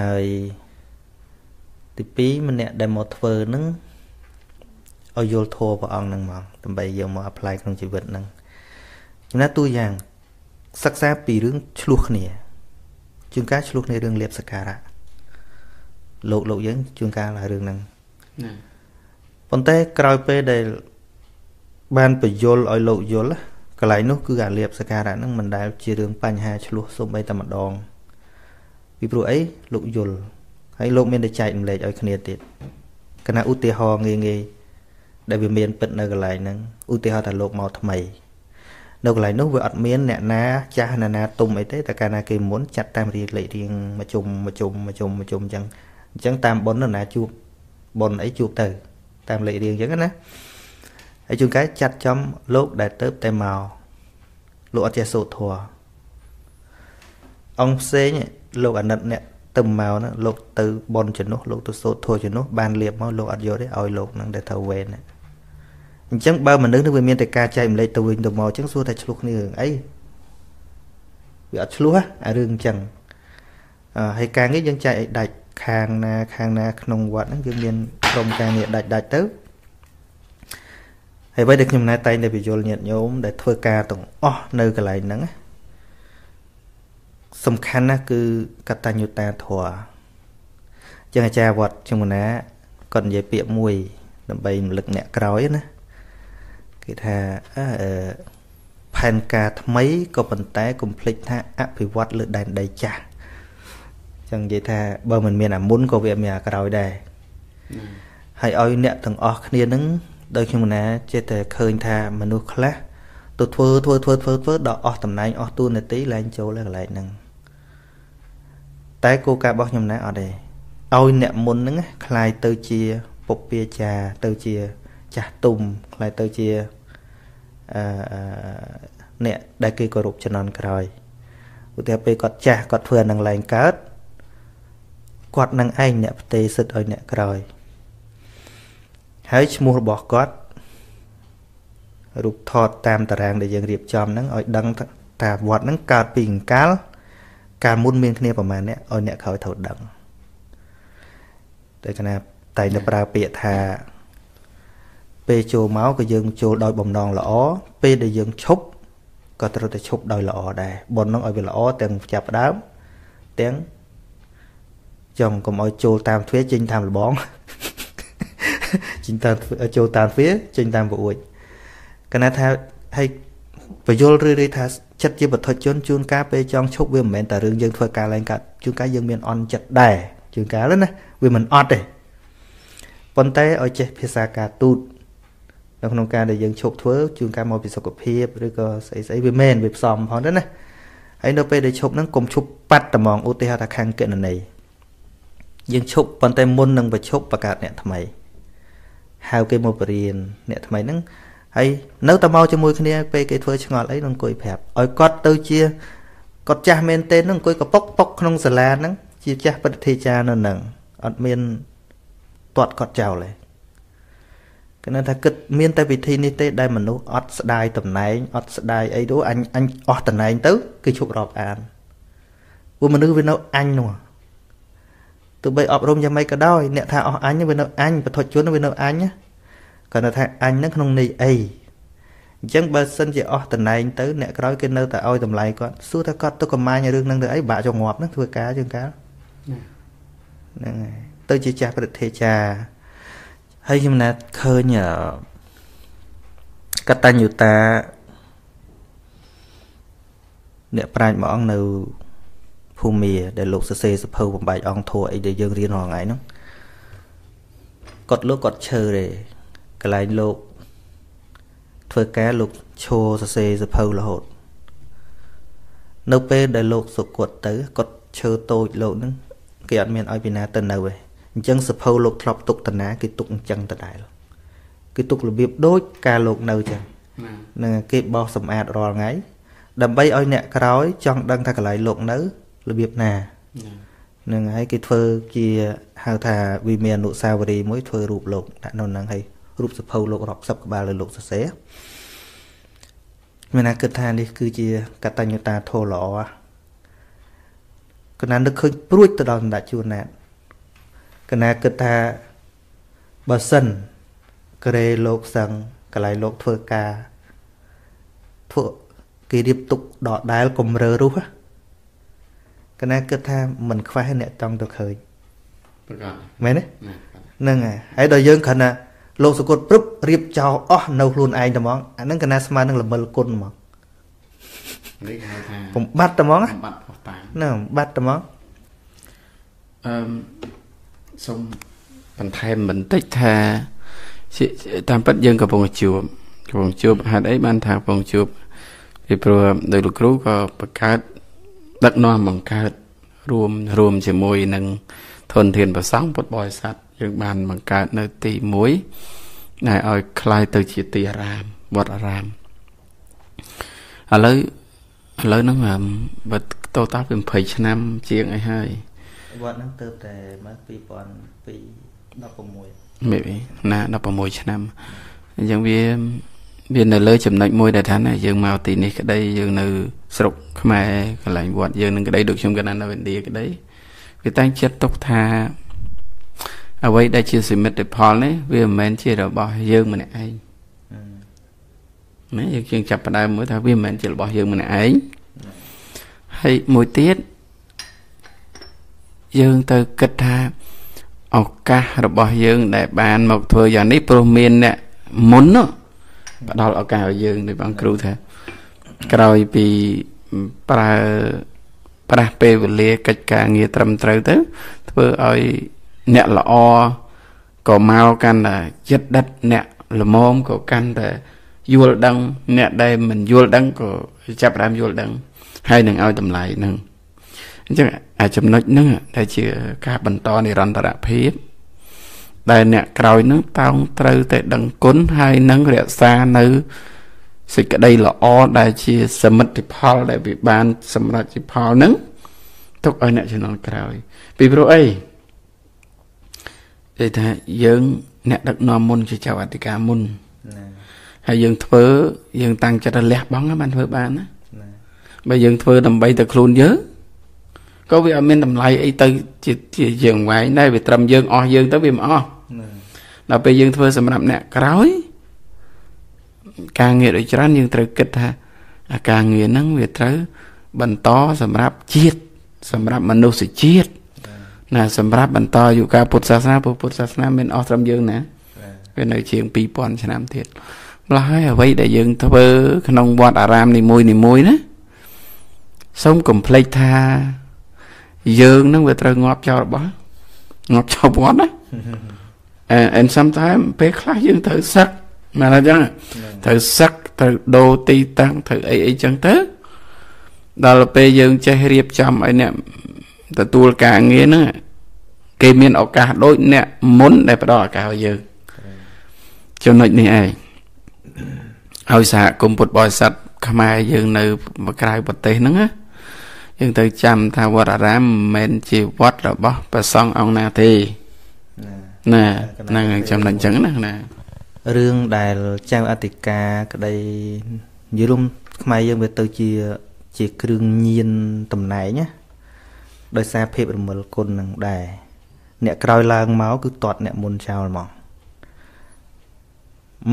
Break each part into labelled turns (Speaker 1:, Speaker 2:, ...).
Speaker 1: ហើយទី2ម្នាក់ដែលមកធ្វើនឹងឲ្យយល់ធម៌ព្រះអង្គនឹងមកដើម្បីយកមក apply ក្នុងជីវិតនឹងចំណែកតួយ៉ាងសិក្សាពីរឿងឆ្លោះគ្នាជួនកាលឆ្លោះគ្នារឿងលៀបសការៈលោកលោកយើងជួនកាលរឿងហ្នឹងណាប៉ុន្តែក្រោយពេលដែលបានបញ្យលឲ្យលោកយល់កន្លែងនោះគឺអាលៀបសការៈហ្នឹងមិនដែលជារឿងបញ្ហាឆ្លោះសូម្បីតែម្ដង ពីព្រោះអីលោកយល់ហើយលោកមានតែចែករំលែកឲ្យគ្នាទៀតគណៈឧទាហរណ៍ងាយងាយដែលវាមានពិតនៅកន្លែងហ្នឹងឧទាហរណ៍ថាលោកមកថ្មីនៅកន្លែងនោះវាអត់មានអ្នកណាចាស់ណាណាទុំអីទេតែកាលណាគេមុនចាត់តាមរៀងលេខរៀងមួយជុំមួយជុំមួយជុំមួយជុំអញ្ចឹងអញ្ចឹងតាមប៉ុនណាជួបប៉ុនអីជួបទៅ តាមលេខរៀងអញ្ចឹងណាហើយជួនកាលចាត់ចំលោកដែលទៅតែមកលោកអត់ចេះសូត្រធម៌អង្គផ្សេង លោកអាណិតអ្នកទៅមកណាលោកទៅបនជំនួសលោកទៅសូត្រធម៌ជំនួសបានលៀបមកលោកអត់យកទេឲ្យលោកនឹងដែលត្រូវវេនអញ្ចឹងបើមនុស្សនឹងវាមានតែការចែកម្លែកទៅវិញទៅមកអញ្ចឹងសួរថាឆ្លោះគ្នារឿងអីវាអត់ឆ្លោះអារឿងអញ្ចឹងហើយការងារយើងចែកឲ្យដាច់ខាងណាខាងណាក្នុងវត្តហ្នឹងយើងមានក្រុមការងារដាច់ដាច់ទៅហើយអ្វីដែលខ្ញុំណែតែងតែបញ្យលញាតញោមដែលធ្វើការទាំងអស់នៅកន្លែងហ្នឹង សំខាន់ណាស់គឺកតញ្ញុតាធម៌ចឹងអាចារ្យវត្តជំនាគាត់និយាយពាក្យមួយ ដើម្បីរំលឹកអ្នកក្រោយណាគេថាអឺផែនការថ្មីក៏ប៉ុន្តែកុំភ្លេចថាអភិវឌ្ឍលើដែនដីចាស់ចឹងនិយាយថាបើមិនមានអាមុនក៏វាមានអាក្រោយដែរហើយឲ្យអ្នកទាំងអស់គ្នានឹងដោយខ្ញុំណាចេះតែឃើញថាមនុស្សខ្លះទៅធ្វើធ្វើធ្វើធ្វើធ្វើដល់អស់តំណែងអស់តួនាទីឡើងចូលនៅកន្លែងហ្នឹង តែគោលការណ៍របស់ខ្ញុំណាអត់ទេឲ្យអ្នកមុនហ្នឹងคล้ายទៅជាពុព្វាចាទៅជាចាស់ទុំคล้ายទៅជាអឺអ្នកដែលគេគោរពជំនាន់ក្រោយឧទាហរណ៍ពេលគាត់ចាស់គាត់ធ្វើនឹងឡើងកើតគាត់នឹងឯងអ្នកផ្ទេសិទ្ធឲ្យអ្នកក្រោយហើយឈ្មោះរបស់គាត់រូបថតតាមតារាងដែលយើងរៀបចំហ្នឹងឲ្យដឹងថាវត្តហ្នឹងកើតពីអង្កាល កាលមុនមានគ្នាប្រហែលអ្នកឲ្យអ្នកក្រោយត្រូវដឹងតែគណៈតែនៅប្រើពាក្យថាពេលចូលមកក៏យើងចូលដោយបំណងល្អពេលដែលយើងឈប់ក៏ត្រូវតែឈប់ដោយល្អដែរប៉ុននឹងឲ្យវាល្អទាំងចាប់ដើមទាំងចង់កុំឲ្យចូលតាមទ្វារចេញតាមលបងចេញតាមចូលតាមទ្វារចេញតាមប្រួចកណាថាឲ្យបយលរឿយៗថា ចិត្តជាបុថុជនជួនកាលពេលចង់ឈប់វាមិនមែនតែរឿងយើងធ្វើការឡើងកាត់ជួនកាលយើងមានអន់ចិត្តដែរជួនកាលណាវាមិនអត់ទេប៉ុន្តែឲ្យចេះភាសាការទូតនៅក្នុងការដែលយើងឈប់ធ្វើជួនកាលមកពីសុខភាពឬក៏ស្អីស្អីវាមែនវាផ្សំផងទៅណាហើយនៅពេលដែលឈប់ហ្នឹងកុំឈប់ប៉ាត់ត្មងឧទាហរណ៍ថាខាងកណន័យយើងឈប់ប៉ុន្តែមុននឹងបញ្ឈប់បង្កើតអ្នកថ្មីហៅគេមកបរៀនអ្នកថ្មីហ្នឹង ហើយនៅតែមកជាមួយគ្នាពេលគេធ្វើឆ្ងល់អីនឹងអង្គុយប្រាប់ឲ្យគាត់ទៅជាគាត់ចាស់មែនទេនឹងអង្គុយកពុកពុកក្នុងសាលាហ្នឹងជាចាស់បតិធិចារនៅនឹងអត់មានទាត់គាត់ចោលទេគណៈថាគិតមានតែវិធីនេះទេដែលមនុស្សអត់ស្ដាយតំណែងអត់ស្ដាយអីទៅអញអញអស់តំណែងទៅគឺឈប់រាប់អានពួកមនុស្សវានៅអញនោះទោះបីអប់រំយ៉ាងម៉េចក៏ដោយអ្នកថាអស់អញវានៅអញបទជនវានៅអញ គាត់ថាអញនឹងក្នុងន័យអីអញ្ចឹងបើសិនជាអស់តំណែងទៅអ្នកក្រោយគេនៅតែឲ្យតម្លៃគាត់សួរថាគាត់ទៅកំាញរឿងហ្នឹងទៅអីបាក់ចងប់ហ្នឹងធ្វើការជាងកាលហ្នឹងហើយទៅជាចាស់ប្រតិចាហើយខ្ញុំណាត់ឃើញកតញ្ញុតាអ្នកប្រាជ្ញមួយអង្គនៅភូមាដែលលោកសរសេរសភៅបំបែកអង្គធัวអីដែលយើងរៀនរាល់ថ្ងៃហ្នឹងគាត់លោកគាត់ឈើទេ កន្លែងលោក ធ្វើការលោកឈោសរសេរសភៅរហូត នៅពេលដែលលោកសុគតទៅគាត់ឈើតូចលោកហ្នឹងគេអត់មានឲ្យពីណាទៅនៅទេអញ្ចឹងសភៅលោកធ្លាប់ទុកតាណាគេទុកអញ្ចឹងដដែលគេទុករបៀបដូចការលោកនៅចឹងនឹងគេបោសសម្អាតរាល់ថ្ងៃដើម្បីឲ្យអ្នកក្រោយចង់ដឹងថាកន្លែងលោកនៅរបៀបណានឹងហើយគេធ្វើជាហៅថាវិមានអនុសាវរីយ៍មួយធ្វើរូបលោកដាក់នៅនឹងហើយ រូបសភៅលោករាប់សិបក្បាលលើលោកសរសេរមានណាគិតថានេះគឺជាកតញ្ញតាធម៌ល្អកណានឹកឃើញព្រួចទៅដល់សម្ដេចជួនណាតកណាគិតថាបើសិនក្រេលោកសឹងកន្លែងលោកធ្វើការធ្វើគេរៀបទុកដដែលកំរើរុះកណាគិតថាមិនខ្វះអ្នកតង់ទៅឃើញ
Speaker 2: ប្រកាស
Speaker 1: មែនទេហ្នឹងហើយហើយដល់យើងគ្រាន់តែ លោកសកុតព្រឹបរៀបចោលអស់នៅខ្លួនឯងតែហ្មងអាហ្នឹងកណាស្មើនឹងល្មិលគុណហ្មង
Speaker 2: នេះហៅថា
Speaker 1: បំបត្តិតែហ្មង
Speaker 2: បំបត្តិផុសតា
Speaker 1: ហ្នឹងបំបត្តិតែហ្មង
Speaker 2: អឺសូមបន្ថែមបន្តិចថាតាមពិតយើងកំពុងជួបកំពុងជួបហេតុអីបានថាកំពុងជួបពីព្រោះដោយលោកគ្រូក៏បង្កើតដឹកនាំបង្កើតរួមរួមជាមួយនឹងធនធានប្រសង់ពុទ្ធបរិស័ទ យើងបានបង្កើតនៅទី1ដែលឲ្យคล้ายទៅជាទីអារាមវត្តអារាមឥឡូវឥឡូវហ្នឹងបើតតតពី20ឆ្នាំជាងអីហើយ
Speaker 1: វត្តហ្នឹងទៅតែមក2016
Speaker 2: មេណា16ឆ្នាំអញ្ចឹងវាវានៅលើចំណុចមួយដែលថាណាយើងមកទីនេះក្តីយើងនៅស្រុកខ្មែរកន្លែងវត្តយើងនឹងក្តីដូចខ្ញុំកណ្ដាលនៅឥណ្ឌាក្តីវាតែងចិត្តទុកថា អ្វីដែលជាសមិទ្ធផលនេះវាមិនមែនជារបស់យើងម្នាក់ឯងណាយើងជាងចាប់ផ្ដើមមើលថាវាមិនមែនជារបស់យើងម្នាក់ឯងហើយមួយទៀតយើងទៅគិតថាឱកាសរបស់យើង ដែលបានមកធ្វើយ៉ាងនេះព្រោះមានអ្នកមុននោះផ្ដល់ឱកាសឲ្យយើងដោយបងគ្រូថាក្រោយពីប្រើប្រាស់ពេលវេលាកិច្ចការងារត្រឹមត្រូវទៅធ្វើឲ្យ អ្នកល្អក៏មកកាន់តែចិត្តដិតអ្នកល្មមក៏កាន់តែយល់ដឹង អ្នកដែលមិនយល់ដឹងក៏ចាប់ផ្ដើមយល់ដឹង ហើយនឹងឲ្យតម្លៃនឹងអញ្ចឹងអាចំណុចហ្នឹងដែលជាការបន្តនិរន្តរភាពដែលអ្នកក្រោយនឹងតោងត្រូវតែដឹងគុណហើយនឹងរក្សានៅសេចក្តីល្អដែលជាសមិទ្ធផល ដែលវាបាន សម្រេចផលនឹងទុកឲ្យអ្នកជំនាន់ក្រោយ ពីព្រោះអី គេថាយើងអ្នកដឹកនាំមុនជាចៅអធិការមុនហើយយើងធ្វើយើងតាំងចិត្តលះបង់បានធ្វើបានណាបើយើងធ្វើដើម្បីតែខ្លួនយើងក៏វាអត់មានតម្លៃអីទៅជាជាយើងវែងដែរវាត្រឹមយើងអស់យើងទៅវាមិនអស់ដល់ពេលយើងធ្វើសម្រាប់អ្នកក្រោយការងារដូចច្រើនយើងត្រូវគិតថាអាការងារហ្នឹងវាត្រូវបន្តសម្រាប់ជាតិសម្រាប់មនុស្សជាតិ ណាសម្រាប់បន្តអាយុកាលពុទ្ធសាសនាពុទ្ធសាសនាមានអស់ត្រឹមយើងណាវានៅជាង2000ឆ្នាំទៀតម្ល៉េះហើយអ្វីដែលយើងធ្វើក្នុងវត្តអារាមនីមួយនីមួយណាសូមកុំភ្លេចថា យើងនឹងវាត្រូវងាប់ចោលរបស់ងាប់ចោលវត្តណា and sometimes ពេលខ្លះយើងត្រូវសឹកមែនអញ្ចឹងត្រូវសឹកត្រូវដូរទីតាំងត្រូវអីអីចឹងទៅដល់ពេលយើងចេះរៀបចំឲ្យអ្នក ទទួលការងារហ្នឹងគេមានឱកាសដូចអ្នកមុនដែលផ្ដល់ឱកាសឲ្យយើងចំណុចនេះឯងឲ្យសហគមន៍ពុទ្ធបរិស័ទខ្មែរយើងនៅក្រៅប្រទេសហ្នឹងណាយើងទៅចាំថាវត្តអារាមមិនមែនជាវត្តរបស់ព្រះសង្ឃអង្គណាទេណាហ្នឹងចំណុចអញ្ចឹងណាណា
Speaker 1: រឿងដែលចៅអធិការក្តីនិយាយរួមខ្មែរយើងវាទៅជា ជាគ្រឿងញៀនតំណែងណា ដោយសារភាពរមិលគុណនឹងដែរអ្នកក្រោយឡើងមកគឺទាត់អ្នកមុនចោលមក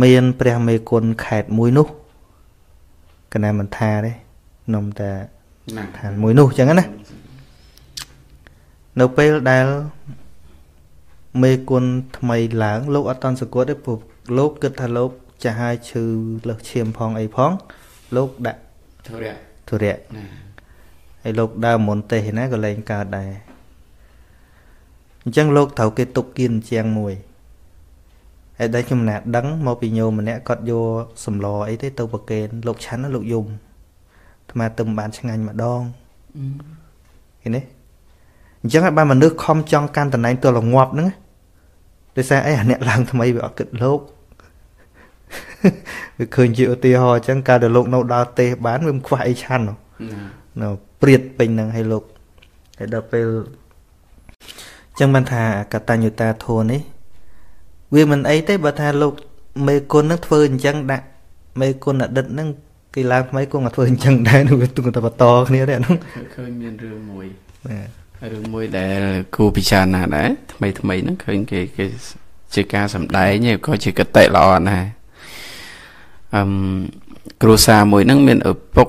Speaker 1: មានព្រះមេគុណខេតមួយនោះកណាមិនថាទេនំតែឋានមួយនោះអញ្ចឹងណានៅពេលដែលមេគុណថ្មីឡើង លោកអត់តន់សង្កត់ទេព្រោះលោកគិតថាលោកចាស់ហើយឈឺលើសឈាមផងអីផង លោកដាក់
Speaker 2: ធុរៈ
Speaker 1: ធុរៈ ហើយលោកដើរមុនទេសណាក៏លែងកើតដែរអញ្ចឹងលោកត្រូវគេទុកគៀនជាងមួយហើយដែលខ្ញុំណាដឹងមកពីញោមម្នាក់គាត់យកសម្លអីទេទៅប្រកេនលោកឆាន់លោកយំអាត្មាទៅមិនបានឆ្ងាញ់ម្ដងឃើញទេអញ្ចឹងហើយបានមនុស្សខំចង់កាន់តំណែងទល់ងាប់ហ្នឹងដោយសារអីអាអ្នកឡើងថ្មីវាអត់គិតលោកវាឃើញជាឧទាហរណ៍អញ្ចឹងកាលដែលលោកនៅដើរទេសបានវាមិនខ្វះអីឆាន់នៅ ព្រាតពេញហ្នឹងឲ្យលោកហើយដល់ពេលអញ្ចឹងបានថាកតញ្ញុតាធម៌នេះ វាមិនអីទេបើថាលោកមេគុណនឹងធ្វើអញ្ចឹងដាក់មេគុណអតីតហ្នឹងគេឡើងថ្មីគង់តែធ្វើអញ្ចឹងដែរនោះវាទុកតែបន្តគ្នាទេអានោះ
Speaker 2: ឃើញមានរឿងមួយរឿងមួយដែលគូពិចារណាដែរថ្មីថ្មីហ្នឹងឃើញគេគេជាការសម្ដែងក៏ជាកតិល្អដែរអឹមគ្រួសារមួយហ្នឹងមានឪពុក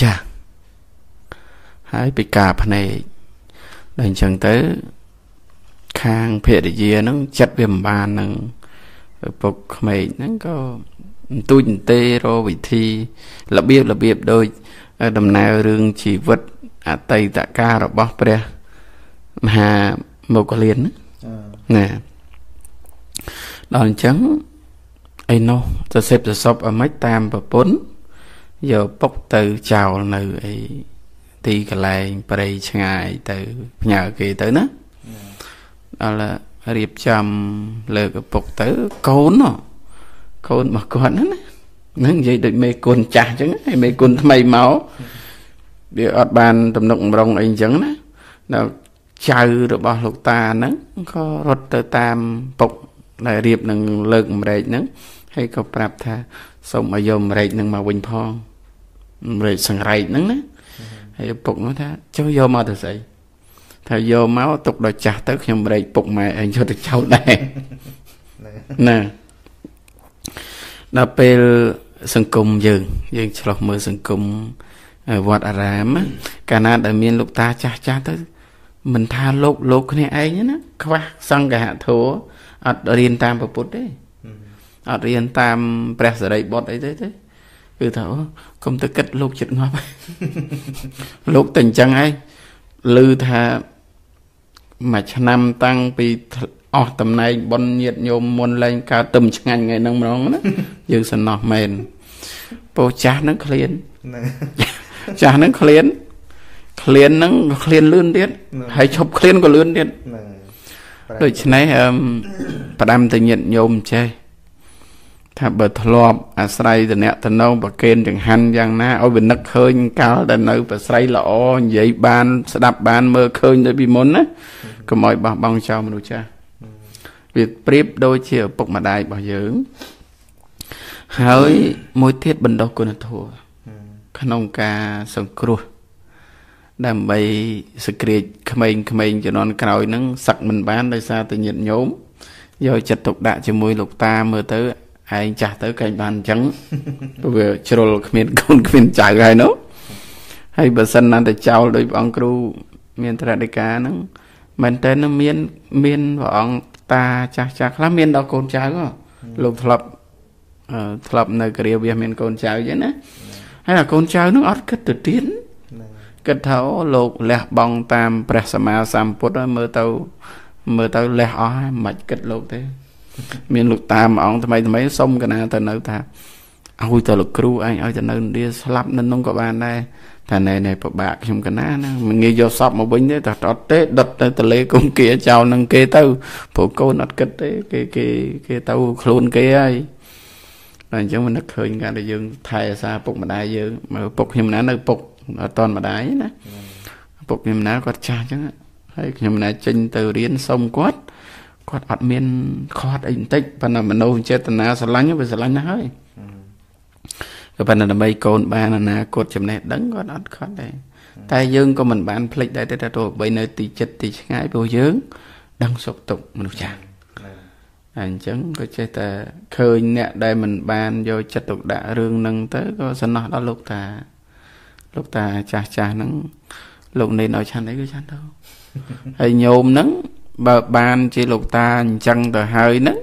Speaker 2: ចាស់ ហើយពិការភ្នែកដល់អញ្ចឹងទៅ ខាងភរិយាហ្នឹងចិត្តវាមិនបាននឹងឪពុកក្មេកហ្នឹងក៏អន្ទូចអន្ទេរកវិធីរបៀបរបៀបដូចដំណើររឿងជីវិតអតីតកាលរបស់ព្រះមហាមោគលានណាដល់អញ្ចឹងអីនោះទៅសេពទៅសពអមិចតាមប្រពន្ធយកពុកទៅចោលនៅអី ទីកន្លែងព្រៃឆ្ងាយទៅផ្ញើគេទៅណាដល់រៀបចំលើកឪពុកទៅកូនកូនរបស់គាត់ណានឹងនិយាយដូចមេគុណចាស់អញ្ចឹងហើយមេគុណថ្មីមកវាអត់បានទំនុកម្រងអីអញ្ចឹងណាដល់ចៅរបស់លោកតាហ្នឹងក៏រត់ទៅតាមពុកដែលរៀបនឹងលើកម្រែកហ្នឹងហើយក៏ប្រាប់ថាសូមឲ្យយកម្រែកនឹងមកវិញផងម្រែកសង្រែកហ្នឹងណា ហើយពុកនោះថាចុះយកមកទៅស្អីថាយកមកទុកដល់ចាស់ទៅខ្ញុំម្រែកពុកម៉ែឯងយកទៅចោលដែរណាដល់ពេលសង្គមយើង យើងឆ្លោះមើលសង្គមវត្តអារាម កាលណាដែលមានលោកតាចាស់ចាស់ទៅមិនថាលោកលោកគ្នាឯងណាខ្វះសង្ឃហធัวអត់រៀនតាមពុទ្ធទេអត់រៀនតាមព្រះសរិបុត្រអីទេទេ គឺថាអូកុំទៅគិតលោកចិត្តងាប់លោកតែអញ្ចឹងឯងឮថាមួយឆ្នាំតាំងពីអស់តំណែងប៉ុនញាតញោមមុនឡើងកើតទឹមឆ្ងាញ់ថ្ងៃហ្នឹងម្ដងណាយើងសំណោះមែនពោចាស់ហ្នឹងឃ្លានចាស់ហ្នឹងឃ្លានឃ្លានហ្នឹងក៏ឃ្លានលឿនទៀតហើយឈប់ឃ្លានក៏លឿនទៀតដូច្នេះអឺផ្ដាំទៅញាតញោមចេះ ថាបើធ្លាប់អាស្រ័យតំណតំណងប្រកេនចង្ហាន់យ៉ាងណាឲ្យវានឹកឃើញកាលដែលនៅប្រស្រ័យល្អនិយាយបាន ស្ដាប់បានមើលឃើញដូចពីមុនណាកុំឲ្យបោះបង់ចោលមនុស្សចាស់វាប្រៀបដូចជាឪពុកម្ដាយរបស់យើង ហើយមួយទៀតបណ្ដោះគុណធម៌ក្នុងការសង្គ្រោះដើម្បីសក្រាចក្មេងក្មេងជំនាន់ក្រោយហ្នឹងសឹកមិនបានដោយសារតែញាតញោមយកចិត្តទុកដាក់ជាមួយលោកតាមើលទៅ ឯងចាស់ទៅកែងបានអញ្ចឹងព្រោះវាជ្រុលគ្មានកូនគ្មានចៅហើយនោះហើយបើសិនណាតែចោលដោយព្រះអង្គគ្រូ មានត្រដីកាហ្នឹងមែនតើមានមានព្រះអង្គតាចាស់ចាស់ខ្លះមានដល់កូនចៅលោកធ្លាប់ធ្លាប់នៅគរាវាមានកូនចៅអញ្ចឹងណាហើយអាកូនចៅនឹងអត់គិតទៅទៀតគិតថាអូលោកលះបង់តាមព្រះសម្មាសម្ពុទ្ធហើយមើលទៅមើលទៅលះអស់ហើយមិនគិតលោកទេ មានលោកតាមួយអង្គថ្មីថ្មីសុំកណាទៅនៅថាឲ្យទៅលោកគ្រូឯងឲ្យទៅនៅឥណ្ឌាស្លាប់នៅនោះក៏បានដែរថាណែណែពិបាកខ្ញុំកណាណាមិនងាយយកសពមកវិញទេតែអត់ទេដុតទៅទលេគុំគាចោលនឹងគេទៅព្រោះកូនអត់គិតទេគេគេគេទៅខ្លួនគេហើយតែអញ្ចឹងមិននឹកឃើញការដែលយើង ថែអាសាពុកម្ដាយយើងមើលពុកខ្ញុំណានៅពុកអត់តនម្ដាយណាពុកខ្ញុំណាគាត់ចាស់អញ្ចឹងហើយខ្ញុំណាចេញទៅរៀនសុំគាត់ គាត់អត់មានខាត់អីបន្តិចប៉ុន្តែមនោចេតនាស្រឡាញ់វាស្រឡាញ់ណាស់ហើយក៏ប៉ុន្តែដើម្បីកូនបានអនាគតចំណេះដឹងគាត់អត់ខាត់ដែរតែយើងក៏មិនបានភ្លេចដែរទេថាទោះបីនៅទីចិត្តទីឆ្ងាយព្រោះយើង ដឹងសុខទុក្ខមនុស្សចាស់អញ្ចឹងក៏ចេះតែឃើញអ្នកដែលមិនបានយកចិត្តទុកដាក់រឿងហ្នឹងទៅក៏សំណោះដល់លោកតាលោកតាចាស់ចាស់ហ្នឹងលោកនេនឲ្យឆាន់អីក៏ឆាន់ទៅហើយញោមហ្នឹង បើបានជាលោកតាអញ្ចឹងទៅហើយហ្នឹង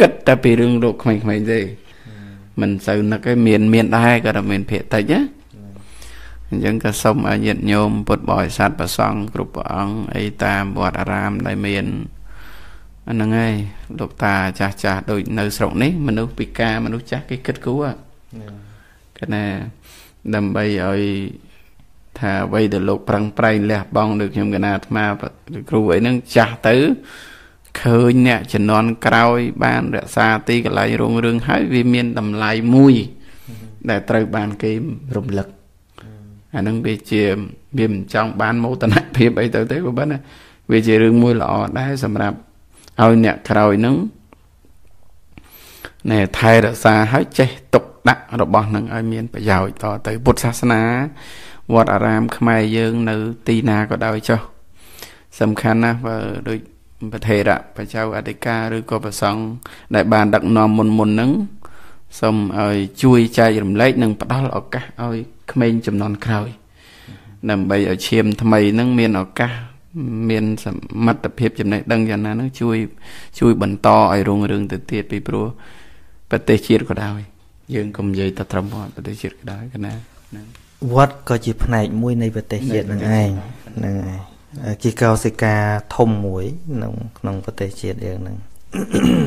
Speaker 2: គិតតែពីរឿងលោកក្មេងៗទេមិនសូវនឹកឯងមានមានដែរក៏តែមានភាកតិចណាអញ្ចឹងក៏សូមឲ្យញាតិញោមពុទ្ធបរិស័ទប្រសង់គ្រប់ព្រះអង្គអីតាមវត្តអារាមដែលមានអាហ្នឹងហើយលោកតាចាស់ចាស់ដូចនៅស្រុកនេះមនុស្សពិការមនុស្សចាស់គេគិតគូគេណាដើម្បីឲ្យ ថាអ្វីដែលលោកប្រឹងប្រែងលះបង់ដូចខ្ញុំកណាអាត្មាគ្រូអីហ្នឹងចាស់ទៅឃើញអ្នកជំនាន់ក្រោយ បានរក្សាទីកន្លែងរងរឿងហើយវាមានតម្លៃមួយ ដែលត្រូវបានគេរំលឹកអានឹងវាជាវាមិនចង់បានមោទនភាពអីទៅទេក៏ប៉ុន្តែវាជារឿងមួយល្អដែរសម្រាប់ឲ្យអ្នកក្រោយនឹងណែថែរក្សាឲ្យចេះទុកដាក់របស់នឹងឲ្យមានប្រយោជន៍តទៅពុទ្ធសាសនា វត្តអារាម ខ្មែរយើងនៅ ទីណាក៏ដោយចុះសំខាន់ណាស់បើដូចប្រធេរៈបច្ចៅអធិការឬក៏ប្រសង់ដែលបានដឹកនាំមុនមុនហ្នឹងសូមឲ្យជួយចែករំលែកនិងផ្ដល់ឱកាសឲ្យក្មេងចំនួនក្រោយដើម្បីឲ្យឈាមថ្មីហ្នឹងមានឱកាសមានសមត្ថភាពចំណេះដឹងយ៉ាងណាហ្នឹងជួយ ជួយបន្តឲ្យរុងរឿងទៅទៀតពីព្រោះប្រទេសជាតិក៏ដោយយើងកុំនិយាយតែត្រឹមវត្តប្រទេសជាតិក៏ដោយកណា
Speaker 1: ហ្នឹង វត្តក៏ជាផ្នែកមួយនៃប្រទេសជាតិនឹងឯងហ្នឹងហើយជាកោសិកាធំមួយក្នុងក្នុងប្រទេសជាតិយើងហ្នឹង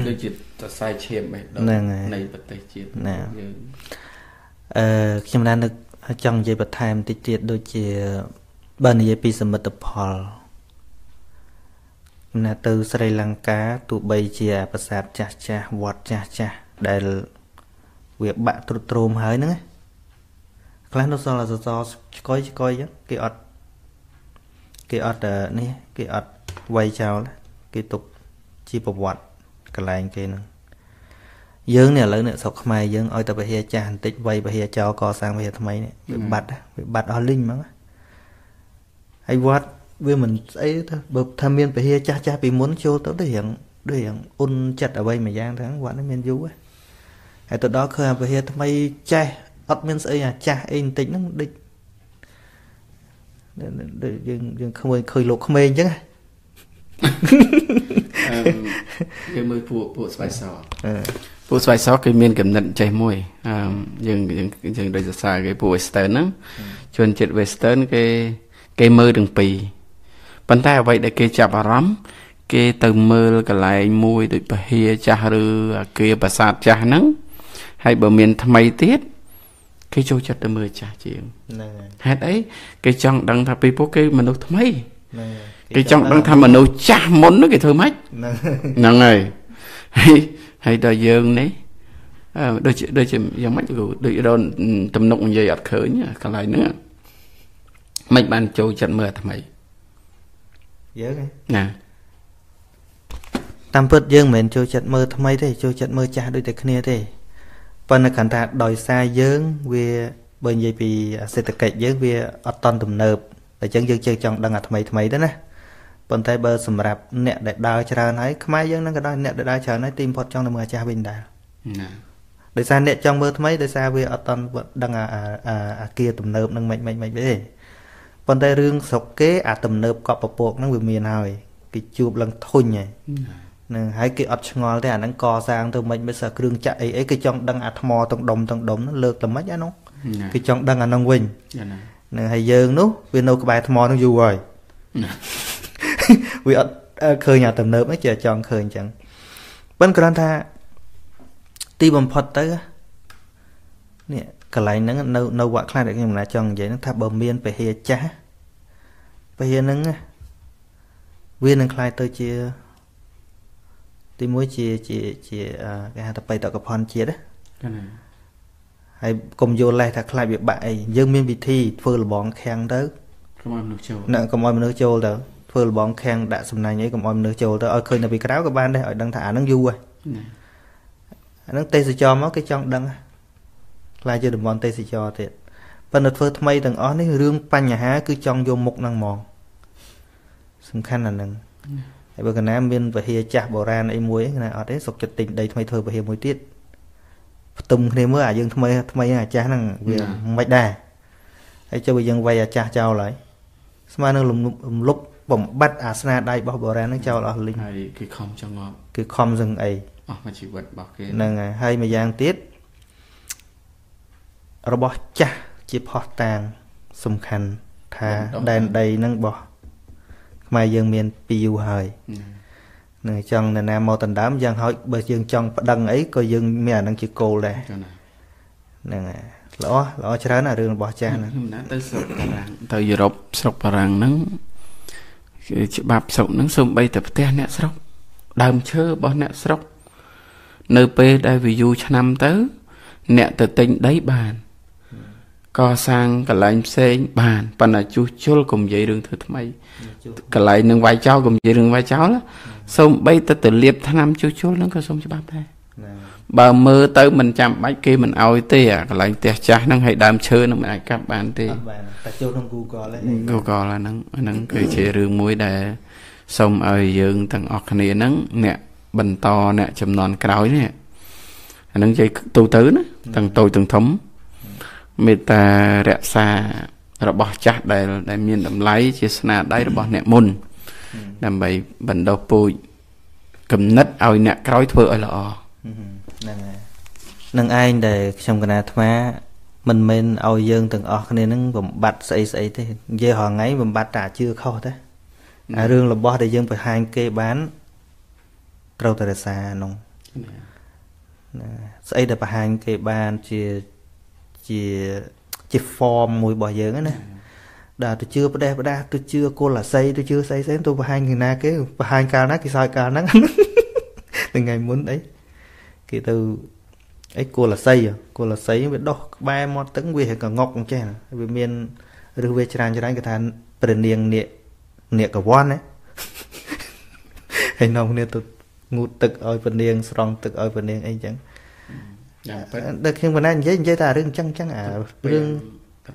Speaker 2: ដូចជាសរសៃឈាមឯ
Speaker 1: ង
Speaker 2: នៃប្រទេសជាតិ
Speaker 1: ណាយើងអឺខ្ញុំបាននឹកចង់និយាយបន្ថែមតិចទៀតដូចជាបើនិយាយពីសមិទ្ធផលណាទៅស្រីលង្កាទោះបីជាប្រាសាទចាស់ចាស់វត្តចាស់ចាស់ដែលវាបាក់ទ្រុឌទ្រោមហើយហ្នឹង ខ្លះនៅសល់អសសឆ្កយឆ្កយចឹងគេអត់គេអត់នេះគេអត់វាយចោលគេទុកជាប្រវត្តិកន្លែងគេហ្នឹងយើងនេះឥឡូវនេះស្រុកខ្មែរយើងឲ្យតែពហិចាស់បន្តិចវាយពហិចោលកសាងពហិថ្មីនេះវាបាត់វាបាត់អស់លីងហ្មងហើយវត្តវាមិនស្អីទៅបើថាមានពហិចាស់ចាស់ពីមុនចូលទៅដូចរៀងដូចរៀងអ៊ុនចិត្តអ្វីមួយយ៉ាងទៅវត្តនេះមានយូរហើយទៅដល់ឃើញពហិថ្មីចេះ អត់មានស្អីអាចាស់អីបន្តិចហ្នឹងដូចយើងយើងឃើញឃើញលោកក្មេងអញ្ចឹង
Speaker 2: យើងមើលពួកពួកស្បែកសពួកស្បែកសគេមានកំណត់ចេះមួយអឺយើងយើងយើងដូចសរសើរគេពួក western ហ្នឹងជនជាតិ western គេគេមើលទាំងពីរប៉ុន្តែអ្វីដែលគេចាប់អារម្មណ៍គេទៅមើលកន្លែងមួយដូចពហិចាស់ឬអាគារប្រាសាទចាស់ហ្នឹងហើយបើមានថ្មីទៀត គេចូលចិត្តទៅមើលចាស់ជាងហ្នឹងហើយហេតុអីគេចង់ដឹងថាពីពួកគេមនុស្សថ្មីហ្នឹងគេចង់ដឹងថាមនុស្សចាស់មុនគេធ្វើម៉េចហ្នឹងហើយហើយហើយដល់យើងនេះអឺដូចដូចជាយ៉ាងម៉េចគ្រូដូចរនទំនុកនិយាយអត់ឃើញកន្លែងហ្នឹងមិនបានចូលចិត្តមើលថ្មី
Speaker 1: យើងណាតាមពិតយើងមិនមែនចូលចិត្តមើលថ្មីទេចូលចិត្តមើលចាស់ដូចតែគ្នាទេ ប៉ុន្តែគ្រាន់តែដោយសារយើងវាបើនិយាយពីសេដ្ឋកិច្ចយើងវាអត់តន់ទំនើបតែអញ្ចឹងយើងជឿចង់ដឹងអាថ្មីថ្មីទៅណាប៉ុន្តែបើសម្រាប់អ្នកដែលដើរច្រើនហើយខ្មែរយើងនឹងក៏ដោយអ្នកដែលដើរច្រើនហើយទីបំផុតចង់ទៅមើលអាចាស់វិញដែរណាដោយសារអ្នកចង់មើលថ្មីដោយសារវាអត់តន់ដឹងអាអាគារទំនើបនឹងមិនមិនមិនទេប៉ុន្តែរឿងស្រុកគេអាទំនើបកប់ពពកហ្នឹងវាមានហើយគេជួបឡើងធុញហើយ នឹងហើយគេអត់ឆ្ងល់ទេអាហ្នឹងកសាងទៅមិនមិនសើគ្រឿងចាក់អីអីគេចង់ដឹងអាថ្មទាំងដុំទាំងដុំហ្នឹងលើកទៅមិនអានោះគេចង់ដឹងអាហ្នឹងវិញនឹងហើយយើងនោះវានៅក្បែរថ្មហ្នឹងយូរហើយវាអត់ឃើញអាទំនើបហ្នឹងជាចង់ឃើញអញ្ចឹងប៉ុន្តែគ្រាន់ថាទីបំផុតទៅនេះកន្លែងហ្នឹងនៅនៅវត្តខ្លះដែលខ្ញុំណាចង់និយាយហ្នឹងថាបើមានពហិចាស់ពហិហ្នឹងវានឹងคล้ายទៅជា ទីមួយជាជាជាគេហៅថាបៃតកផនជាតិណាហើយកុំយល់លេសថាខ្លាចវាបាក់អីយើងមានវិធីធ្វើលបងខាំងទៅ
Speaker 2: កុំឲ្យមនុស្សចូល
Speaker 1: ណាកុំឲ្យមនុស្សចូលទៅធ្វើលបងខាំងដាក់សំណាញ់អីកុំឲ្យមនុស្សចូលទៅឲ្យឃើញនៅពីក្រៅក៏បានដែរឲ្យដឹងថាអាហ្នឹងយូរហើយអាហ្នឹងទេសចរមកគេចង់ដឹងខ្លាចជាតំបន់ទេសចរទៀតប៉ុន្តែធ្វើថ្មីទាំងអស់នេះរឿងបញ្ហា គឺចង់យកមុខហ្នឹងហ្មងសំខាន់អាហ្នឹង ហើយបើកណាមានពហិចាស់បុរាណអីមួយណាអត់ទេសុកចិត្តទិញដីថ្មីធ្វើពហិមួយទៀតផ្ទុំគ្នាមើលអាយើងថ្មីថ្មីអាចាស់ហ្នឹងវាមិនដែរហើយចុះបើយើងវាយអាចាស់ចោលហើយស្មើនឹងលំលប់បំបត្តិអាស្នាដៃរបស់បុរាណហ្នឹងចោលអស់លីង
Speaker 2: ហើយគេខំចង់ងាប់
Speaker 1: គឺខំសឹងអី
Speaker 2: អស់មួយជីវិតរបស់គេ
Speaker 1: ហ្នឹងហើយហើយមួយយ៉ាងទៀតរបស់ចាស់ជាផោះតាងសំខាន់ថាដែនដីហ្នឹងរបស់ ខ្មែរយើងមានពីយូរហើយនឹងចង់នរណាមកដណ្ដើមយ៉ាងហោចបើយើងចង់ប្តឹងអីក៏យើងមានអានឹងជាគោលដែរហ្នឹងហើយល្អល្អច្រើនអារឿងរបស់ចាស់ហ្នឹង
Speaker 2: ណាទៅស្រុកបារាំងទៅយុរ៉ុបស្រុកបារាំងហ្នឹងគឺច្បាប់ស្រុកហ្នឹងសូម្បីតែផ្ទះអ្នកស្រុកដើមឈើរបស់អ្នកស្រុកនៅពេលដែលវាយូរឆ្នាំទៅ អ្នកទៅទិញដីបាន កសាងកន្លែងផ្សេងបានប៉ុន្តែជួសជុលកុំនិយាយរឿងធ្វើថ្មីកន្លែងនឹងវាយចោលកុំនិយាយរឿងវាយចោលសូមបីទៅទៅលៀបថ្នាំជួសជុលនឹងក៏សូមច្បាប់ដែរបើមើលទៅមិនចាំបាច់គេមិនអោយទេអាកន្លែងផ្ទះចាស់ហ្នឹងឲ្យដើមឈើហ្នឹងមិនអាចកាប់បានទេ
Speaker 1: បានតែចូលក្នុង Google
Speaker 2: ហ្នឹង Google ហ្នឹងហ្នឹងគឺជារឿងមួយដែលសូមឲ្យយើងទាំងអស់គ្នាហ្នឹងអ្នកបន្តអ្នកចំនួនក្រោយនេះអានឹងនិយាយទូទៅណាទាំងតូចទាំងធំ មេត្តារក្សារបស់ចាស់ដែលដែលមានតម្លៃជាស្នាដៃរបស់អ្នកមុនដើម្បីបណ្ដុះពូជគំនិតឲ្យអ្នកក្រោយធ្វើឲ្យល្អ
Speaker 1: ហ្នឹងហើយនឹងឯងដែលខ្ញុំកណាអាត្មាមិនមែនឲ្យយើងទាំងអស់គ្នានឹងបំបត្តិស្អីស្អីទេនិយាយរាល់ថ្ងៃបំបត្តិតែជឿខុសទេអារឿងរបស់ដែលយើងបង្ហាញគេបានត្រូវតែរក្សានោះណាស្អីដែលបង្ហាញគេបានជា ជាជា form មួយរបស់យើងណាដែលទៅជឿផ្ដេសផ្ដាសទៅជឿគុលអាស័យទៅជឿស្អីស្អីទៅបង្ហាញគេណាគេបង្ហាញកាលណាគេសើចកាលហ្នឹងថ្ងៃមុនអីគេទៅអីគុលអាស័យគុលអាស័យវាដោះក្បែរមាត់ទឹកវាកងុកអញ្ចេះវាមានឬវាច្រើនច្រើនគេថាព្រះនាងនាគនាគកវ័នណាហើយនាំគ្នាទៅងូតទឹកឲ្យពនាងស្រង់ទឹកឲ្យពនាងអីចឹង យ៉ាងប៉ិនដល់ខ្ញុំបណ្ណានិយាយនិយាយតែរឿងចឹងចឹងអារឿង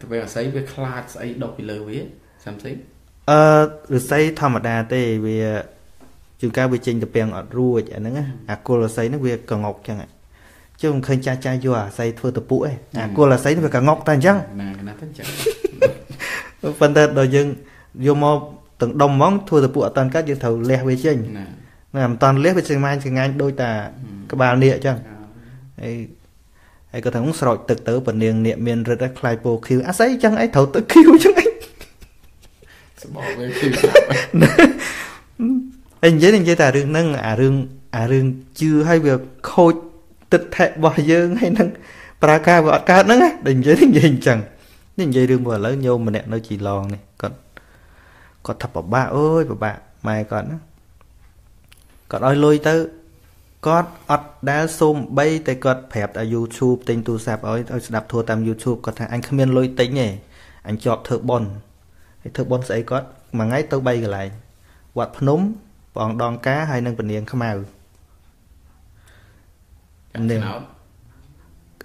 Speaker 2: ទៅវាអាស័យវាខ្លាចស្អីដុកពីលើវាសាំស្អី
Speaker 1: អឺឫស្សីធម្មតាទេវាជួនកាលវាចេញទៅពាំងអត់រួចអាហ្នឹងអាគុលឫស្សីហ្នឹងវាកងុកចឹងជុំឃើញចាស់ចាស់យកអាស័យធ្វើទៅពួកឯងអាគុលអាស័យវាកងុកតែអញ្ចឹង
Speaker 2: ណាកណាទៅអញ្ចឹង
Speaker 1: ប៉ុន្តែដល់យើងយកមកទាំងដុំហ្មងធ្វើទៅពួកអត់តាន់កាត់យើងត្រូវលះវាចេញណាណាមិនតាន់លះវាឆ្ងាញ់ឆ្ងាញ់ដូចតាក្បាលនាគអញ្ចឹងហើយ ហើយគាត់ថាស្រោចទឹកទៅពនាងនាគមានរិទ្ធខ្លាយពោខៀវអាស្អីអញ្ចឹងអីត្រូវទឹកខៀវអញ្ចឹងអី
Speaker 2: សបោវាខៀវ
Speaker 1: ហើយនិយាយនិយាយតែរឿងហ្នឹងអារឿងអារឿងជឿឲ្យវាខូចទឹកថែរបស់យើងហើយនឹងប្រើការវាអត់កើតហ្នឹងណាដែលនិយាយនិយាយអញ្ចឹងនេះនិយាយរឿងមកឥឡូវញោមម្នាក់នៅជីឡងនេះគាត់គាត់ថាពិបាកអើយពិបាកម៉ែគាត់ណាគាត់ឲ្យលុយទៅ គាត់អត់ដែលសូមបីតែគាត់ប្រាប់ឲ្យ YouTube ទិញទូរស័ព្ទឲ្យឲ្យស្ដាប់ធัวតាម YouTube គាត់ថាអញគ្មានលុយទិញទេអញជាប់ធ្វើប៉ុនហើយធ្វើប៉ុនស្អីគាត់មួយថ្ងៃទៅ3កន្លែងវត្តភ្នំព្រះអង្គដងការហើយនឹងពនាងខ្មៅ
Speaker 2: នេះ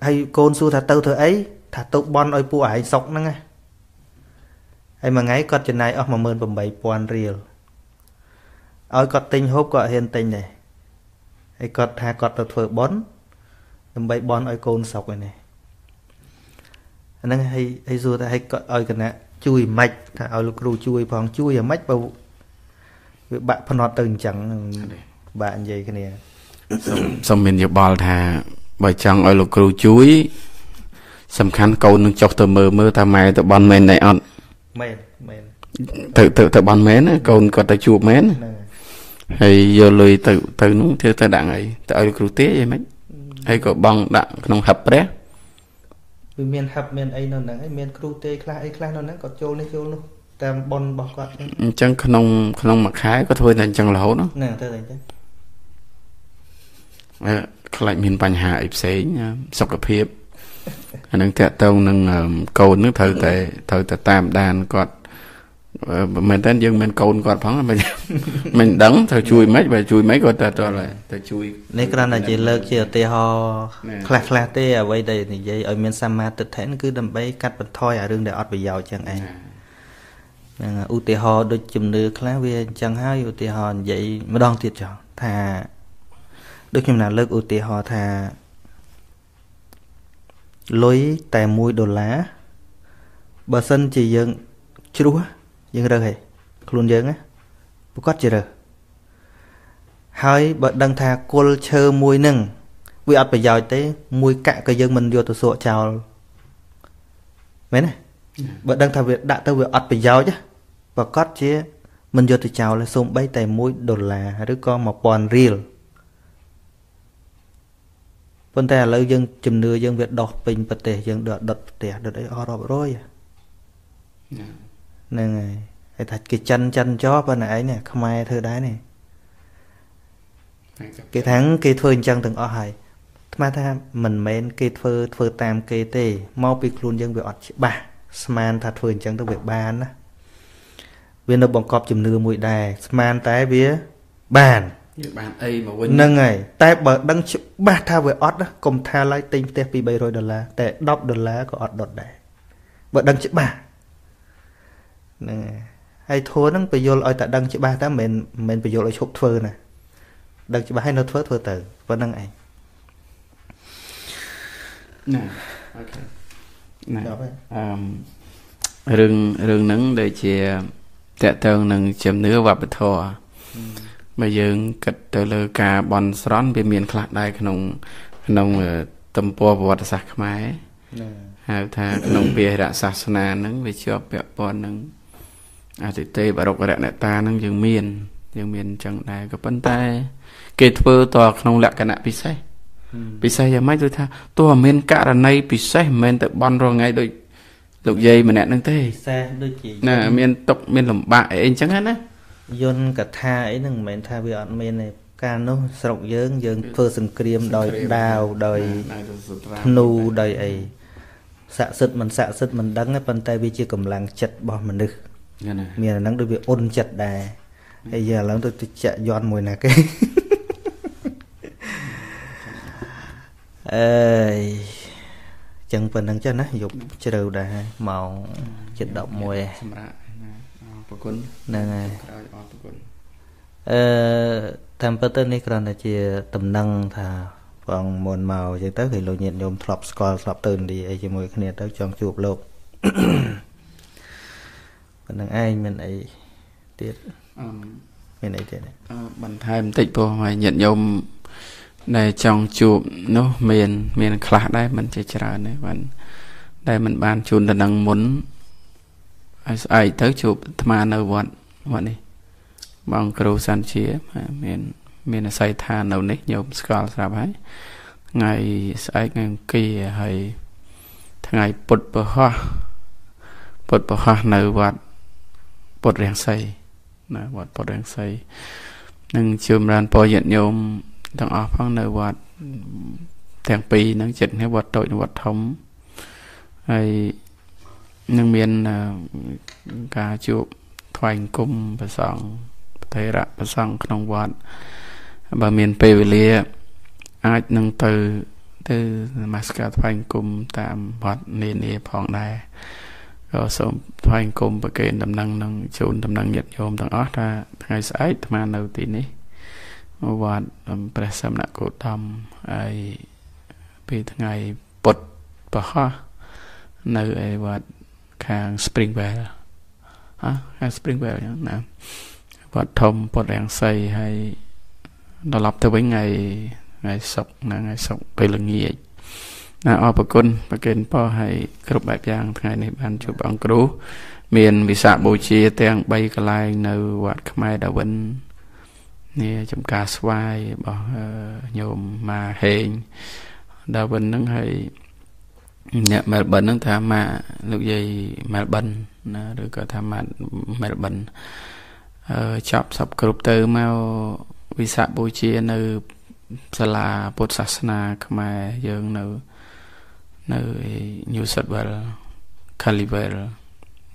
Speaker 1: ហើយកូនសួរថាទៅធ្វើអីថាទៅប៉ុនឲ្យពួកឯងសុកហ្នឹងណាហើយមួយថ្ងៃគាត់ចំណាយអស់18000រៀលឲ្យគាត់ទិញហូបគាត់ហ៊ានទិញដែរ ហើយគាត់ថាគាត់ទៅធ្វើបន់ដើម្បីបន់ឲ្យកូនស្រុកឯនេះអាហ្នឹងឲ្យឲ្យសួរថាឲ្យគាត់ឲ្យគណៈជួយមិនថាឲ្យលោកគ្រូជួយផងជួយយ៉ាងម៉េចបើវាបាក់ភ្នត់ទៅអញ្ចឹងបាក់និយាយគ្នា
Speaker 2: សូមមានយោបល់ថាបើចង់ឲ្យលោកគ្រូជួយ សំខាន់កូននឹងចុះទៅមើលមើលថាម៉ែទៅបន់មែនទេអត់
Speaker 1: មែនមែន
Speaker 2: ទៅទៅទៅបន់មែនណាកូនគាត់ទៅជួបមែនហ្នឹង ហើយយកលុយទៅទៅនោះធ្វើទៅដាក់អីទៅឲ្យគ្រូទេអីមិនហើយក៏បងដាក់ក្នុងហឹបព្រះ
Speaker 1: វាមានហឹបមានអីនៅហ្នឹងហើយមានគ្រូទេខ្លះអីខ្លះនៅហ្នឹងក៏ចូលនេះចូលនោះតាមប៉ុនរបស់គាត់
Speaker 2: អញ្ចឹងក្នុងក្នុងមួយខែក៏ធ្វើតែអញ្ចឹងរហូត
Speaker 1: ណាទៅតែអញ្ចឹង
Speaker 2: អឺខ្លាចមានបញ្ហាអីផ្សេងសុខភាពអានឹងតកតងនឹងកូននឹងត្រូវតែត្រូវតែតាមដានគាត់ មែនតើយើងមិនកូនគាត់ផងមិនមិនដឹងត្រូវជួយមិនបើជួយមិនគាត់តែតើទៅជួយ
Speaker 1: នេះគ្រាន់តែជាលើកជាឧទាហរណ៍ខ្លះខ្លះទេអ្វីដែលនិយាយឲ្យមានសមាទិដ្ឋិគឺដើម្បីកាត់បន្ថយអារឿងដែលអត់ប្រយោជន៍ចឹងឯងហ្នឹងឧទាហរណ៍ដូចជំនឿខ្លះវាអញ្ចឹងហើយឧទាហរណ៍និយាយម្ដងទៀតចោះថាដូចខ្ញុំណាលើកឧទាហរណ៍ថាលុយតែ1ដុល្លារបើសិនជាយើងជ្រោះ យើងរើសហេខ្លួនយើងណាប្រកាសជារើសហើយបើដឹងថាគុលឈើមួយនឹងវាអត់ប្រយោជន៍ទេ មួយកាក់ក៏យើងមិនយកទៅសក់ចោលមែនទេបើដឹងថាវាដាក់ទៅវាអត់ប្រយោជន៍ប្រកាសជាមិនយកទៅចោលទេសូម្បីតែ1ដុល្លារឬក៏1000រៀលប៉ុន្តែឥឡូវយើងជំនឿយើងវាដោះពេញប្រទេសយើងដុតផ្ទះដុតអីអស់រាប់រយ ហ្នឹងហើយហើយថាគេចិនចិនចោប៉ុណ្ណាឯងនេះខ្មែរធ្វើដែរនេះគេថាគេធ្វើអញ្ចឹងទាំងអស់ហើយថ្មថាមិនមែនគេធ្វើធ្វើតាមគេទេមកពីខ្លួនយើងវាអត់ច្បាស់ស្មានថាធ្វើអញ្ចឹងទៅវាបានណាវានៅបង្កប់ជំនឿមួយដែរស្មានតែវាបាន
Speaker 2: យើងបានអីមកវិញ
Speaker 1: ហ្នឹងហើយតែបើដឹងច្បាស់ថាវាអត់កុំថាឡើយទិញផ្ទះពី300ដុល្លារតែ10ដុល្លារក៏អត់ដុតដែរបើដឹងច្បាស់ ហ្នឹងហើយធួហ្នឹងបញ្យល់ឲ្យតែដឹងច្បាស់តែមិនមិនបញ្យល់ឲ្យឈប់ធ្វើណាដឹងច្បាស់ហើយនៅធ្វើធ្វើទៅប៉ុណ្្នឹងឯងណា
Speaker 2: អូខេណាអឺរឿងរឿងហ្នឹងដែលជាតកតងនឹងជំនឿវប្បធម៌បើយើងគិតទៅលើការបន់ស្រន់វាមានខ្លះដែរក្នុងក្នុងទំព័រប្រវត្តិសាស្ត្រខ្មែរហៅថាក្នុងវិរៈសាសនាហ្នឹងវាជាប់ពាក់ព័ន្ធនឹង អតិទេបរុករណតាហ្នឹងយើងមានយើងមានអញ្ចឹងដែរក៏ប៉ុន្តែ គេធ្វើតក្នុងលក្ខណៈពិសេសពិសេសយ៉ាងម៉េចគឺថាទោះមានករណីពិសេសមិនមែនទៅបន់រងថ្ងៃដូចលោកយាយម្នាក់ហ្នឹងទេពិ
Speaker 1: សេសដូចជា
Speaker 2: ណាមានទុកមានលំបាកអីអញ្ចឹងណា
Speaker 1: យន្តកថាអីហ្នឹងមិនមែនថាវាអត់មានទេកាលនោះស្រុកយើងយើងធ្វើសង្គ្រាមដោយដាវដោយធ្នូដោយអីស័ក្តិសិទ្ធិមិនស័ក្តិសិទ្ធិមិនដឹងទេប៉ុន្តែវាជាកម្លាំងចិត្តរបស់មនុស្ស មានអាហ្នឹងដូចវាអ៊ុនចិត្តដែរហើយយើងឥឡូវទៅទៅចាក់យន់មួយណាគេអើយចឹងប៉ុណ្្នឹងចាស់ណាយប់ជ្រៅដែរម៉ោង7:11
Speaker 2: សម្រាប់ប្រគុណ
Speaker 1: ហ្នឹងហើយក្រោយអរប្រគុណអឺតាមពិតទៅនេះគ្រាន់តែជា តំណែងថាបងមុនមកអញ្ចឹងទៅគេលោកញាតិញោមធ្លាប់ស្គាល់ធ្លាប់ទៅឥណ្ឌាអីជាមួយគ្នាទៅចង់ជួបលោក ប៉ុណ្្នឹងឯងមានអីទៀតអឺមានអីទៀត
Speaker 2: អឺបន្ថែមបន្តិចព្រោះឲ្យញាតិញោមដែលចង់ជួបនោះមាន មាន ខ្លះដែរមិនជាច្រើនទេបានដែលមិនបានជូនតំណែងមុនហើយស្អែកទៅជួបអាត្មានៅវត្តវត្តនេះបងគ្រូសាន់ជាមាន មានអាស័យដ្ឋាននៅនេះញោមស្គាល់ស្រាប់ហើយថ្ងៃស្អែកថ្ងៃអង្គារហើយថ្ងៃពុទ្ធពហោះពុទ្ធពហោះនៅវត្ត ពុទ្ធរាំងសីនៅវត្តពុទ្ធរាំងសីនឹងជឿមរានពរញាតិញោមទាំងអស់ផងនៅវត្តទាំងពីរនឹងចិត្តនេះវត្តតូចនិងវត្តធំហើយនឹងមានការជួបថ្វាយអង្គមប្រសងប្រធេរៈប្រសងក្នុងវត្តបើមានពេលវេលាអាចនឹងទៅទៅនមស្ការថ្វាយអង្គមតាមវត្តនានាផងដែរ ក៏សូមថ្វាយអង្គមប្រគេនដំណឹងនឹងជូនដំណឹងញាតិញោមទាំងអស់ថាថ្ងៃស្អែកអាត្មានៅទីនេះវត្តព្រះសមណគោតមហើយពេលថ្ងៃពុទ្ធបហោះនៅឯវត្តខាង Springwell ហ៎ខាង Springwell ហ្នឹងណាវត្តធំពុទ្ធរាំងសីហើយត្រឡប់ទៅវិញថ្ងៃថ្ងៃសុកណាថ្ងៃសុកពេលល្ងាច ណាអរប្រគុណប្រគិនពោឲ្យគ្រប់បែបយ៉ាងថ្ងៃនេះបានជួបអង្គគ្រូមានវិសាខបូជាទាំង3កន្លែងនៅវត្តខ្មែរដាវិននេះចំការស្វាយរបស់ញោមម៉ាហេងដាវិនហ្នឹងហើយអ្នកមែលប៊នហ្នឹងថាម៉ាលោកយាយមែលប៊នណាឬក៏ថាម៉ាមែលប៊នអឺចប់សពគ្រប់ទៅមកវិសាខបូជានៅសាលាពុទ្ធសាសនាខ្មែរយើងនៅ នៅ New Southwell Caliwell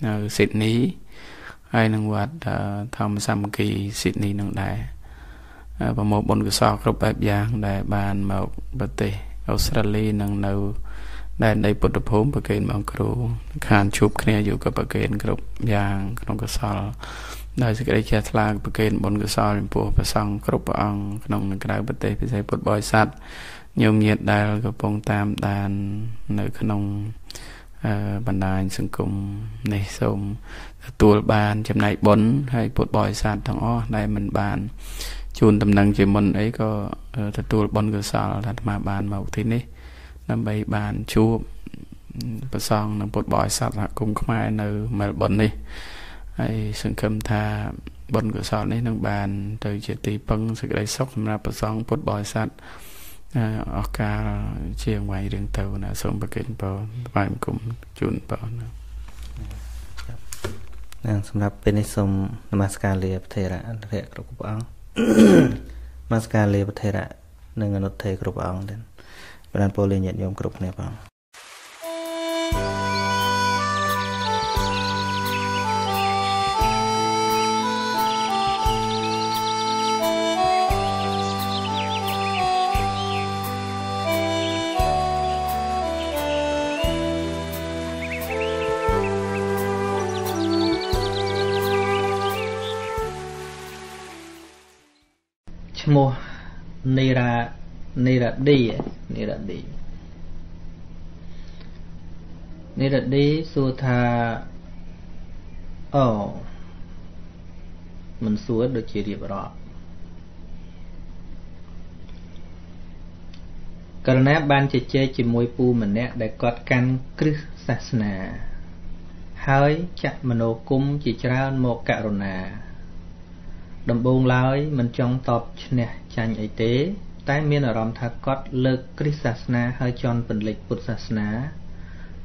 Speaker 2: នៅ Sydney ហើយនឹងវត្តធម្មសាមគ្គី Sydney នឹងដែរប្រមូលបុណ្យកុសលគ្រប់បែបយ៉ាង ដែលបានមកប្រទេសអូស្ត្រាលីនិងនៅដែនដីពុទ្ធភូមិប្រកេនបងគ្រូខានជួបគ្នាយូរក៏ប្រកេនគ្រប់យ៉ាងក្នុងកុសលដោយសេចក្តីជ្រះថ្លាប្រកេនបុណ្យកុសលចំពោះព្រះសង្ឃគ្រប់ព្រះអង្គក្នុងនិងក្រៅប្រទេសពិសេសពុទ្ធបរិស័ទ ញោមញាតដែលកំពុងតាមដាននៅក្នុងបណ្ដាញសង្គមនេះសូមទទួលបានចំណែកបុណ្យហើយពុទ្ធបរិស័ទទាំងអស់ដែលមិនបានជូនដំណឹងជាមុនអីក៏ទទួលបុណ្យកុសលអាត្មាបានមកទីនេះ ដើម្បីបានជួបប្រសងនឹងពុទ្ធបរិស័ទសហគមន៍ខ្មែរនៅមែលប៊ននេះហើយសង្ឃឹមថាបុណ្យកុសលនេះនឹងបាន ទៅជាទីពឹងសេចក្តីសុខសម្រាប់ប្រសងពុទ្ធបរិស័ទ អស់កាលជាងវាយរឿងទៅណាសូមប្រកិនបោថ្វាយគុំជូនបោណា
Speaker 1: ណាសម្រាប់ពេលនេះសូមនមស្ការលាប្រធេរៈអន្តរៈគ្រប់ព្រះអង្គនមស្ការលាប្រធេរៈនិងអនុថេគ្រប់ព្រះអង្គទៀតបានពលញាតិញោមគ្រប់គ្នាបង មោះនីរ៉ានីរ៉ាឌីនីរ៉ាឌីនីរ៉ាឌីសួរថាអូមិនសួរដូចជារៀបរាប់ករណីបានជជែកជាមួយពូម្នាក់ដែលគាត់កាន់គ្រឹះសាសនា ហើយចាក់មនោគមជាច្រើនមកករុណា ដំបូងឡើយមិនចង់តបឈ្នះចាញ់អីទេ តែមានអារម្មណ៍ថាគាត់លើកគ្រិស្តសាសនាហើយជន់ពន្លិចពុទ្ធសាសនា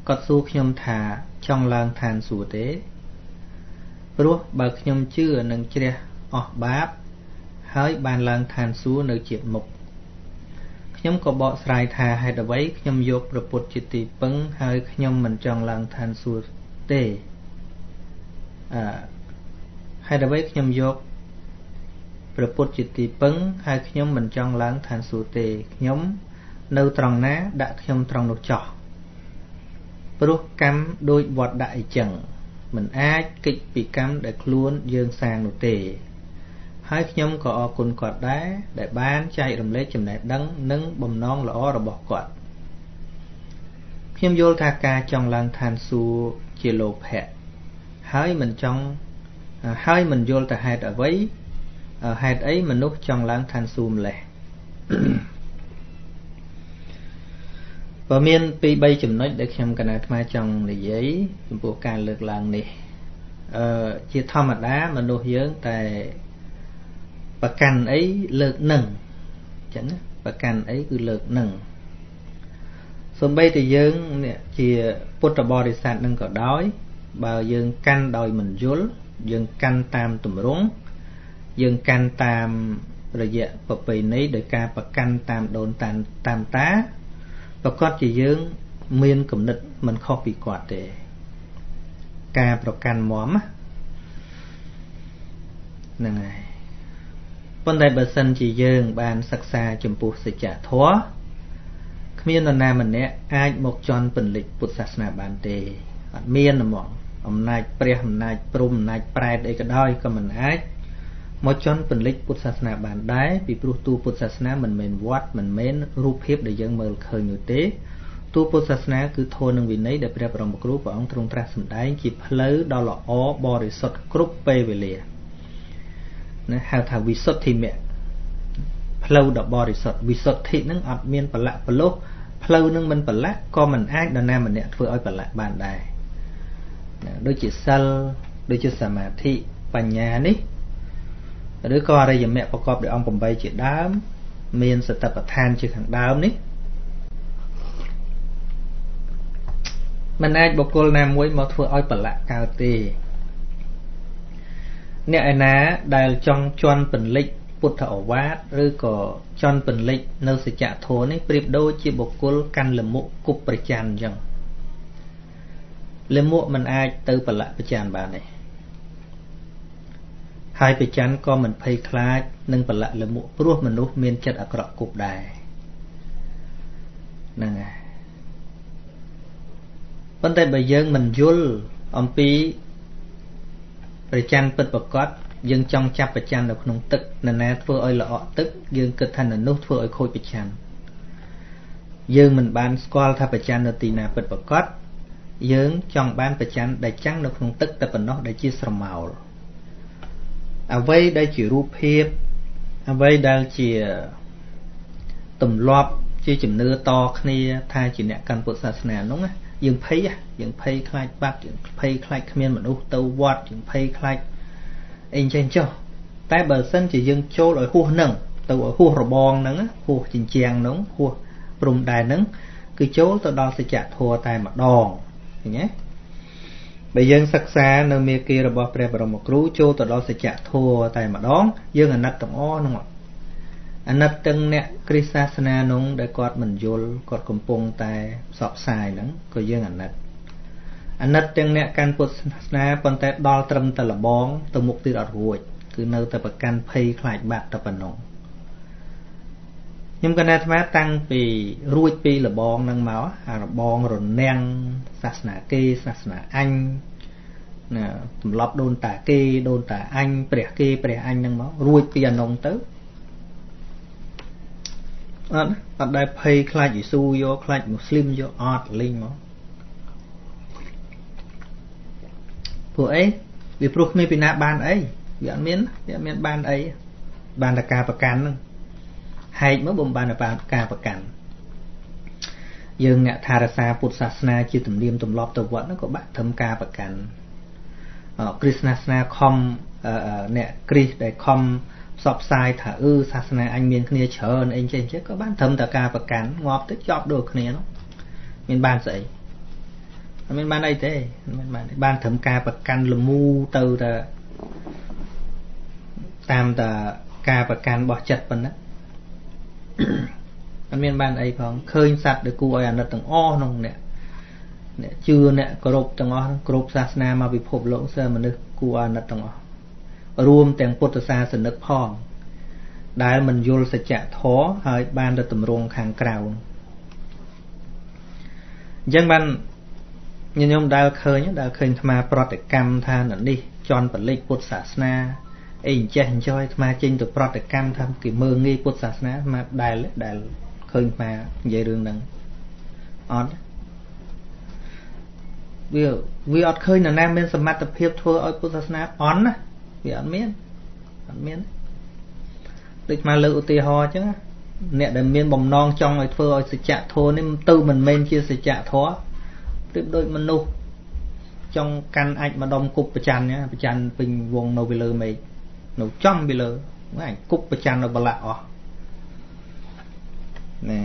Speaker 1: គាត់សួរខ្ញុំថាចង់ឡើងឋានសួគ៌ទេព្រោះបើខ្ញុំជឿនឹងជ្រះអស់បាប ហើយបានឡើងឋានសួគ៌នៅជាតិមុខខ្ញុំក៏បកស្រាយថាហេតុអ្វីខ្ញុំយកព្រះពុទ្ធជាទីពឹងហើយខ្ញុំមិនចង់ឡើងឋានសួគ៌ទេអឺហេតុអ្វីខ្ញុំយក ព្រះពុទ្ធជាទីពឹងហើយខ្ញុំមិនចង់ឡើងឋានសួគ៌ទេខ្ញុំនៅត្រង់ណាដាក់ខ្ញុំត្រង់នោះចោះព្រោះកម្មដូចវត្តដាក់អីចឹងមិនអាចគេចពីកម្មដែលខ្លួនយើងសាងនោះទេហើយខ្ញុំក៏អរគុណគាត់ដែរដែលបានចែករំលែកចំណេះដឹងនិងបំណងល្អរបស់គាត់ខ្ញុំយល់ថាការចង់ឡើងឋានសួគ៌ជាលោភៈហើយមិនចង់ហើយមិនយល់ទៅហេតុអ្វី ហេតុអីមនុស្សចង់ឡើងឋានសួគ៌ម្លេះបើមានពីរ3ចំណុចដែលខ្ញុំកណាអាត្មាចង់និយាយចំពោះការលើកឡើងនេះអឺជាធម្មតាមនុស្សយើងតែប្រកាន់អីលើកនឹងអញ្ចឹងណាប្រកាន់អីគឺលើកនឹងសំបីតែយើងនេះជាពុទ្ធបរិស័ទនឹងក៏ដោយ បើយើងកាន់ដោយមិនយល់យើងកាន់តាមទម្រង់ យើងកាន់តាមរយៈប្រពៃណីដោយការប្រកាន់តាមដូនតាមតាមតាប្រកាសជាយើងមានគំនិតមិនខុសពីគាត់ទេ ការប្រកាន់មមហ្នឹងហើយប៉ុន្តែបើសិនជាយើងបានសិក្សាចំពោះសច្ចធម៌គ្មាននរណាម្នាក់អាចមកជន់ពន្លិចពុទ្ធសាសនាបានទេអត់មានហ្មងអំណាចព្រះអំណាចព្រំអំណាចប្រែតអីក៏ដោយក៏មិនអាច មកជន់ពន្លិចពុទ្ធសាសនាបានដែរពីព្រោះទូពុទ្ធសាសនាមិនមែនវត្តមិនមែនរូបភាពដែលយើងមើលឃើញនោះទេទូពុទ្ធសាសនាគឺធម៌និងវិន័យដែលព្រះបរមគ្រូព្រះអង្គទ្រង់ត្រាស់សម្ដែងជាផ្លូវដ៏ល្អបរិសុទ្ធគ្រប់ពេលវេលាណាហៅថាវិសុទ្ធិមគ្គផ្លូវដ៏បរិសុទ្ធវិសុទ្ធិនឹងអត់មានប្រឡាក់ប្រលោះផ្លូវនឹងមិនប្រឡាក់ក៏មិនអាចនរណាម្នាក់ធ្វើឲ្យប្រឡាក់បានដែរដូចជាសិលដូចជាសមាធិបញ្ញានេះ ឬក៏អរិយមគ្គប្រកបដោយអង្គ8ជាដើម មានសតិប្បដ្ឋានជាខាងដើមនេះមិនអាចបុគ្គលណាមួយមកធ្វើឲ្យប្រឡាក់កើតទេអ្នកឯណាដែលចង់ជន់ពន្លិចពុទ្ធអវាទឬក៏ជន់ពន្លិចនៅសច្ចធម៌នេះប្រៀបដូចជាបុគ្គលកាន់លមុខគប់ប្រច័នអញ្ចឹងលមុខមិនអាចទៅប្រឡាក់ប្រច័នបានទេ ហើយប្រច័នក៏មិនភ័យខ្លាចនឹងប្រឡាក់លមុខព្រោះមនុស្សមានចិត្តអាក្រក់គប់ដែរហ្នឹងហើយប៉ុន្តែបើយើងមិនយល់អំពីប្រច័នពិតប្រកបយើងចង់ចាប់ប្រច័ននៅក្នុងទឹកនរណាធ្វើឲ្យល្អក់ទឹកយើងគិតថានៅនោះធ្វើឲ្យខូចប្រច័នយើងមិនបានស្គាល់ថាប្រច័ននៅទីណាពិតប្រកបយើងចង់បានប្រច័នដែលចាំងនៅក្នុងទឹកតែប៉ុណ្ណោះដែលជាស្រមោល អ្វីដែលជារូបភាពអ្វីដែលជាទម្លាប់ជាជំនឿតគ្នាថាជាអ្នកកាន់ពុទ្ធសាសនានោះណាយើងភ័យយើងភ័យខ្លាចបាត់យើងភ័យខ្លាចគ្មានមនុស្សទៅវត្តយើងភ័យខ្លាចអីចេះចុះតែបើសិនជាយើងចូលឲ្យហួសនឹងទៅឲ្យហួសរបងហ្នឹងហួសជញ្ជាំងហ្នឹងហួសព្រំដែនហ្នឹងគឺចូលទៅដល់សច្ចធម៌តែម្ដងឃើញទេ បើយើងសិក្សានៅមេគីរបស់ព្រះបរមគ្រូចូលទៅដល់សច្ចធម៌តែម្ដង យើងអាណិតទាំងអស់ហ្នឹងអាណិតទាំងអ្នកគ្រិស្តសាសនានោះដែលគាត់មិនយល់គាត់កំពុងតែផ្សព្វផ្សាយហ្នឹងក៏យើងអាណិតអាណិតទាំងអ្នកកាន់ពុទ្ធសាសនាប៉ុន្តែដល់ត្រឹមតែលបងទៅមុខទៀតអត់រួចគឺនៅតែប្រកាន់ភ័យខ្លាចបាត់តែប៉ុណ្ណោះ ខ្ញុំកណាអាត្មាតាំងពីរួចពីលបងហ្នឹងមកអារបងរនាំងសាសនាគេសាសនាអញណាទម្លាប់ដូនតាគេដូនតាអញព្រះគេព្រះអញហ្នឹងមករួចពីអានងទៅអត់អត់ដែលភ័យខ្លាចយេស៊ូយកខ្លាចមូស្លីមយកអត់លេងមកពួកអីវាព្រោះគ្មានពីណាបានអីវាអត់មានវាអត់មានបានអីបានតែការប្រកាន់ហ្នឹង ហែកមកបំបានតែការប្រកាន់យើងអ្នកថារសាពុទ្ធសាសនាជាទំនៀមទម្លាប់ទៅវត្តហ្នឹងក៏បាក់ត្រឹមការប្រកាន់គ្រិស្តសាសនាខំអ្នកគ្រីស្ទដែលខំផ្សព្វផ្សាយថាអឺសាសនាអញមានគ្នាច្រើនអីចេះចេះក៏បានត្រឹមតែការប្រកាន់ងាប់ទៅជាប់ដូចគ្នានោះមានបានស្អីអត់មានបានអីទេមិនបានបានត្រឹមការប្រកាន់លមូទៅតែតាមតែការប្រកាន់របស់ចិត្តប៉ុណ្ណា អត់មានបានអីផងឃើញសត្វដែលគួរឲ្យអាណិតទាំងអស់ក្នុងអ្នកអ្នកជឿអ្នកគោរពទាំងអស់គ្រប់សាសនាមកពិភពលោកសើមនុស្សគួរអាណិតទាំងអស់រួមទាំងពុទ្ធសាសនិកផង ដែលមិនយល់សច្ចធម៌ហើយបានទៅតម្រង់ខាងក្រៅអញ្ចឹងបានញញោមដែលឃើញដែលឃើញអាត្មាប្រតិកម្មថានេះជន់បលិចពុទ្ធសាសនាអីអញ្ចេះអញ្ចោយអាត្មាចេញទៅប្រតិកម្មថាគេមើងងាយពុទ្ធសាសនាអាត្មាដែលដែល ឃើញអាត្មានិយាយរឿងហ្នឹងអត់វាវាអត់ឃើញនរណាមានសមត្ថភាពធ្វើឲ្យពុទ្ធសាសនាអន់ណាវាអត់មានអត់មានដូចមកលើកឧទាហរណ៍អញ្ចឹងអ្នកដែលមានបំណងចង់ឲ្យធ្វើឲ្យសច្ចធម៌នេះទៅមិនមែនជាសច្ចធម៌ប្រៀបដូចមនុស្សចង់កាន់អាចម្ដុំគប់ប្រច័នប្រច័នពេញវងនៅពីលើមេឃនៅចំពីលើហ្នឹងគប់ប្រច័ននៅបលាក់អស់ ណែ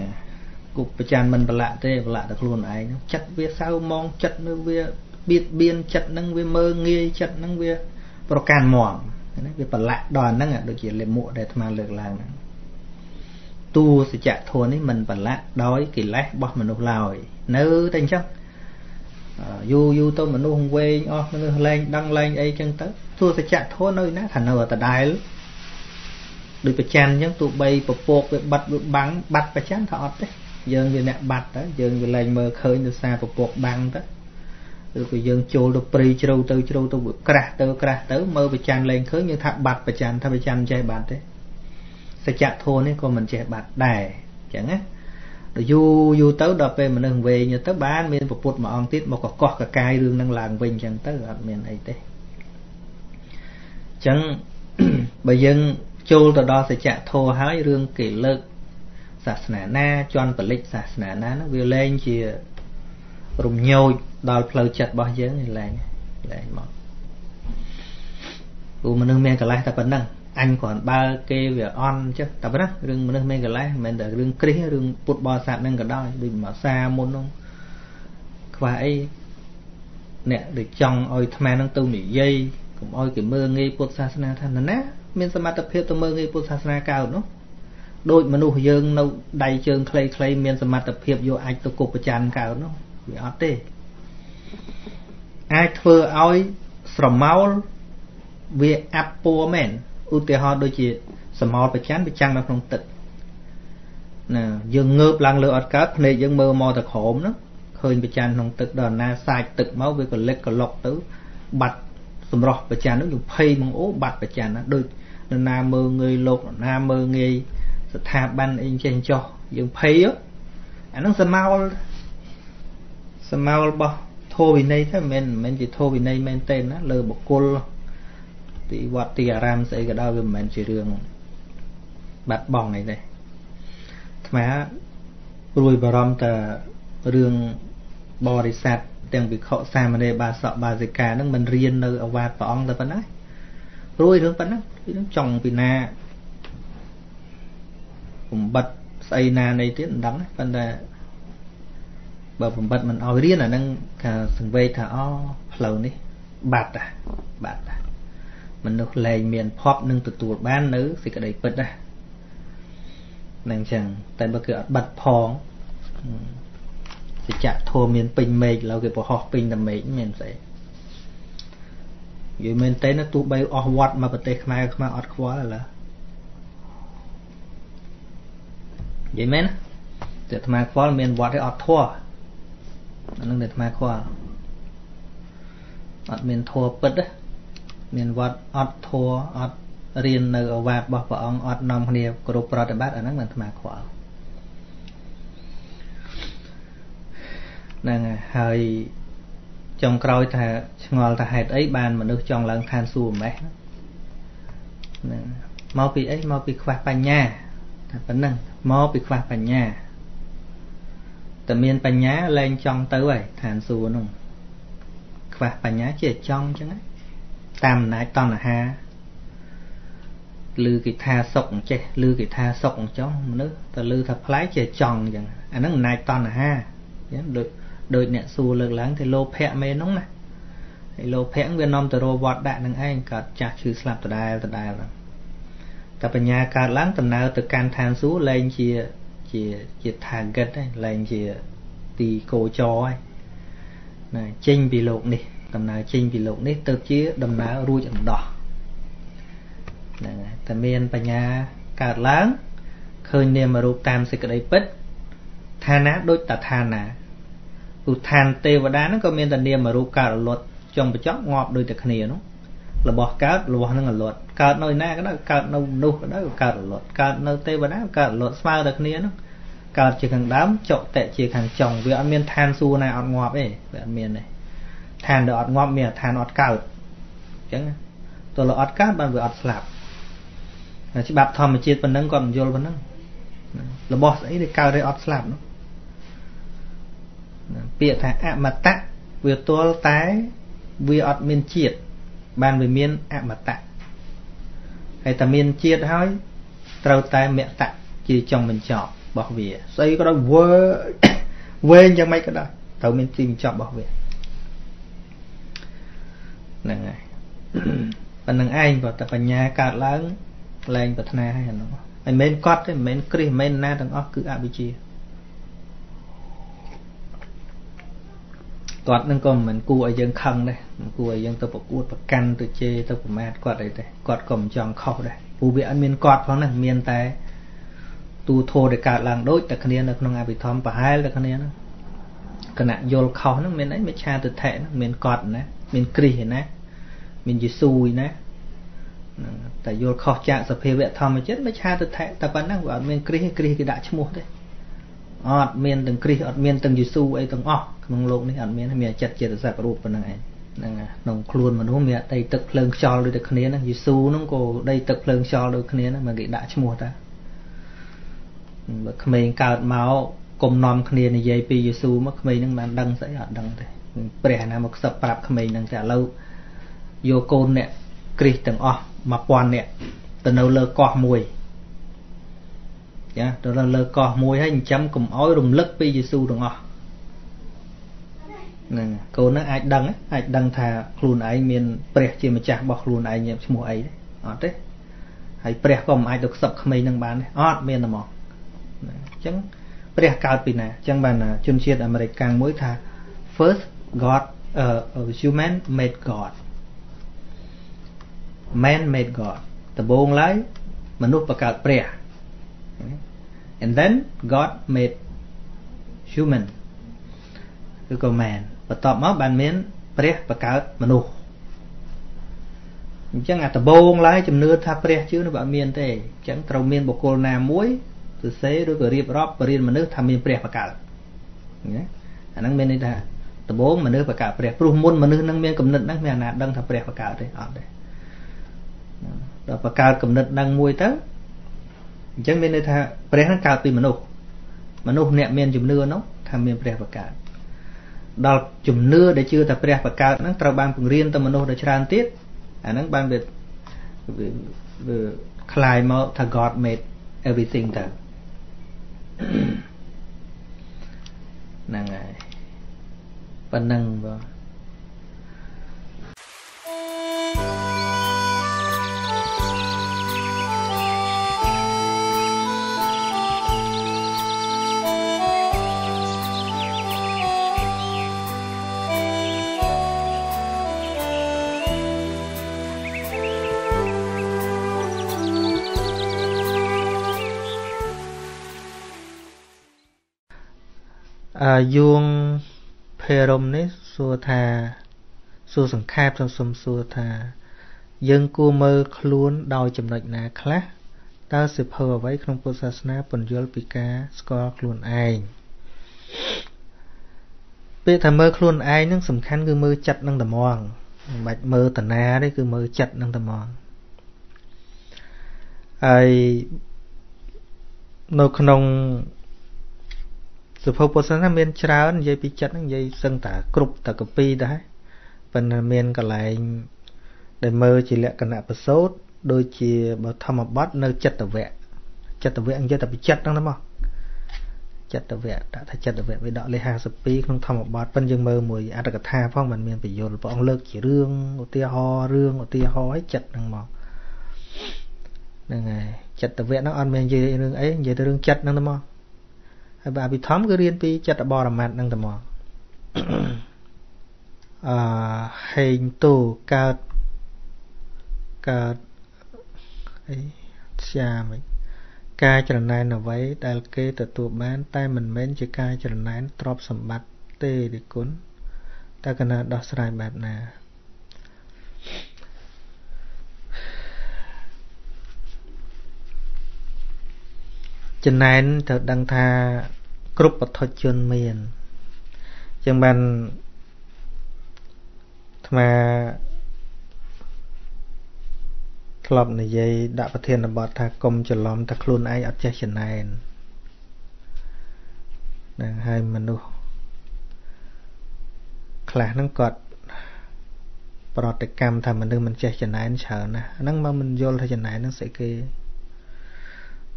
Speaker 1: គប់ប្រច័នមិនបលាក់ទេបលាក់តែខ្លួនឯងចិត្តវាសៅมองចិត្តនៅវាបៀតបៀនចិត្តហ្នឹងវាមើងងាយចិត្តហ្នឹងវាប្រកាន់មមណាវាប្រឡាក់ដល់ហ្នឹងដូចជាលិមួកដែលអាត្មាលើកឡើងហ្នឹងតួសច្ចធម៌នេះមិនប្រឡាក់ដោយកិលេសរបស់មនុស្សឡើយនៅតែអញ្ចឹងយូរយូរទៅមនុស្សវែងអស់មនុស្សលែងដឹងលែងអីចឹងទៅទោះសច្ចធម៌នៅណាថានៅដដែល ដូចប្រច័នអញ្ចឹងទោះបីពពកវាបាត់វាបាំងបាត់ប្រច័នថាអត់ទេយើងវាអ្នកបាត់ទៅយើងវាលែងមើលឃើញដោយសារពពកបាំងទៅឬក៏យើងចូលទៅព្រៃជ្រៅទៅជ្រៅទៅក្រាស់ទៅក្រាស់ទៅមើលប្រច័នលែងឃើញយើងថាបាត់ប្រច័នថាប្រច័នចេះបាត់ទេសច្ចធម៌នេះក៏មិនចេះបាត់ដែរអញ្ចឹងណាដល់យូរយូរទៅដល់ពេលមនុស្សវែងទៅបានមានពពុទ្ធមួយអង្គទៀតមកកកកកាយរឿងហ្នឹងឡើងវិញអញ្ចឹងទៅអត់មានអីទេអញ្ចឹងបើយើង ចូលទៅដល់សច្ចធម៌ហើយរឿងគេលើកសាសនាណាជន់បលិចសាសនាណាហ្នឹងវាលែងជារំញោចដល់ផ្លូវចិត្តរបស់យើងលែងលែងមកព្រោះមនុស្សមានកលេសតែប៉ុណ្ណឹងអញគ្រាន់បើគេវាអន់ចឹងតែប៉ុណ្ណារឿងមនុស្សមានកលេសមិនមែនតែរឿងគ្រិះរឿងពុទ្ធបរិស័ទហ្នឹងក៏ដោយដូចមកសាមុនហ្នឹងខ្វះអីអ្នកដូចចង់ឲ្យអាត្មាហ្នឹងទៅនិយាយកុំឲ្យគេមើងងាយពុទ្ធសាសនាថាណា មានសមត្ថភាពទៅមើងងាយពុទ្ធសាសនាកើតនោះដូចមនុស្សយើងនៅដៃជើងខ្លីៗមានសមត្ថភាពយកអាចទៅគប់ប្រច័នកើតនោះវាអត់ទេអាចធ្វើឲ្យស្រមោលវាអាប់ពួរមែនឧទាហរណ៍ដូចជាសមោលប្រច័នវាចាំងនៅក្នុងទឹកណាយើងងើបឡើងលើអត់កើតភ្នែកយើងមើលមកទៅក្រោមហ្នឹងឃើញប្រច័នក្នុងទឹកដល់ណាសាច់ទឹកមកវាក៏លិចក៏លុកទៅបាត់សម្រស់ប្រច័ននោះយើងភ័យមកអូបាត់ប្រច័នណាដូច នរណាមើងងាយលោកនរណាមើងងាយស្ថាប័នអីចេះចោះយើងភ័យអាហ្នឹងសមោលសមោលរបស់ធោវិន័យទៅមិនមែនជាធោវិន័យមែនទេណាលើបុគ្គលទីវត្តទីអារាមស្អីក៏ដោយវាមិនមែនជារឿងបាត់បង់អីទេអាត្មាព្រួយបារម្ភតែរឿងបរិស័ទទាំងវិខសាមណេរបាសកបាសិកានឹងមិនរៀននៅអវាទព្រះអង្គតែប៉ុណ្ណាព្រួយរឿងប៉ុណ្ណា គឺចង់ពីណាបំបត្តិស្អីណានៃទៀតមិនដឹងប៉ុន្តែបើបំបត្តិមិនឲ្យរៀនអាហ្នឹងថាសង្វេកថាអូផ្លូវនេះបាត់តាបាត់តាមនុស្សលែងមានភពនឹងទទួលបាននៅសេចក្តីពិតណានឹងចឹងតែបើគឺអត់បាត់ផងសច្ចធម៌មានពេញមេឃឡើយគេប្រហោះពេញតែមេឃមានស្អី និយាយមែនតើទោះបីអស់វត្តមកប្រទេសខ្មែរខ្មែរអត់ខ្វល់ឥឡូវនិយាយមែនតែអាត្មាខ្វល់មានវត្តទេអត់ធัวអានឹងតែអាត្មាខ្វល់អត់មានធัวពិតមានវត្តអត់ធัวអត់រៀននៅអាវាតរបស់ព្រះអង្គអត់នាំគ្នាគ្រប់ប្រតិបត្តិអាហ្នឹងមិនអាត្មាខ្វល់ហ្នឹងហើយ ចុងក្រោយថាឆ្ងល់ថាហេតុអីបានមនុស្សចង់ឡើងឋានសួគ៌ម៉េះហ្នឹងមកពីអីមកពីខ្វះបញ្ញាថាប៉ុណ្ណឹងមកពីខ្វះបញ្ញាតែមានបញ្ញាលែងចង់ទៅហើយឋានសួគ៌នោះខ្វះបញ្ញាជាចង់អញ្ចឹងតាមអំណាចតណ្ហាឬគេថាសុកអញ្ចេះឬគេថាសុកអញ្ចឹងមនុស្សទៅឮថាផ្លែជាចង់អញ្ចឹងអាហ្នឹងអំណាចតណ្ហាអញ្ចឹងដូច ដូចអ្នកសួរលើកឡើងទៅលោភៈមែនហ្នឹងណាហើយលោភៈវានាំទៅរវត្តដាក់នឹងឯងកើតចាស់ឈឺស្លាប់ដដែលដដែលហ្នឹងតែបញ្ញាកើតឡើងដំណើរទៅកាន់ឋានសួគ៌លែងជាជាជា target ហើយលែងជាទីគោចរហើយណាចេញពីលោកនេះដំណើរចេញពីលោកនេះទៅជាដំណើររួចអណ្ដោះហ្នឹងហើយតែមានបញ្ញាកើតឡើងឃើញនាមរូបតាមសេចក្តីពិតឋានៈដូចតឋានៈ ឧឋានទេវតាហ្នឹងក៏មានតែនាមរូបកើតរលត់ចុងបញ្ចប់ងាប់ដូចតែគ្នានោះរបស់កើតរបស់នឹងរលត់កើតនៅណាក៏ដោយកើតនៅមនុស្សក៏ដោយកើតរលត់កើតនៅទេវតាកើតរលត់ស្មើតែគ្នានោះកើតជាខាងដើមចុតិជាខាងចុងវាអត់មានឋានសួគ៌ណាអត់ងាប់ទេវាអត់មានទេឋានដែលអត់ងាប់មានឋានអត់កើតអញ្ចឹងទោះអត់កើតបានវាអត់ស្លាប់ច្បាប់ធម្មជាតិប៉ុណ្ណឹងគាត់មិនយល់ប៉ុណ្ណឹងរបស់ស្អីដែលកើតឲ្យអត់ស្លាប់នោះ ពាក្យថាអមតៈវាទល់តែវាអត់មានជាតិបានវាមានអមតៈហើយតែមានជាតិហើយត្រូវតែមតៈជាចុងបញ្ចប់របស់វាស្អីក៏ដោយវើវែងយ៉ាងម៉េចក៏ដោយត្រូវមានទីបញ្ចប់របស់វាហ្នឹងហើយប៉ុណ្្នឹងឯងបើតែបញ្ញាកើតឡើងលែងប្រាថ្នាហើយអានោះមិនមែនកត់ទេមិនមែនគ្រិះមិនមែនណាទាំងអស់គឺអវិជ្ជា គាត់នឹងក៏មិនគួរឲ្យយើងខឹងដែរមិនគួរឲ្យយើងទៅប្រកួតប្រកាន់ទៅជេរទៅប្រមាថគាត់អីទេគាត់ក៏មិនចង់ខុសដែរព្រោះវាអត់មានគាត់ផងណាមានតែទូធោដែលកើតឡើងដូចតែគ្នានៅក្នុងអភិធម្មប្រហែលតែគ្នាហ្នឹងគណៈយល់ខុសហ្នឹងមានអីមិឆាទិដ្ឋិហ្នឹងមានគាត់ណាមានគ្រីស្ទណាមានយេស៊ូយណាតែយល់ខុសចាកសភាវៈធម្មជាតិមិឆាទិដ្ឋិតែប៉ុណ្ណឹងវាអត់មានគ្រីស្ទគ្រីស្ទគេដាក់ឈ្មោះទេ អត់មានទាំងគ្រីស្ទអត់មានទាំងយេស៊ូអីទាំងអស់ក្នុងโลกនេះអត់មានមានចិត្តចេតសិករូបប៉ុណ្ណឹងឯងហ្នឹងក្នុងខ្លួនមនុស្សមានដីទឹកភ្លើងខ្យល់ដូចតែគ្នាហ្នឹងយេស៊ូហ្នឹងក៏ដីទឹកភ្លើងខ្យល់ដូចគ្នាហ្នឹងមកគេដាក់ឈ្មោះតាបើក្មេងកើតមកកុំនាំគ្នានិយាយពីយេស៊ូមកក្មេងហ្នឹងបានដឹងស្អីអត់ដឹងទេព្រះណាមកខ្សឹបប្រាប់ក្មេងហ្នឹងតែឥឡូវយកកូនអ្នកគ្រីស្ទទាំងអស់1000នាក់ទៅនៅលើកោះមួយ ចាទៅលើកោះមួយហើយចិញ្ចឹមកុំអោយរំលឹកពីយេស៊ូទាំងអស់ហ្នឹងកូនហ្នឹងអាចដឹងអាចដឹងថាខ្លួនឯងមានព្រះជាម្ចាស់របស់ខ្លួនឯងឈ្មោះអីទេអត់ទេហើយព្រះក៏មិនអាចទៅខ្សឹបក្មេងនឹងបានទេអត់មានតែមកអញ្ចឹងព្រះកើតពីណាអញ្ចឹងបានជនជាតិអាមេរិកកាំងមួយថា first god uh, human made god man made god ដំបូងឡើយមនុស្សបង្កើតព្រះ and then god made human គឺក៏ man បន្ទាប់មកបានមានព្រះបង្កើតមនុស្សអញ្ចឹងអាដំបងឡើយជំនឿថាព្រះជឿនៅបើអត់មានទេអញ្ចឹងត្រូវមានបុគ្គលណាមួយសរសេរឬក៏រៀបរាប់បរិញ្ញាមនុស្សថាមានព្រះបង្កើតណាអាហ្នឹងមានន័យថាដំបងមនុស្សបង្កើតព្រះព្រោះមុនមនុស្សហ្នឹងមានគំនិតហ្នឹងមានអាណាដឹងថាព្រះបង្កើតទេអត់ទេដល់បង្កើតគំនិតហ្នឹងមួយទៅ អញ្ចឹងមានន័យថាព្រះហ្នឹងកើតពីមនុស្សមនុស្សអ្នកមានជំនឿនោះថាមានព្រះបង្កើតដល់ជំនឿដែលជឿតែព្រះបកើតហ្នឹងត្រូវបានបង្រៀនទៅមនុស្សដ៏ច្រើនទៀតអាហ្នឹងបានវាវាคลายមកថា God made everything ទៅហ្នឹងហើយប៉ុណ្ណឹងបង យួងភេរមនេះសួរថាសួរសង្ខេបសុំសួរថា យើងគួរមើលខ្លួនដោយចំណុចណាខ្លះតើសិភៅអ្វីក្នុងពុទ្ធសាសនាពន្យល់ពីការស្គាល់ខ្លួនឯងពេលថាមើលខ្លួនឯងហ្នឹងសំខាន់គឺមើលចិត្តនឹងត្មងមិនបាច់មើលតាណាទេគឺមើលចិត្តនឹងត្មងហើយនៅក្នុង សុភពុទ្ធសាសនាមានច្រើននិយាយពីចិត្តហ្នឹងនិយាយសឹងតាគ្រប់តាកពីដែរប៉ុន្តែមានកន្លែងដែលមើលជាលក្ខណៈប្រសូតដូចជាបើធម្មបទនៅចិត្តវៈចិត្តវៈនិយាយតែពីចិត្តហ្នឹងទៅមកចិត្តវៈដាក់ថាចិត្តវៈវាដកលេខ52ក្នុងធម្មបទប៉ុន្តែយើងមើលមួយអត្តកថាផងมันមានបញ្យលព្រះអង្គលើកជារឿងឧទាហរណ៍រឿងឧទាហរណ៍ឲ្យចិត្តហ្នឹងមកហ្នឹងហើយចិត្តវៈហ្នឹងអត់មាននិយាយរឿងអីនិយាយទៅរឿងចិត្តហ្នឹងទៅមក ហើយបើអភិធម្មគឺរៀនពីចិត្តបរមត្តហ្នឹងទៅមកអឺហេងទូកើតកើតអីស្យាមិនការច្រណែនអ្វីដែលគេទទួលបាន តែមិនមែនជាការច្រណែនទ្រព្យសម្បត្តិទេទេគុណតើកណាដោះស្រាយបែបណា ចំណែនត្រូវដឹងថាគ្រប់បទជនមានចឹងបានអាត្មាធ្លាប់និយាយដាក់ប្រធានបទថាកុំច្រឡំថាខ្លួនឯងអត់ចេះចំណែននឹងហើយមនុស្សខ្លះហ្នឹងគាត់ប្រតិកម្មថាមនុស្សមិនចេះចំណែនច្រើនណាស់ហ្នឹងមកមិនយល់ថាចំណែនហ្នឹងស្អីគេ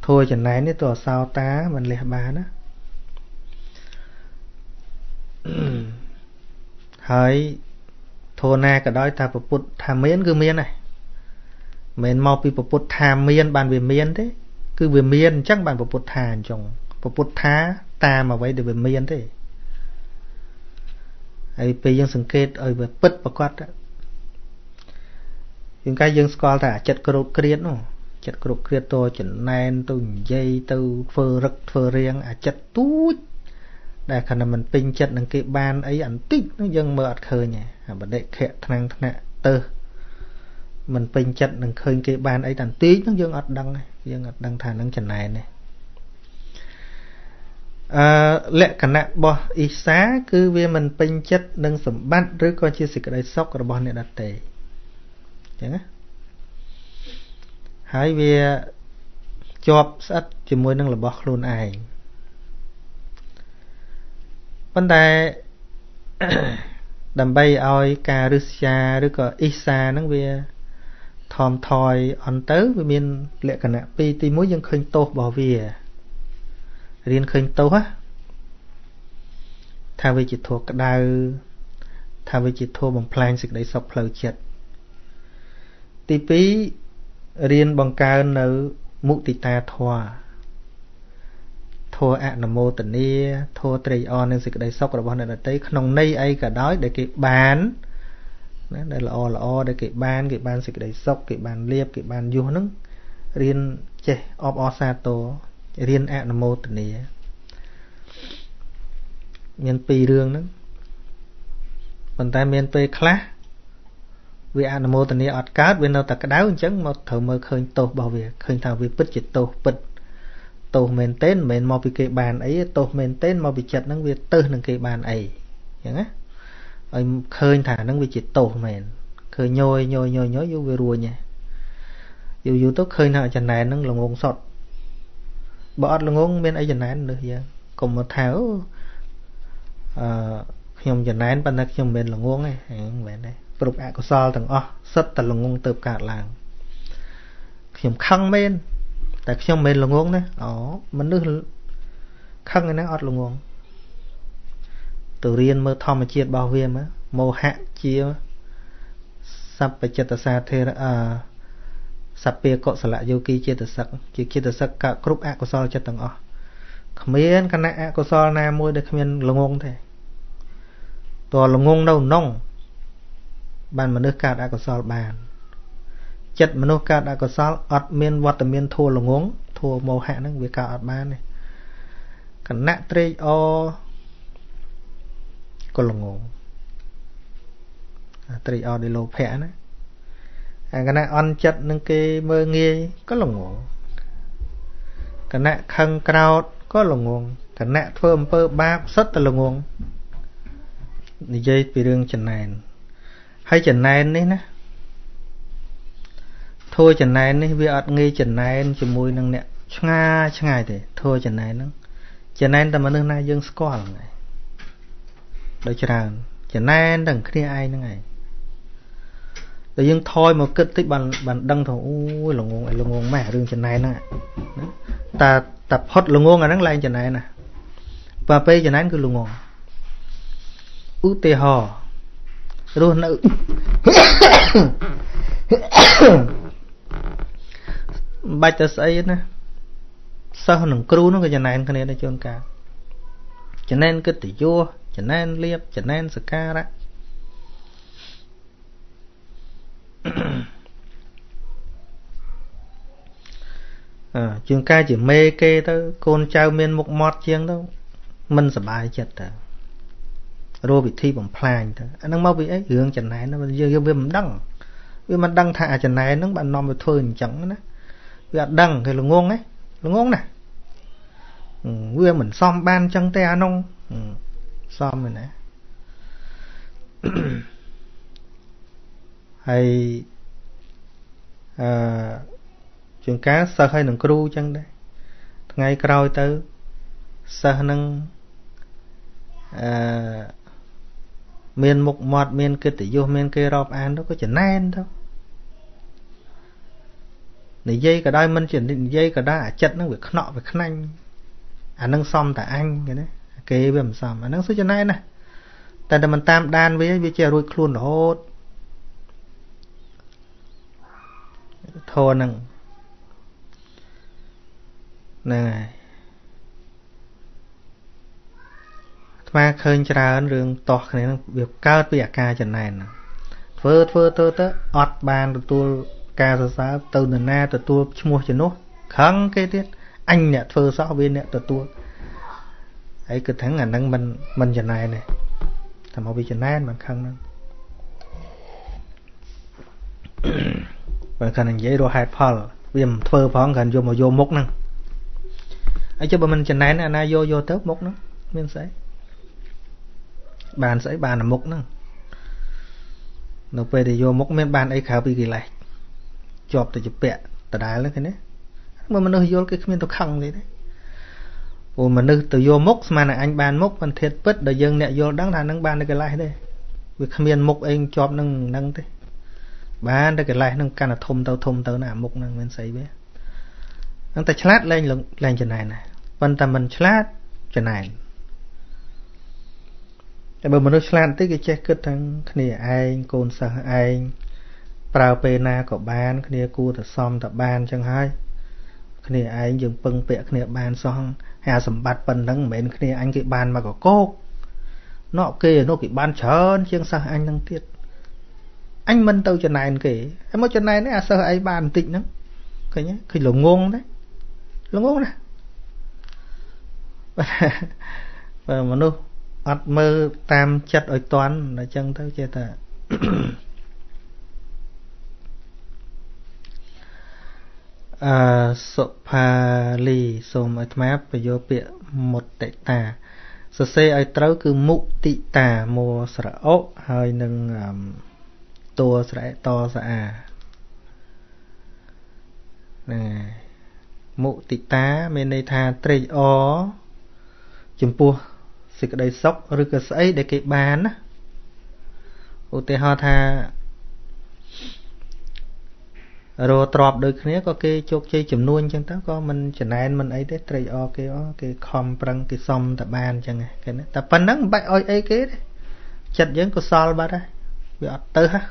Speaker 1: ធួចំណែននេះទៅអសោតាមិនលះបានណាហើយធួណាក៏ដោយថាពុទ្ធថាមាន គឺមានដែរមិនមកពីពុទ្ធថាមាន បានវាមានទេ គឺវាមានអញ្ចឹងបានពុទ្ធថាអញ្ចឹងពុទ្ធថាតាមអ្វីដែលវាមានទេហើយពេលយើងសង្កេតឲ្យវាពិតប្រកបយើងកាយយើងស្គាល់ថាចិត្តក្រោតគ្រៀតនោះ ចិត្តគ្រប់គ្រាតតចំណែនទៅនិយាយទៅធ្វើរឹកធ្វើរៀងអាចិត្តទូចដែលខណៈមិនពេញចិត្តនឹងគេបានអីអន្តិចនោះយើងមើលអត់ឃើញទេអាបដិខៈថ្នាំងថ្នាក់ទៅមិនពេញចិត្តនឹងឃើញគេបានអីតន្តិចនោះយើងអត់ដឹងយើងអត់ដឹងថានឹងចំណែនទេអឺលក្ខណៈរបស់អ៊ីសាគឺវាមិនពេញចិត្តនឹងសម្បត្តិឬក៏ជាសេចក្តីសុខរបស់អ្នកដទៃអញ្ចឹងណា ហើយវាជាប់ស្អិតជាមួយនឹងរបស់ខ្លួនឯងប៉ុន្តែដើម្បីឲ្យការរឹស្យាឬក៏អ៊ីសាហ្នឹងវាថមថយអន់ទៅវាមានលក្ខណៈពីរទី1យើងឃើញទោសរបស់វារៀនឃើញទោសណាថាវាជាធัวក្តៅថាវាជាធัวបំផ្លាញសេចក្តីសុខផ្លូវចិត្តទី2 រៀនបង្កើននៅមុទិតាធម៌ធម៌អនុមោទនាធម៌ត្រេកអរនឹងសេចក្តីសុខរបស់អ្នកដទៃក្នុងន័យអីក៏ដោយដែលគេបានណាដែលល្អល្អដែលគេបានគេបានសេចក្តីសុខគេបានលៀបគេបានយុះហ្នឹងរៀនចេះអបអរសាទររៀនអនុមោទនាមានពីររឿងហ្នឹងប៉ុន្តែមានពេលខ្លះ វាអនុមោទនាអត់កើតវានៅតែក្តៅអញ្ចឹងមកត្រូវមើលឃើញទោសរបស់វាឃើញថាវាពិតជាទោសពិតទោសមែនទែនមិនមែនមកពីគេបានអីទោសមែនទែនមកពីចិត្តហ្នឹងវាទៅនឹងគេបានអីអញ្ចឹងណាឲ្យឃើញថាហ្នឹងវាជាទោសមែនឃើញញយញយញយញយយូរវារួញយូរយូរទៅឃើញថាចំណែនហ្នឹងល្ងងសតបើអត់ល្ងងមានអីចំណែនលើយើងកុំមកថាអូអឺខ្ញុំចំណែនប៉ុន្តែខ្ញុំមិនមែនល្ងងទេហ្នឹងមិនមែនទេ គ្រប់អកុសលទាំងអស់សិតតែល្ងងទៅកើតឡើងខ្ញុំខឹងមែនតែខ្ញុំមិនល្ងងណាអូមនុស្សខឹងឯហ្នឹងអត់ល្ងងទៅរៀនមើលធម្មជាតិរបស់វាមើលមោហៈជាសัพពចិត្តសាធិរអសពាកុសលយោគីចេតសិកជាចេតសិកកគ្រប់អកុសលចិត្តទាំងអស់គ្មានគណៈអកុសលណាមួយដែលគ្មានល្ងងទេតើល្ងងនៅក្នុង បានមនុស្សកើតអកុសលបាន ចិត្តមនុស្សកើតអកុសលអត់មានវត្តមានធัวល្ងងធัวមោហៈហ្នឹងវាកើតអត់បានទេគណៈត្រេកអរក៏ល្ងងត្រេកអរដោយលោភៈណាអាគណៈអន់ចិត្តនឹងគេមើងងាយក៏ល្ងងគណៈខឹងក្រោតក៏ល្ងងគណៈធ្វើអំពើបាបសុទ្ធតែល្ងងនិយាយពីរឿងចំណែន ហើយចំណែននេះណាធัวចំណែននេះវាអត់ងាយចំណែនជាមួយនឹងអ្នកឆ្ងាយឆ្ងាយទេធัวចំណែនហ្នឹងចំណែនតែមនុស្សណាយើងស្គាល់ហ្នឹងដោយច្រើនចំណែនទាំងគ្នាឯងហ្នឹងឯងតែយើងថយមកគិតតិចបានបានដឹងថាអូយល្ងងអីល្ងងម៉ែរឿងចំណែនហ្នឹងតែតែផុតល្ងងអាហ្នឹងឡើងចំណែនណាបើពេលចំណែនគឺល្ងងឧទាហរណ៍ រស់នៅបាច់ទៅស្អីណាសិស្សនិងគ្រូនោះក៏ចំណែនគ្នាដែរជួនកាលចំណែនកិត្តិយសចំណែនលៀបចំណែនសការៈអឺជាងការជាមេគេទៅកូនចៅមានមុខមាត់ជាងទៅមិនសบายចិត្តទៅ រោវិធីបំផ្លាញទៅអានឹងមកពីអីរឿងចំណែនយើងយើងវាមិនដឹងវាមិនដឹងថាអាចំណែនហ្នឹងបាននាំទៅធ្វើអញ្ចឹងណាវាអត់ដឹងគេល្ងងហ៎ល្ងងណាវាមិនសមបានអញ្ចឹងទេអានោះសមមែនណាហើយអឺជាងការសិស្សហើយនឹងគ្រូអញ្ចឹងដែរថ្ងៃក្រោយទៅសិស្សនឹងអឺ មានមុខមាត់មានកិត្តិយសមានគេរាប់អានទៅក៏ចំណែនទៅនិយាយក៏ដោយមិនជានិយាយក៏ដោយអាចិត្តហ្នឹងវាខ្នក់វាខ្នាញ់អានឹងសមតែអញគេណាគេវាមិនសមអានឹងសុចំណែនណាតែតែមិនតាមដានវាវាជារួចខ្លួនរហូតធរហ្នឹងហ្នឹងហើយ ថ្មឃើញច្រើនរឿងតោះគ្នាហ្នឹងវាកើតពីអាការចំណែនធ្វើធ្វើទៅទៅអត់បានទទួលការសរសើរទៅនរណាទទួលឈ្មោះជំនួសខឹងគេទៀតអញអ្នកធ្វើសោះវាអ្នកទទួលហើយគិតថាអាហ្នឹងមិនមិនចំណែនទេតែមកវាចំណែនមិនខឹងហ្នឹងបើគាត់និយាយរកហេតុផលវាមិនធ្វើផងគាត់យកមកយកមុខហ្នឹងហើយចុះបើមិនចំណែនអាណាយកយកទៅមុខហ្នឹងមានស្អី បានស្អីបានអាមុខហ្នឹងនៅពេលដែលយកមុខមានបានអីក្រៅពីកិលេសជាប់ទៅជាពាក់ដដែលហ្នឹងឃើញទេមើលមនុស្សយល់គេគ្មានទៅខឹងទេទេព្រោះមនុស្សទៅយកមុខស្មានតែអញបានមុខមិនធៀបពិតដល់យើងអ្នកយល់ដឹងថានឹងបាននៅកន្លែងទេវាគ្មានមុខអីជាប់នឹងនឹងទេបានតែកន្លែងនឹងកាន់តែធំទៅធំទៅណាមុខនឹងមិនស្អីវាហ្នឹងតែឆ្លាតលែងលែងចំណែនណាប៉ុន្តែមិនឆ្លាតចំណែន តែបើមនុស្សឆ្លាតតិចគេចេះគិតទាំងគ្នាឯងកូនសិស្សឯងប្រើពេលណាក៏បាន គ្នាគួរតែសមតែបានចឹងហើយគ្នាឯងយើងពឹងពាក់គ្នាបានសោះហើយសម្បត្តិប៉ុណ្ណឹងមិនមែនគ្នាអញគេបានមកកកោកណក់គេនោះគេបានច្រើនជាងសិស្សអញនឹងទៀតអញមិនទៅចំណែនគេហើយមកចំណែននេះអាសិស្សឯងបានបន្តិចហ្នឹងឃើញឃើញល្ងងដែរល្ងងណាបើមនុស្ស អត់មើលតាមចិត្តឲ្យតន់អញ្ចឹងទៅចេះតែអឺសុផាលីសូមអាត្មាបញ្យោពាក្យមុតតិតាសរសេរឲ្យត្រូវគឺមុតិតាមួស្រអុហើយនឹងតួស្រែតស្អាហ្នឹងមុតិតាមានន័យថាត្រេកអរចំពោះ សេចក្តីសុខឬក៏ស្អីដែលគេបានណាឧទាហរណ៍ថារោទ្របដូចគ្នាក៏គេជោគជ័យចំនួនអញ្ចឹងទៅក៏មិនចំណែនមិនអីទេត្រេកអរគេអគេខំប្រឹងគេសំតែបានអញ្ចឹងគេណាតែប៉ុណ្ណឹងមិនបាច់អោយអីគេទេចិត្តយើងកុសលបាត់ហើយវាអត់ទៅហ่ะ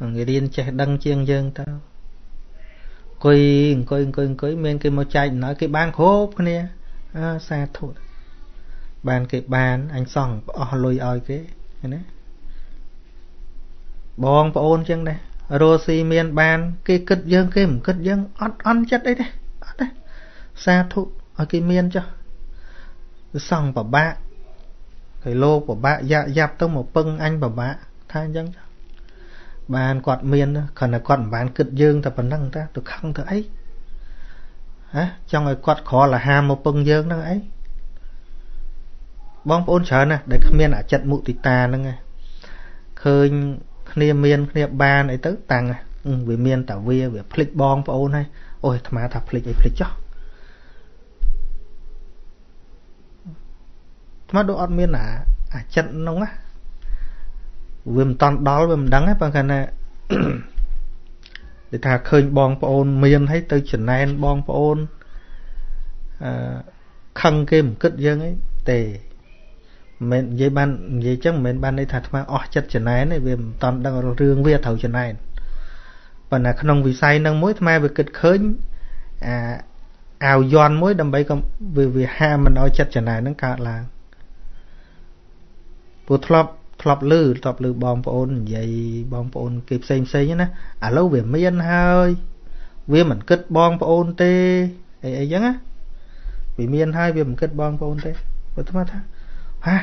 Speaker 1: អង្គរៀនចេះដឹងជាងយើងទៅ អង្គុយអង្គុយអង្គុយអង្គុយមានគេមកចែកអំណោយគេបានគ្រប់គ្នាអាសាធុបានគេបានអញសងអស់លុយឲ្យគេណាបងប្អូនចឹងដែររស់ស៊ីមានបាន គេគិតយើងគេមិនគិតយើងអត់អន់ចិត្តអីទេអត់ទេសាធុឲ្យគេមានចុះសងប្របាក់គេលោកប្របាក់យ៉ាក់យ៉ាប់ទៅមកពឹងអញប្របាក់ថាអញ្ចឹងចុះ បានគាត់មានគ្រាន់តែគាត់មិនបានគិតយើងតែប៉ុណ្ណឹងតាទៅខឹងទៅអីហហ៎ចង់ឲ្យគាត់ក្រលអាហារមកពឹងយើងហ្នឹងអីបងប្អូនច្រើនណាស់ដែលគ្មានអចិត្តមុទិតាហ្នឹងឃើញគ្នាមានគ្នាបានអីទៅតាំងវាមានតែវាវាភ្លេចបងប្អូនហើយអូយអាត្មាថាភ្លេចអីភ្លេចចោះអាត្មាដូចអត់មានអាអាចិត្តហ្នឹងណា វាមិនតន់ដល់វាមិនដឹងទេបើគាត់ណាគេថាឃើញបងប្អូនមានហើយទៅចំណែនបងប្អូនអឺខឹងគេមិនគិតយើងអីទេមិននិយាយបាននិយាយចឹងមិនមែនបានន័យថាអាត្មាអស់ចិត្តចំណែនទេវាមិនតន់ដឹងរឿងវាត្រូវចំណែនប៉ុន្តែក្នុងវិស័យនឹងមួយអាត្មាវាគិតឃើញអាអាវយន់មួយដើម្បីកុំវាវាហាមមិនឲ្យចិត្តចំណែននឹងកើតឡើងព្រោះធ្លាប់ ធ្លាប់លឺធ្លាប់លឺបងប្អូននិយាយបងប្អូនគេផ្សេងផ្សេងណាឥឡូវវាមានហើយវាមិនគិតបងប្អូនទេអីអីចឹងណាវាមានហើយវាមិនគិតបងប្អូនទេបើថ្មថាហា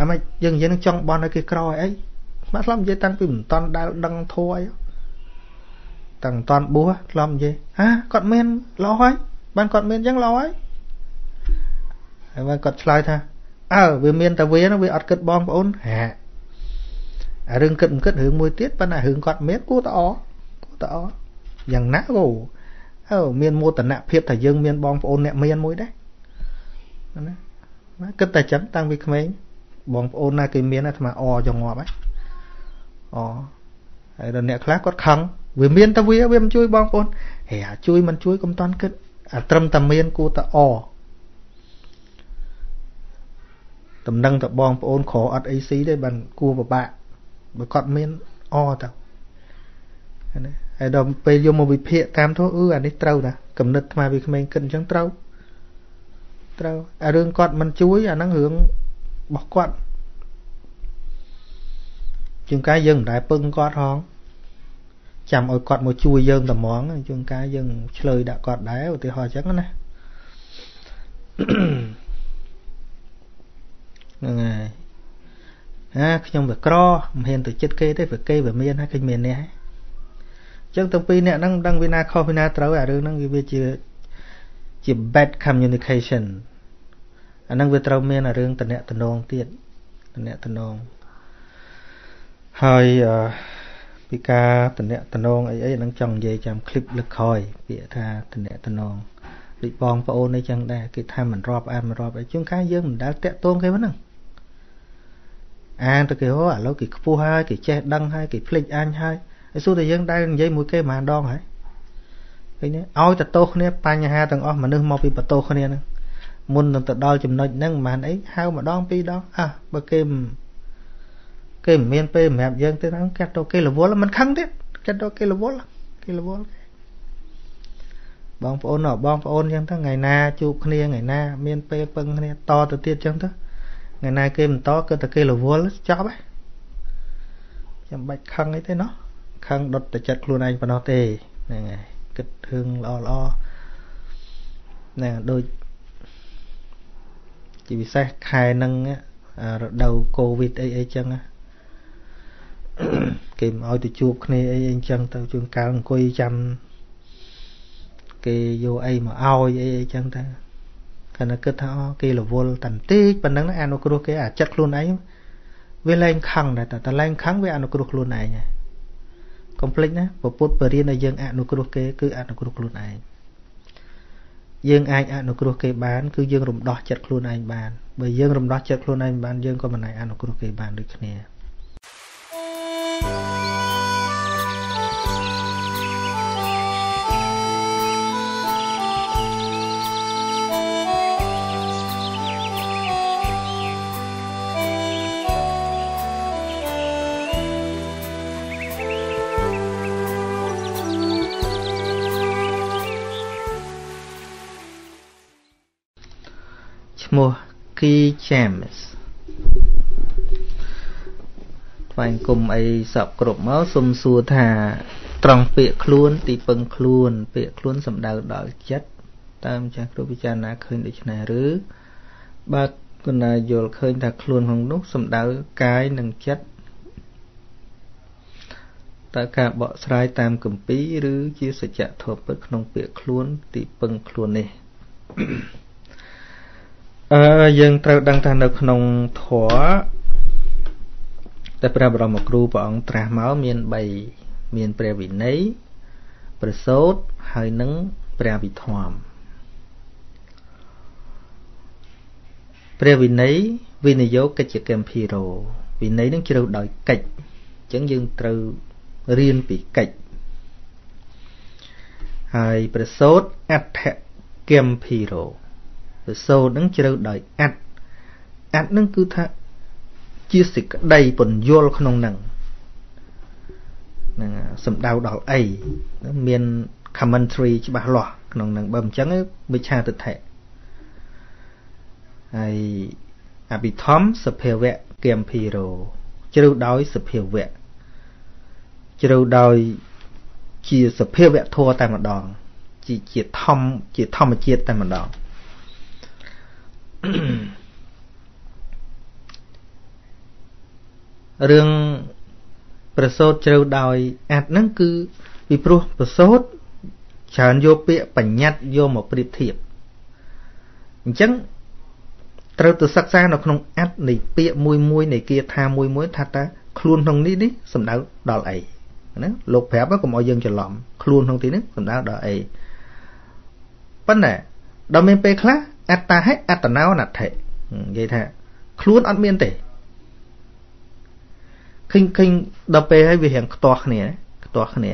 Speaker 1: អាម៉េចយើងនិយាយនឹងចង់បន់ឲ្យគេក្រអីស្មាត់ធ្លាប់និយាយតាំងពីមិនតន់ដែលដឹងធัวអីតាំងតន់បួសធ្លាប់និយាយហាគាត់មានលោហើយបានគាត់មានចឹងលោហើយហើយបានគាត់ឆ្លើយថាអើវាមានតែវាវាអត់គិតបងប្អូនហាអា រឿងគិតមិនគិតរឿងមួយទៀតប៉ុន្តែរឿងគាត់មានគួរតអគួរតអយ៉ាងណាគោអើមានមោទនភាពថាយើងមានបងប្អូនអ្នកមានមួយដែរណាគិតតែចឹងតាំងពីក្មេងបងប្អូនណាគេមានអាត្មាអចងងាប់ហើយអហើយដល់អ្នកខ្លះគាត់ខឹងវាមានតែវាវាមិនជួយបងប្អូនហេអាជួយមិនជួយកុំតន់គិតអាត្រឹមតែមានគួរតែអតំណឹងតបងប្អូនក្រអត់អីស៊ីទេបានគួរពិបាក បើគាត់មានអទៅណាហើយដល់ពេលយកមកវិភាគតាមធោះអឺអានេះត្រូវណាកំណត់ថ្មវាក្មេងគិតអញ្ចឹងត្រូវត្រូវអារឿងគាត់មិនជួយអាហ្នឹងរឿងរបស់គាត់ជាងកាយយើងមិនដែលពឹងគាត់ហងចាំឲ្យគាត់មកជួយយើងតែហ្មងជាងកាយយើងឆ្លើយដាក់គាត់ដែរឧទាហរណ៍អញ្ចឹងណាហ្នឹងហើយ ណាខ្ញុំវាក្រមិនហ៊ានទៅចិត្តគេទេព្រោះគេវាមានហើយឃើញមាននេះហើយអញ្ចឹងទាំងពីរអ្នកហ្នឹងដឹងវិណាខុសវិណាត្រូវអារឿងហ្នឹងវាជាជា bad communication អាហ្នឹងវាត្រូវមានរឿងតំណែងតំណងទៀតតំណែងតំណងហើយពីការតំណែងតំណងអីអីហ្នឹងចង់និយាយចាំคลิปលើកក្រោយពាក្យថាតំណែងតំណងដូចបងប្អូនអីចឹងដែរគេថាមិនរាប់អានមិនរាប់អីជួនកាលយើងមិនដែលតាក់ទងគេហ្នឹង អានទៅគេហៅឥឡូវគេខ្ពស់ហើយគេចេះដឹងហើយគេភ្លេចអញហើយហើយសួរតែយើងដែលនិយាយមួយគេប្រហែលដងហើយឃើញទេឲ្យទៅទោសគ្នាបញ្ហាទាំងអស់មនុស្សមកពីបន្ទោសគ្នាហ្នឹងមុននឹងទៅដល់ចំណុចហ្នឹងមិនអីហៅម្ដងពីរដងអះបើគេគេមិនមានពេលសម្រាប់យើងទេហ្នឹងកាត់ទៅគេរវល់មិនខឹងទៀតកាត់ទៅគេរវល់គេរវល់បងប្អូនបងប្អូនអញ្ចឹងទៅថ្ងៃណាជួបគ្នាថ្ងៃណា មានពេលពឹងគ្នាតទៅទៀតអញ្ចឹងទៅ ថ្ងៃណាគេបន្តគឺតែគេរវល់ចប់ហើយចាំបាច់ខឹងអីទេណោះខឹងដុតតែចិត្តខ្លួនឯងប៉ុណ្ណោះទេហ្នឹងហើយគិតរឿងល្អល្អហ្នឹងដូចជាពិសេសខែហ្នឹងរដូវកូវីដអីអីចឹងគេមិនឲ្យទៅជួបគ្នាអីអីចឹងទៅជួនកាលអង្គុយចាំគេយកអីមកឲ្យអីអីចឹងទៅ គាត់នៅគិតថាអូគេរវល់តន្តិចប៉ុណ្ណឹងអនុគ្រោះគេអាចិត្តខ្លួនឯងវាលែងខឹងដែរតែលែងខឹងវាអនុគ្រោះខ្លួនឯងហើយកុំភ្លេចណាពពុទ្ធបរិញ្ញាឲ្យយើងអនុគ្រោះគេគឺអនុគ្រោះខ្លួនឯងយើងអាចអនុគ្រោះគេបានគឺយើងរំដោះចិត្តខ្លួនឯងបានបើយើងរំដោះចិត្តខ្លួនឯងបានយើងក៏មិនអាចអនុគ្រោះគេបានដូចគ្នា thank you Key James ថ្វាយគុំអីសពគ្រប់មកសុំសួរថាត្រង់ពាក្យខ្លួន ទីពឹងខ្លួន ពាក្យខ្លួនសំដៅដល់ចិត្តតាមចាស់គ្រូពិចារណាឃើញដូច្នេះឬបើគណាយល់ឃើញថាខ្លួនក្នុងនោះសំដៅកាយនិងចិត្តតើការបកស្រាយតាមគម្ពីរឬជាសច្ចធម៌ពិតក្នុងពាក្យខ្លួន ទីពឹងខ្លួននេះ អឺយើងត្រូវដឹងថានៅក្នុងធម៌តែព្រះបរមគ្រូព្រះអង្គត្រាស់មកមាន3មានព្រះវិន័យប្រសូតហើយនឹងព្រះវិធម្មព្រះវិន័យវិនិយោគកិច្ចកម្មភិរោវិន័យនឹងជ្រៅដោយកិច្ចអញ្ចឹងយើងត្រូវរៀនពីកិច្ចហើយប្រសូតអដ្ឋកម្មភិរោប្រ សូតនឹងជ្រៅដោយអត្តអត្តនឹងគឺថាជាសេចក្តីពន្យល់ក្នុងនឹងនឹងសំដៅដល់អីមាន commentary ច្បាស់លាស់ក្នុងនឹងបើមិនចឹងវិឆាទិដ្ឋិហើយអភិធម្មសភាវៈគមភីរោជ្រៅដោយសភាវៈជ្រៅដោយជាសភាវៈធម៌តែម្ដងជាជាធម្មជាធម្មជាតិតែម្ដង រឿងប្រសូតជ្រៅដោយអាត់ហ្នឹងគឺពីព្រោះប្រសូតច្រើនយកពាក្យបញ្ញត្តិយកមកប្រៀបធៀបអញ្ចឹងត្រូវទៅសិក្សានៅក្នុងអត្តនៃពាក្យមួយមួយនៃគាថាមួយមួយថាតើខ្លួនក្នុងនេះនេះសំដៅដល់អីណាលោកប្រាប់កុំឲ្យយើងច្រឡំខ្លួនក្នុងទីនេះសំដៅដល់អីប៉ុន្តែដល់មានពេលខ្លះ អត្តាហិអត្តណោណដ្ឋិនិយាយថា ខ្លួនអត់មានទេឃើញឃើញដល់ពេលហើយវារៀងខ្ទាស់គ្នាខ្ទាស់គ្នា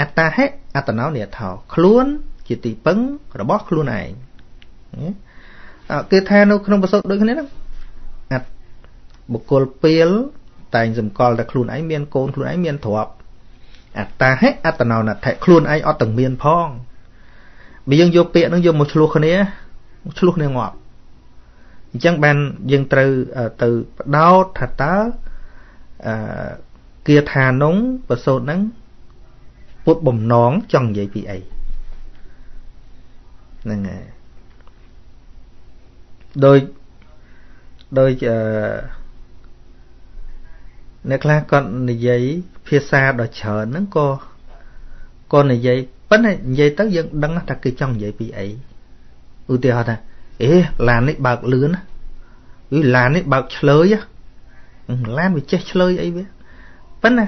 Speaker 1: អត្តាហិអត្តណោនិថោខ្លួនជាទីពឹងរបស់ខ្លួនឯងគេថានៅក្នុងប្រសពដូចគ្នាហ្នឹងអត្តបុគ្គលពេលតែងសម្គាល់តែខ្លួនឯងមានកូនខ្លួនឯងមានទ្រព្យអត្តាហិអត្តណោណដ្ឋិខ្លួនឯងអត់ទាំងមានផងបើយើងយកពាក្យហ្នឹងយកមកឆ្លោះគ្នា ឆ្លោះគ្នាងាប់អញ្ចឹងបានយើងត្រូវទៅបដោតថាតើអឺគាថានុងប្រសូតហ្នឹងពុតបំណងចង់និយាយពីអីហ្នឹងហើយដោយដោយអឺអ្នកខ្លះគាត់និយាយភាសាដ៏ច្រើនហ្នឹងក៏ក៏និយាយប៉ុន្តែនិយាយទៅយើងដឹងថាគេចង់និយាយពីអី ឧទាហរណ៍ថាអេឡាននេះបើកលឿនណាអឺឡាននេះបើកឆ្លើយឡានវាចេះឆ្លើយអីវាប៉ុន្តែ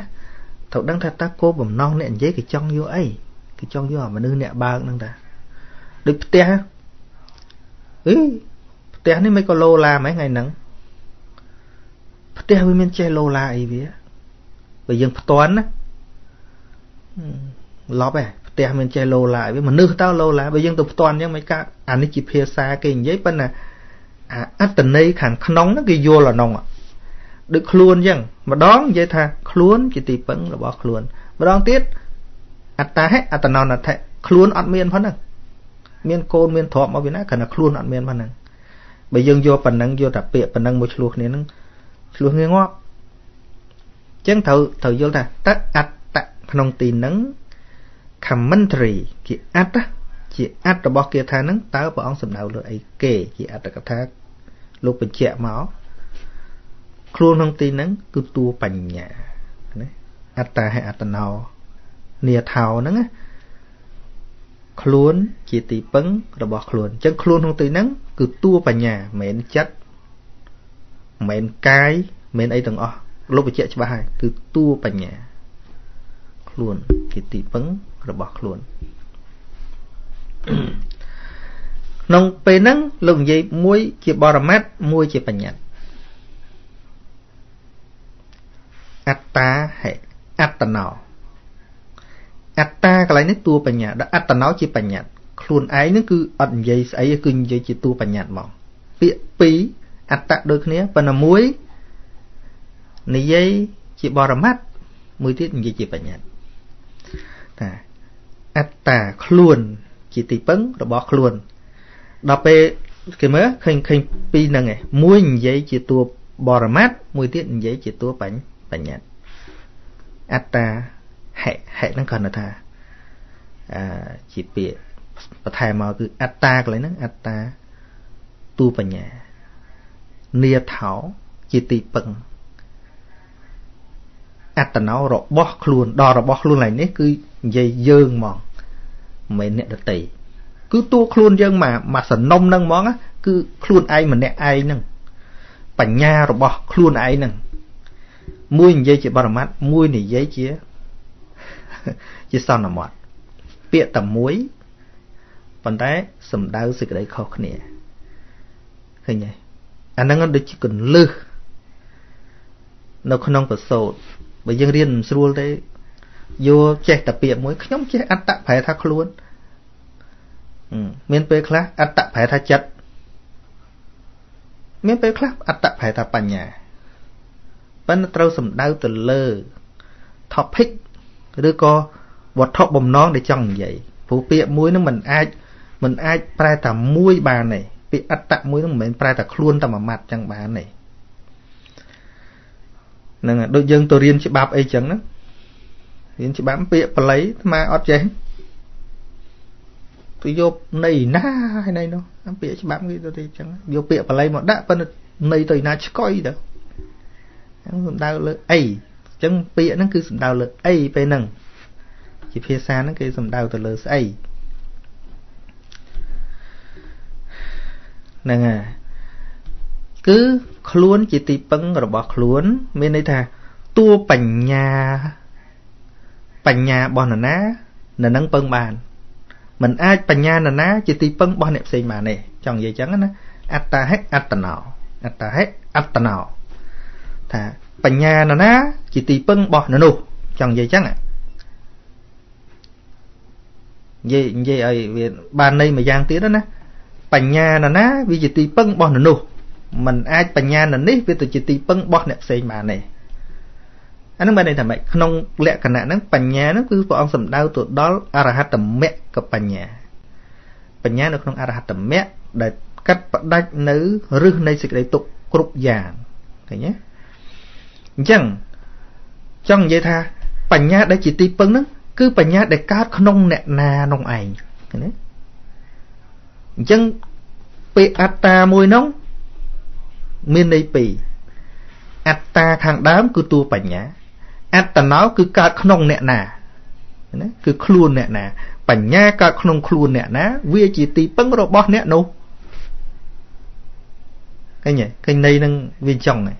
Speaker 1: ត្រូវដឹងថាតើគោបំណងអ្នកនិយាយគេចង់យកអីគេចង់យកមនុស្សអ្នកបើកហ្នឹងតាដូចផ្ទះអីផ្ទះនេះមិនក៏ឡូឡាហ្មងថ្ងៃហ្នឹងផ្ទះវាមានចេះឡូឡាអីវាបើយើងផ្ទាន់ណាឡប់ឯងផ្ទះមានចេះឡូឡាវាមនុស្សតើឡូឡាបើយើងទៅផ្ទាន់អញ្ចឹងមិនកាអានេះជាភាសាគេនិយាយប៉ុន្តែអាអត្តន័យខាងក្នុងហ្នឹងគេយល់អានោះដូចខ្លួនអញ្ចឹងម្ដងនិយាយថាខ្លួនជាទីពឹងរបស់ខ្លួន ម្ដងទៀតអត្តាហេអត្តណនដ្ឋិខ្លួនអត់មានផងហ្នឹងមានកូនមានទ្រព្យមកពីណាគ្រាន់តែខ្លួនអត់មានផងហ្នឹងបើយើងយកប៉ុណ្ណឹងយកតែពាក្យប៉ុណ្ណឹងមួយឆ្លោះគ្នាហ្នឹងឆ្លោះងាងាប់អញ្ចឹងត្រូវត្រូវយល់ថាតអត្តក្នុងទីហ្នឹង commentary ជាអត្តជាអត្តរបស់គាថាហ្នឹងតើព្រះអង្គសំដៅលើអីគេជាអត្តកថាលោកបញ្ជាក់មកខ្លួនក្នុងទីហ្នឹងគឺតួបញ្ញាណាអត្តាហេអត្តណោនាថោហ្នឹងណាខ្លួនជាទីពឹងរបស់ខ្លួនអញ្ចឹងខ្លួនក្នុងទីហ្នឹងគឺតួបញ្ញាមិនមែនចិត្តមិនមែនកាយមិនមែនអីទាំងអស់លោកបញ្ជាក់ច្បាស់ហើយគឺតួបញ្ញាខ្លួនជាទីពឹង របស់ខ្លួនក្នុងពេលហ្នឹងលោកនិយាយមួយជាបរមត្តមួយជាបញ្ញត្តិអត្តាហេអត្តណោអត្តាកន្លែងនេះតួបញ្ញត្តិអត្តណោជាបញ្ញត្តិខ្លួនឯងនឹងគឺអត់និយាយស្អីគឺនិយាយជាតួបញ្ញត្តិមកពាក្យពីរអត្តដូចគ្នាប៉ុន្តែមួយនិយាយជាបរមត្តមួយទៀតនិយាយជាបញ្ញត្តិតា អត្តាខ្លួន ជាទីពឹងរបស់ខ្លួនដល់ពេលគេមើលឃើញឃើញពីរហ្នឹងឯងមួយនិយាយជាតួបរមត្តមួយទៀតនិយាយជាតួបញ្ញបញ្ញត្តិអត្តាហិហិហ្នឹងគ្រាន់តែថាអឺជាពាក្យបន្ថែមមកគឺអត្តាកន្លែងហ្នឹងអត្តាទូបញ្ញានាថោជាទីពឹង អត្តនោរបស់ខ្លួនដល់របស់ខ្លួនឡើងនេះគឺនិយាយយើងហ្មងមិនមែនអ្នកដតីគឺតួខ្លួនយើងមកមកសនំហ្នឹងហ្មងគឺខ្លួនឯងម្នាក់ឯងហ្នឹងបញ្ញារបស់ខ្លួនឯងហ្នឹងមួយនិយាយជាបរមត្តមួយនិយាយជាជាសន្មតពាក្យតែមួយប៉ុន្តែសំដៅសេចក្តីខុសគ្នាឃើញទេអាហ្នឹងដូចជាកលឹះនៅក្នុងប្រសូត បើយើងរៀនមិនស្រួលទេយកចេះតែពាក្យមួយខ្ញុំចេះអត្តប្រែថាខ្លួនមានពេលខ្លះអត្តប្រែថាចិត្តមានពេលខ្លះអត្តប្រែថាបញ្ញាប៉ុន្តែត្រូវសំដៅទៅលើ topic ឬក៏វត្ថុបំណងដែលចង់និយាយព្រោះពាក្យមួយនឹងមិនអាចមិនអាចប្រែតែមួយបានទេពាក្យអត្តមួយនឹងមិនមែនប្រែតែខ្លួនតែមួយម៉ាត់ចឹងបានទេ ហ្នឹងដូចយើងទៅរៀនច្បាប់អីចឹងណារៀនច្បាប់ពាក្យបល័យអាត្មាអត់ចេះទៅយកន័យណាហើយន័យនោះពាក្យច្បាប់គេទៅទីចឹងយកពាក្យបល័យមកដាក់ប៉ុន្តែន័យទៅណាឆ្កុយទៅហ្នឹងសំដៅលើអីអញ្ចឹងពាក្យហ្នឹងគឺសំដៅលើអីពេលហ្នឹងជាភាសាហ្នឹងគេសំដៅទៅលើស្អីហ្នឹងហើយ គឺខ្លួនជាទីពឹងរបស់ខ្លួន មានន័យថាតួបញ្ញាបញ្ញារបស់នរណានៅនឹងពឹងបានมันអាចបញ្ញានរណាជាទីពឹងរបស់អ្នកផ្សេងបានទេចង់និយាយចឹងណាអត្តាហិអត្តណោអត្តាហិអត្តណោថាបញ្ញានរណាជាទីពឹងរបស់ននោះចង់និយាយចឹងនិយាយនិយាយឲ្យវាបានន័យមួយយ៉ាងទៀតណាបញ្ញានរណាវាជាទីពឹងរបស់ននោះ มันអាចបញ្ញាននេះវាទៅជាទីពឹងរបស់អ្នកផ្សេងបានទេអានឹងបានន័យថាម៉េចក្នុងលក្ខណៈហ្នឹងបញ្ញាហ្នឹងគឺព្រះអង្គសំដៅទៅដល់អរហត្តមគ្គបញ្ញា បញ្ញានៅក្នុងអរហត្តមគ្គដែលកាត់ផ្ដាច់នៅរឹសនៃសេចក្តីទុកគ្រប់យ៉ាងឃើញទេអញ្ចឹងចង់និយាយថា បញ្ញាដែលជាទីពឹងហ្នឹងគឺបញ្ញាដែលកើតក្នុងអ្នកណាក្នុងឯងឃើញទេអញ្ចឹងពេលអត្តាមួយនោះ មានន័យពីរអត្តាខាងដើម គឺតួបញ្ញាអត្តណោគឺកើតក្នុងអ្នកណាណាគឺខ្លួនអ្នកណា បញ្ញាកើតក្នុងខ្លួនអ្នកណា វាជាទីពឹងរបស់អ្នកនោះឃើញទេឃើញន័យនឹងវាចង់ហ្នឹង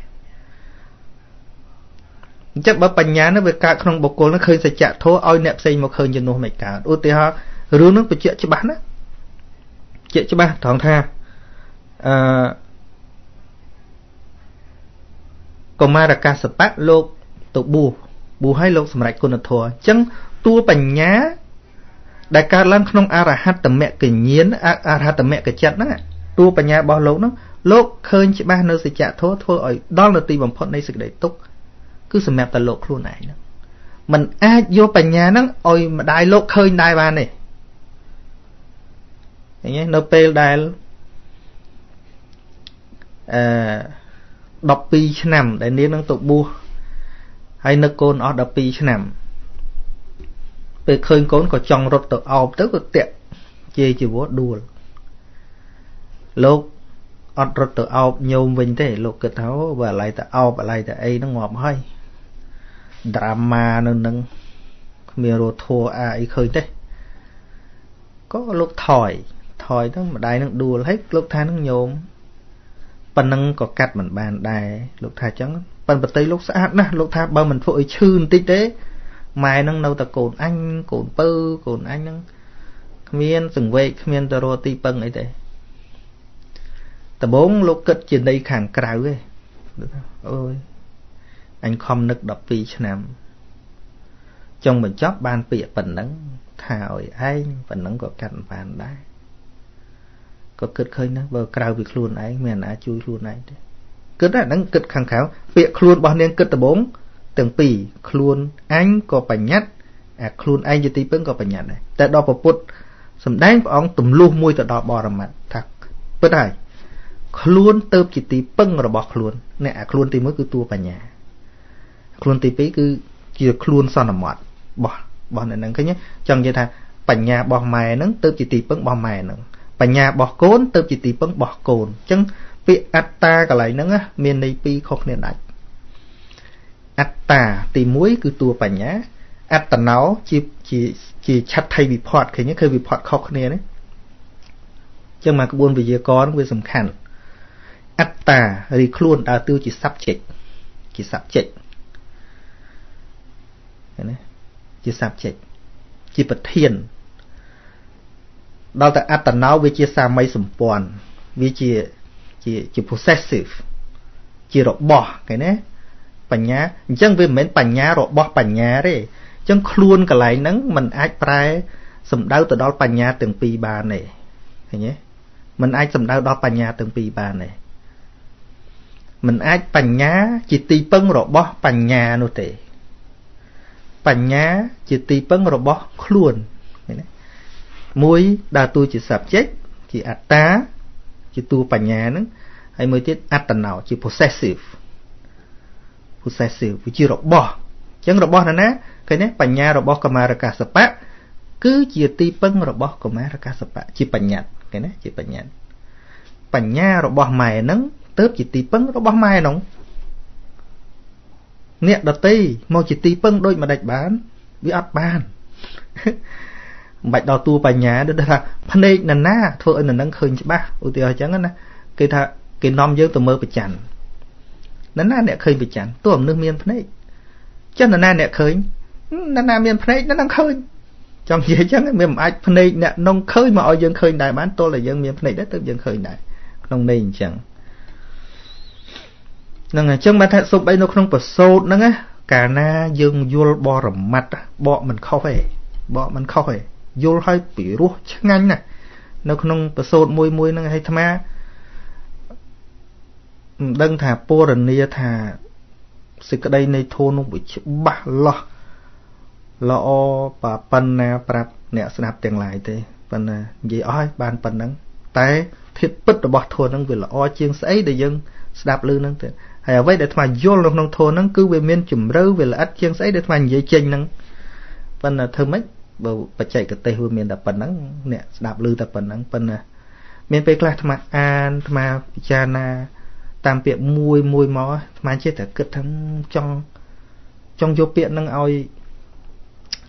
Speaker 1: អញ្ចឹងបើបញ្ញានោះវាកើតក្នុងបុគ្គលនោះឃើញសច្ចធម៌ឲ្យអ្នកផ្សេងមកឃើញជំនួសមិនកើតឧទាហរណ៍រឿងនោះបញ្ជាក់ច្បាស់ណាជាក់ច្បាស់ត្រង់ថាអឺ កុមារកាសបៈលោកទៅបួសបួសឲ្យលោកសម្រេចគុណធម៌អញ្ចឹងតួបញ្ញា ដែលកើតឡើងក្នុងអរហត្តមគ្គញ្ញាណអរហត្តមគ្គចិត្តហ្នឹងតួបញ្ញារបស់លោកហ្នឹងលោកឃើញច្បាស់នៅសច្ចធម៌ធ្វើឲ្យដល់នៅទីបំផុតនៃសេចក្តីទុក្ខគឺសម្រាប់តែលោកខ្លួនឯងហ្នឹងมันអាចយកបញ្ញាហ្នឹងឲ្យម្ដាយលោកឃើញដែរបានទេឃើញទេនៅពេលដែលអឺ 12ឆ្នាំ ដែលនាងនឹងទៅបួសហើយនឹកកូនអស់12ឆ្នាំពេលឃើញកូនក៏ចង់រត់ទៅអោបទៅក៏តាក់ជេរជីវរដួលលោកអត់រត់ទៅអោបញោមវិញទេ លោកគិតថាបើអាឡ័យទៅអោបអាឡ័យទៅអីហ្នឹងងាប់ហើយដ្រាម៉ានៅនឹងគ្មានរធัวអាអីឃើញទេក៏លោកថយថយទៅម្ដាយនឹងដួលហើយលោកថានឹងញោម ប៉ុណ្ណឹងក៏កាត់មិនបានដែរលោកថាអញ្ចឹងប៉ុន្តែប្រតិលោកស្អាតណាស់លោកថាបើមិនធ្វើឲ្យឈឺបន្តិចទេម៉ែនឹងនៅតែកូនអញកូនពៅកូនអញនឹងគ្មានសង្វេកគ្មានទៅរកទីពឹងអីទេដំបងលោកគិតជានៃខាងក្រៅទេអូយអញខំនឹក12ឆ្នាំចុងបញ្ចប់បានពាក្យប៉ុណ្ណឹងថាឲ្យឯងប៉ុណ្ណឹងក៏កាត់បានដែរ ក៏គិតឃើញណាបើក្រៅពីខ្លួនឯងមានអាណាជួយខ្លួនឯងទេគិតហ្នឹងគិតខាងក្រៅពាក្យខ្លួនរបស់នាងគិតដំបងទាំងពីរខ្លួនអញក៏បញ្ញត្តិអាខ្លួនឯងជាទីពឹងក៏បញ្ញត្តិដែរតែដល់ពពុទ្ធសំដែងព្រះអង្គទម្លុះមួយទៅដល់បរមត្តថាពិតហើយខ្លួនទៅជាទីពឹងរបស់ខ្លួនអ្នកអាខ្លួនទី1គឺតួបញ្ញា ខ្លួនទី2គឺជាខ្លួនសន្មត់បោះបោះនៅហ្នឹងឃើញចង់និយាយថាបញ្ញារបស់ម៉ែហ្នឹងទៅជាទីពឹងរបស់ម៉ែហ្នឹង បញ្ញារបស់កូនទៅជាទីពឹងរបស់កូនអញ្ចឹងពាក្យអត្តាកន្លែងហ្នឹងមានន័យពីរខុសគ្នាដាច់អត្តាទី1គឺតួបញ្ញាអត្តណោជាជាជាឆាត់ថៃវិផតឃើញឃើញវិផតខុសគ្នានេះចឹងមកក្បួនវិទ្យាករណ៍វាសំខាន់អត្តាឬខ្លួនដើរតួជា subject ជា subject ឃើញទេជា subject ជាប្រធាន ដល់តែអត្តណោវាជាសាមីសម្ព័ន្ធវាជាជាជា possessive ជារបស់ឃើញទេបញ្ញាអញ្ចឹងវាមិនមែនបញ្ញារបស់បញ្ញាទេអញ្ចឹងខ្លួនកន្លែងហ្នឹងมันអាចប្រែសំដៅទៅដល់បញ្ញាទាំងពីរបានទេឃើញទេมันអាចសំដៅដល់បញ្ញាទាំងពីរបានទេมันអាចបញ្ញាជាទីពឹងរបស់បញ្ញានោះទេបញ្ញាជាទីពឹងរបស់ខ្លួនឃើញទេ មួយដើរតួជា subject ជាអត្តាជាតួបញ្ញាហ្នឹងហើយមួយទៀតអត្តណោជា possessive possessive វាជារបស់អញ្ចឹងរបស់ណាណាឃើញទេបញ្ញារបស់កមារកាសបៈគឺជាទីពឹងរបស់កមារកាសបៈជាបញ្ញត្តិឃើញទេជាបញ្ញត្តិបញ្ញារបស់ម៉ែហ្នឹងទៅជាទីពឹងរបស់ម៉ែហ្នឹងអ្នកដតីមកជាទីពឹងដូចម្ដេចបានវាអត់បាន មិនបាច់ដល់តួបញ្ញាដូចថាភ្នែកនរណាធ្វើឲ្យនរនឹងឃើញច្បាស់ឧទាហរណ៍អញ្ចឹងណាគេថាគេនាំយើងទៅមើលប្រច័ននរណាអ្នកឃើញប្រច័នតួមនុស្សមានភ្នែកចឹងនរណាអ្នកឃើញនរណាមានភ្នែកនរនឹងឃើញចង់និយាយអញ្ចឹងវាមិនអាចភ្នែកអ្នកនងឃើញមកឲ្យយើងឃើញដែរបានទល់តែយើងមានភ្នែកដែរទើបយើងឃើញដែរក្នុងន័យអញ្ចឹងនឹងអញ្ចឹងបានថាសុបអីនៅក្នុងប្រសូតហ្នឹងណាកាលណាយើងយល់បរមត្តបកមិនខុសទេបកមិនខុសទេ យល់ឲ្យពីរោះឆ្ងាញ់ណាស់នៅក្នុងប្រសូតមួយមួយហ្នឹងឲ្យអាត្មាមិនដឹងថាពរនីថាសេចក្តីនៃធម៌នោះវាច្បាស់លាស់ល្អបើប៉ុណ្ណាប្រាប់អ្នកស្ដាប់ទាំងឡាយទេប៉ុន្តែនិយាយអស់ហើយបានប៉ុណ្ណឹងតែធៀបពិតរបស់ធម៌ហ្នឹងវាល្អជាងស្អីដែលយើងស្ដាប់ឮហ្នឹងទៅហើយអ្វីដែលអាត្មាយល់នៅក្នុងធម៌ហ្នឹងគឺវាមានជំរឿវាល្អិតជាងស្អីដែលអាត្មានិយាយចេញហ្នឹងប៉ុន្តែធ្វើម៉េច បើបច្ចេកទេសវាមានតែប៉ុណ្ណឹងអ្នកស្ដាប់ឮតែប៉ុណ្ណឹងប៉ុន្តែមានពេលខ្លះអាត្មាអានអាត្មាពិចារណា តាមពាក្យមួយមួយមកអាត្មាចេះតែគិតថាចង់ចង់យកពាក្យហ្នឹងឲ្យ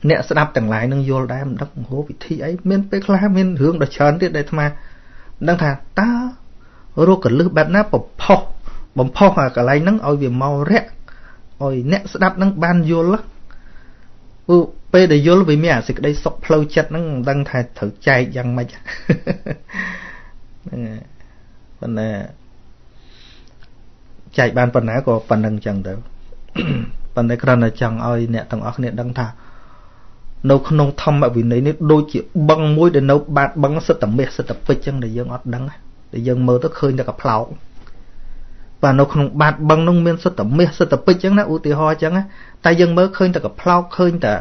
Speaker 1: អ្នកស្ដាប់ទាំងឡាយនឹងយល់ដែរមិនដឹងហូវិធីអីមានពេលខ្លះមានរឿងដ៏ច្រើនទៀតដែលអាត្មាមិនដឹងថាតើរកកលឹះបែបណាបំផុសបំផុសអាកន្លែងហ្នឹងឲ្យវាមករយៈឲ្យអ្នកស្ដាប់ហ្នឹងបានយល់ ព្រោះពេលដែលយល់វាមានអាសេចក្តីសុខផ្លូវចិត្តហ្នឹងមិនដឹងថាត្រូវចែកយ៉ាងម៉េចហ្នឹងប៉ុន្តែចែកបានប៉ុណ្ណាក៏ប៉ុណ្្នឹងចឹងទៅប៉ុន្តែគ្រាន់តែចង់ឲ្យអ្នកទាំងអស់គ្នាដឹងថានៅក្នុងធម្មវិន័យនេះដូចជាបឹងមួយដែលនៅបាតបឹងសិតតមាសសិតតពេជ្រចឹងដែលយើងអត់ដឹងដែលយើងមើលទៅឃើញតែកផ្លោកបាទនៅក្នុងបាតបឹងនោះមានសិតតមាសសិតតពេជ្រចឹងណាឧទាហរណ៍ចឹង តែយើងមើលឃើញតែកផ្លោកឃើញតែ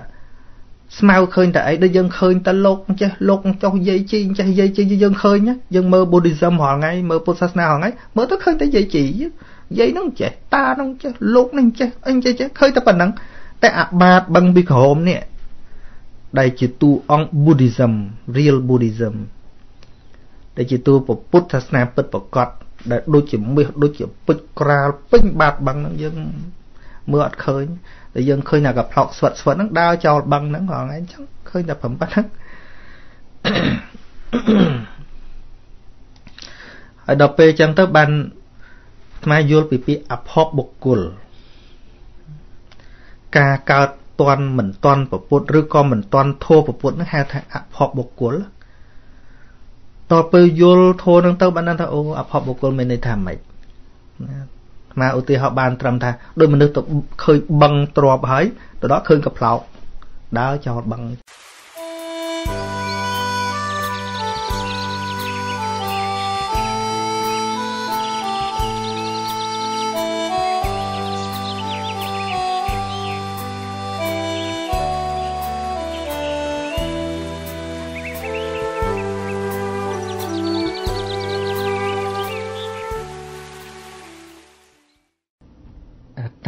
Speaker 1: ស្មៅឃើញតែអីដូចយើងឃើញតែលោកចេះលោកចុះយាយជីចេះយាយជីយើងឃើញយើងមើល Buddhism រាល់ថ្ងៃមើលពុទ្ធសាសនារាល់ថ្ងៃមើលទៅឃើញតែយាយជីយាយនឹងចេះតានឹងចេះលោកនឹងចេះអញចេះចេះឃើញតែប៉ុណ្ណឹងតែអាបាតបឹងពីក្រោមនេះដែលជាតួអង្គ Buddhism real Buddhism ដែលជាតួពុទ្ធសាសនាពិតប្រកបដែលដូចជាមាសដូចជាពេជ្រក្រាលពេញបាតបឹងហ្នឹងយើងមើលអត់ឃើញ តែយើងឃើញតែកផ្លោកស្វិតស្វិតហ្នឹងដើរចោលបឹងហ្នឹងហងៃអញ្ចឹងឃើញតែប្រហែលហ្នឹងហើយដល់ពេលអញ្ចឹងទៅបានស្មាយល់ពីពាក្យអភ័ព្វបុគ្គលការកើតតន់មិនតន់ពពុតឬក៏មិនតន់ធោពពុតហ្នឹងហៅថាអភ័ព្វបុគ្គលតទៅពេលយល់ធោនឹងទៅបានថាអូអភ័ព្វបុគ្គលមានន័យថាម៉េច ណាមកឧទាហរណ៍បានត្រឹមថាដោយមនុស្សទៅឃើញបឹងទ្របហើយទៅដល់ឃើញកផ្លោកដើរចោលបឹង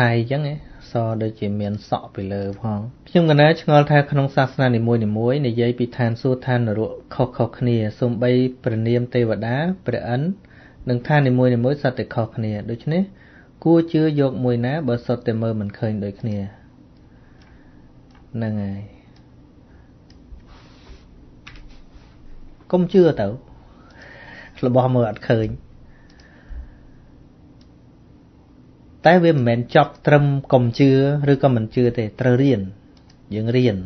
Speaker 1: តៃអញ្ចឹងសដូចជាមានសក់ពីលើផងខ្ញុំកណាឆ្ងល់ថាក្នុងសាសនានីមួយៗនិយាយពីឋានសួគ៌ឋាននរកខុសៗគ្នាសូម្បីព្រះនាមទេវតាព្រះឥន្ទនិងឋាននីមួយៗសត្វតែខុសគ្នាដូច្នេះគួរជឿយកមួយណាបើសុទ្ធតែមើលមិនឃើញដូចគ្នាហ្នឹងហើយកុំជឿទៅរបស់មើលអត់ឃើញ តែវាមិនមែនចប់ត្រឹមកុំជឿឬក៏មិនជឿទេត្រូវរៀនយើងរៀន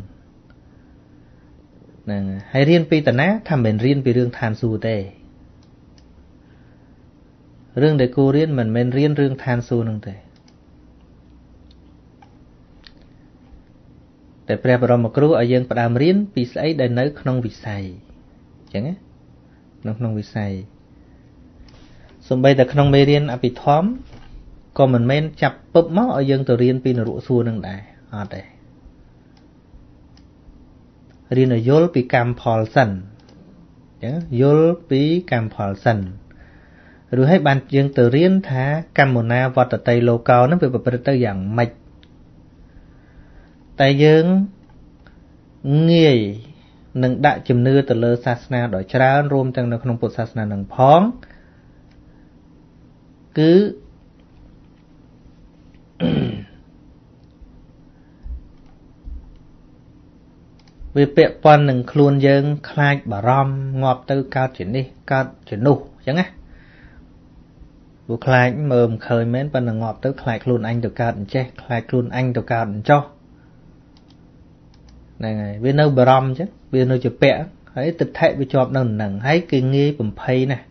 Speaker 1: ហ្នឹងហើយរៀនពីតាណាថាមិនមែនរៀនពីរឿងឋានសួគ៌ទេរឿងដែលគួររៀនមិនមែនរៀនរឿងឋានសួគ៌នឹងទេតែព្រះបរមគ្រូឲ្យយើងផ្ដើមរៀនពីស្អីដែលនៅក្នុងវិស័យអញ្ចឹងណានៅក្នុងវិស័យសំបីតែក្នុងមេរៀនអភិធម្ម ក៏មិនមែនចាប់ពឹបមកឲ្យយើងទៅរៀនពីនរកសួរនឹងដែរអត់ទេរៀនឲ្យយល់ពីកម្មផលសិនអញ្ចឹងយល់ពីកម្មផលសិនឬឲ្យបានយើងទៅរៀនថាកម្មណាវត្តតីលោកោនឹងវាប្រព្រឹត្តទៅយ៉ាងម៉េចតែយើងងាយនឹងដាក់ជំនឿទៅលើសាសនាដ៏ច្រើនរួមទាំងនៅក្នុងពុទ្ធសាសនានឹងផងគឺ វាពាក់ព័ន្ធនឹងខ្លួនយើង ខ្លាចបារម្ភងាប់ទៅកើតជានេះកើតជានោះអញ្ចឹងណាព្រោះខ្លាចមើលមិនឃើញមែនប៉ុន្តែងាប់ទៅខ្លាចខ្លួនអញទៅកើតអញ្ចេះខ្លាចខ្លួនអញទៅកើតអញ្ចោះហ្នឹងហើយវានៅបារម្ភអញ្ចឹងវានៅជាពាក់ហើយទិដ្ឋិវាជាប់នៅនឹងហើយគឺងាយបំភ័យណាស់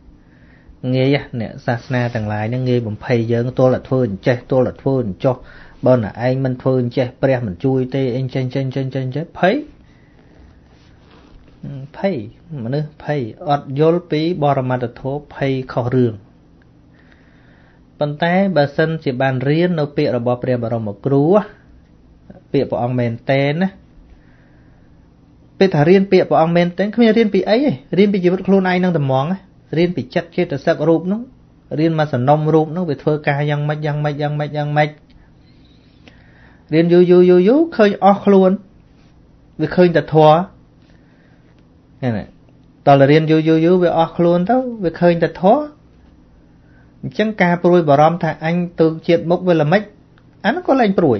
Speaker 1: ងាយអ្នកសាសនាទាំងឡាយហ្នឹងងាយបំភ័យយើងទល់តែធ្វើអញ្ចេះទល់តែធ្វើអញ្ចោះបើណាឯងមិនធ្វើអញ្ចេះព្រះមិនជួយទេអីចេះចេះចេះចេះចេះភ័យភ័យមនុស្សភ័យអត់យល់ពីបរមត្តធម៌ភ័យខុសរឿងប៉ុន្តែបើសិនជាបានរៀននៅពាក្យរបស់ព្រះបរមគ្រូពាក្យព្រះអង្គមែនតេនណាពេលថារៀនពាក្យព្រះអង្គមែនតេនគ្មានរៀនពីអីទេរៀនពីជីវិតខ្លួនឯងនឹងតែហ្មង រៀនពីចិត្តចេតសិករូបនោះរៀនមកសំណុំរូបនោះវាធ្វើការយ៉ាងម៉េចយ៉ាងម៉េចយ៉ាងម៉េចយ៉ាងម៉េចរៀនយូរយូរយូរយូរឃើញអស់ខ្លួនវាឃើញតែធัวហ្នឹងតើរៀនយូរយូរយូរវាអស់ខ្លួនទៅវាឃើញតែធัวអញ្ចឹងការព្រួយបារម្ភថាអញទៅជាតិមុខវាល្មិចអានោះក៏លែងព្រួយ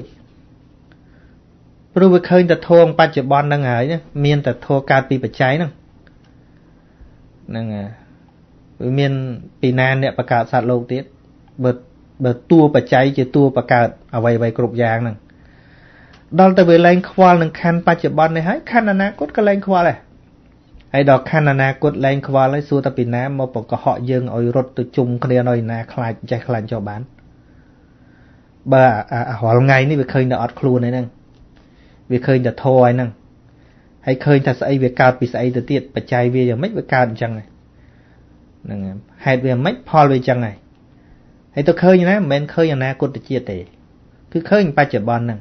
Speaker 1: ព្រោះវាឃើញតែធម៌បច្ចុប្បន្នហ្នឹងហើយមានតែធម៌កើតពីបច្ច័យហ្នឹងហ្នឹងវា មានពីណាអ្នកបង្កើតសត្វលោកទៀតបើបើតួបច្ច័យជាតួបង្កើតអ្វីអ្វីគ្រប់យ៉ាងហ្នឹងដល់ទៅវាលែងខ្វល់នឹងខណ្ឌបច្ចុប្បន្ននេះហើយខណ្ឌអនាគតក៏លែងខ្វល់ដែរហើយដល់ខណ្ឌអនាគតលែងខ្វល់ហើយសួរតែពីណាមកបង្កុហកយើងឲ្យរត់ទៅជុំគ្នានៅណាខ្លាចចេះខ្លាចចុះបានបើរាល់ថ្ងៃនេះវាឃើញតែអត់ខ្លួនឯហ្នឹងវាឃើញតែធរឯហ្នឹងហើយឃើញថាស្អីវាកើតពីស្អីទៅទៀតបច្ច័យវាយ៉ាងម៉េចវាកើតអញ្ចឹង ហ្នឹងហេតុវាមិនផលវាអញ្ចឹងហើយហើយទៅឃើញណាមិនមែនឃើញអនាគតជាតិទេ គឺឃើញបច្ចុប្បន្នហ្នឹង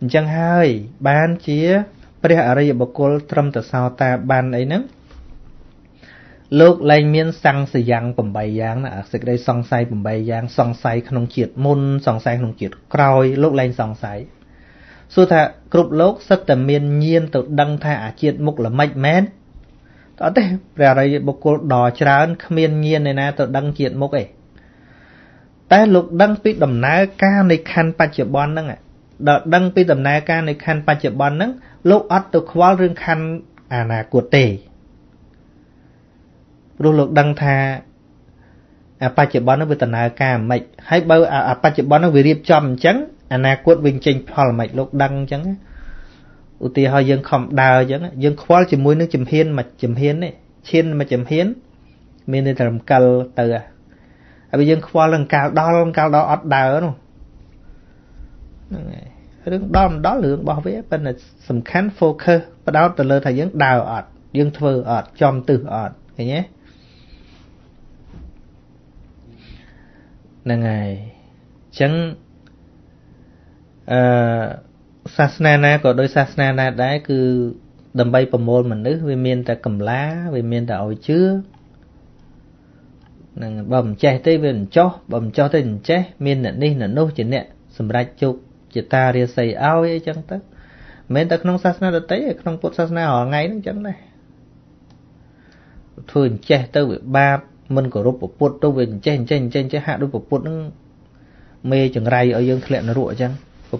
Speaker 1: អញ្ចឹងហើយបានជាព្រះអរិយបុគ្គលត្រឹមតែសោតាបានអីហ្នឹងលោកលែងមានសង្សយ៉ាង8យ៉ាងណាសេចក្តីសង្ស័យ8យ៉ាងសង្ស័យក្នុងជាតិមុនសង្ស័យក្នុងជាតិក្រោយលោកលែងសង្ស័យសួរថាគ្រប់លោកសិតតែមានញៀនទៅដឹងថាអាជាតិមុខល្មិចមែន អត់ទេព្រះអរិយបុគ្គលដ៏ច្រើនគ្មានញៀនឯណាទៅដឹងជាតិមុខទេតែលោកដឹងពីដំណើរការនៃខណ្ឌបច្ចុប្បន្នហ្នឹងដល់ដឹងពីដំណើរការនៃខណ្ឌបច្ចុប្បន្នហ្នឹងលោកអត់ទៅខ្វល់រឿងខណ្ឌអនាគតទេព្រោះលោកដឹងថាអាបច្ចុប្បន្ននោះវាដំណើរការមិនហើយបើអាបច្ចុប្បន្ននោះវារៀបចំអញ្ចឹងអនាគតវិញចេញផលមិនលោកដឹងអញ្ចឹង ឧទាហរណ៍យើងខំដើរអញ្ចឹងយើងខ្វល់ជាមួយនឹងចំហៀនមួយចំហៀននេះឈានមួយចំហៀនមានតែរំកិលទៅហើយយើងខ្វល់នឹងកាលដល់កាលដល់អត់ដើរនោះហ្នឹងហើយរឿងដល់មិនដល់រឿងរបស់វាប៉ុន្តែសំខាន់ focus បដោតទៅលើថាយើងដើរអត់យើងធ្វើអត់ចំទឹះអត់ឃើញទេហ្នឹងហើយអញ្ចឹងអឺ សាសនាណាក៏ដោយសាសនាណាដែរគឺដើម្បីប្រមូលមនុស្សវាមានតែកម្លាវាមានតែឲ្យជឿនឹងបើមិនចេះទេវាមិនចោះបើមិនចោះទេមិនចេះមានអ្នកនេះអ្នកនោះជាអ្នកសម្រេចជោគជាតារាសីឲ្យអីចឹងទៅមិនមែនតែក្នុងសាសនាដទៃទេក្នុងពុទ្ធសាសនារាល់ថ្ងៃហ្នឹងចឹងដែរធ្វើអញ្ចេះទៅវាបាបមិនគោរពពុទ្ធទៅវាអញ្ចេះអញ្ចេះអញ្ចេះអញ្ចេះហាក់ដូចពុទ្ធហ្នឹងមេចង្រៃឲ្យយើងធ្លាក់នរកអញ្ចឹង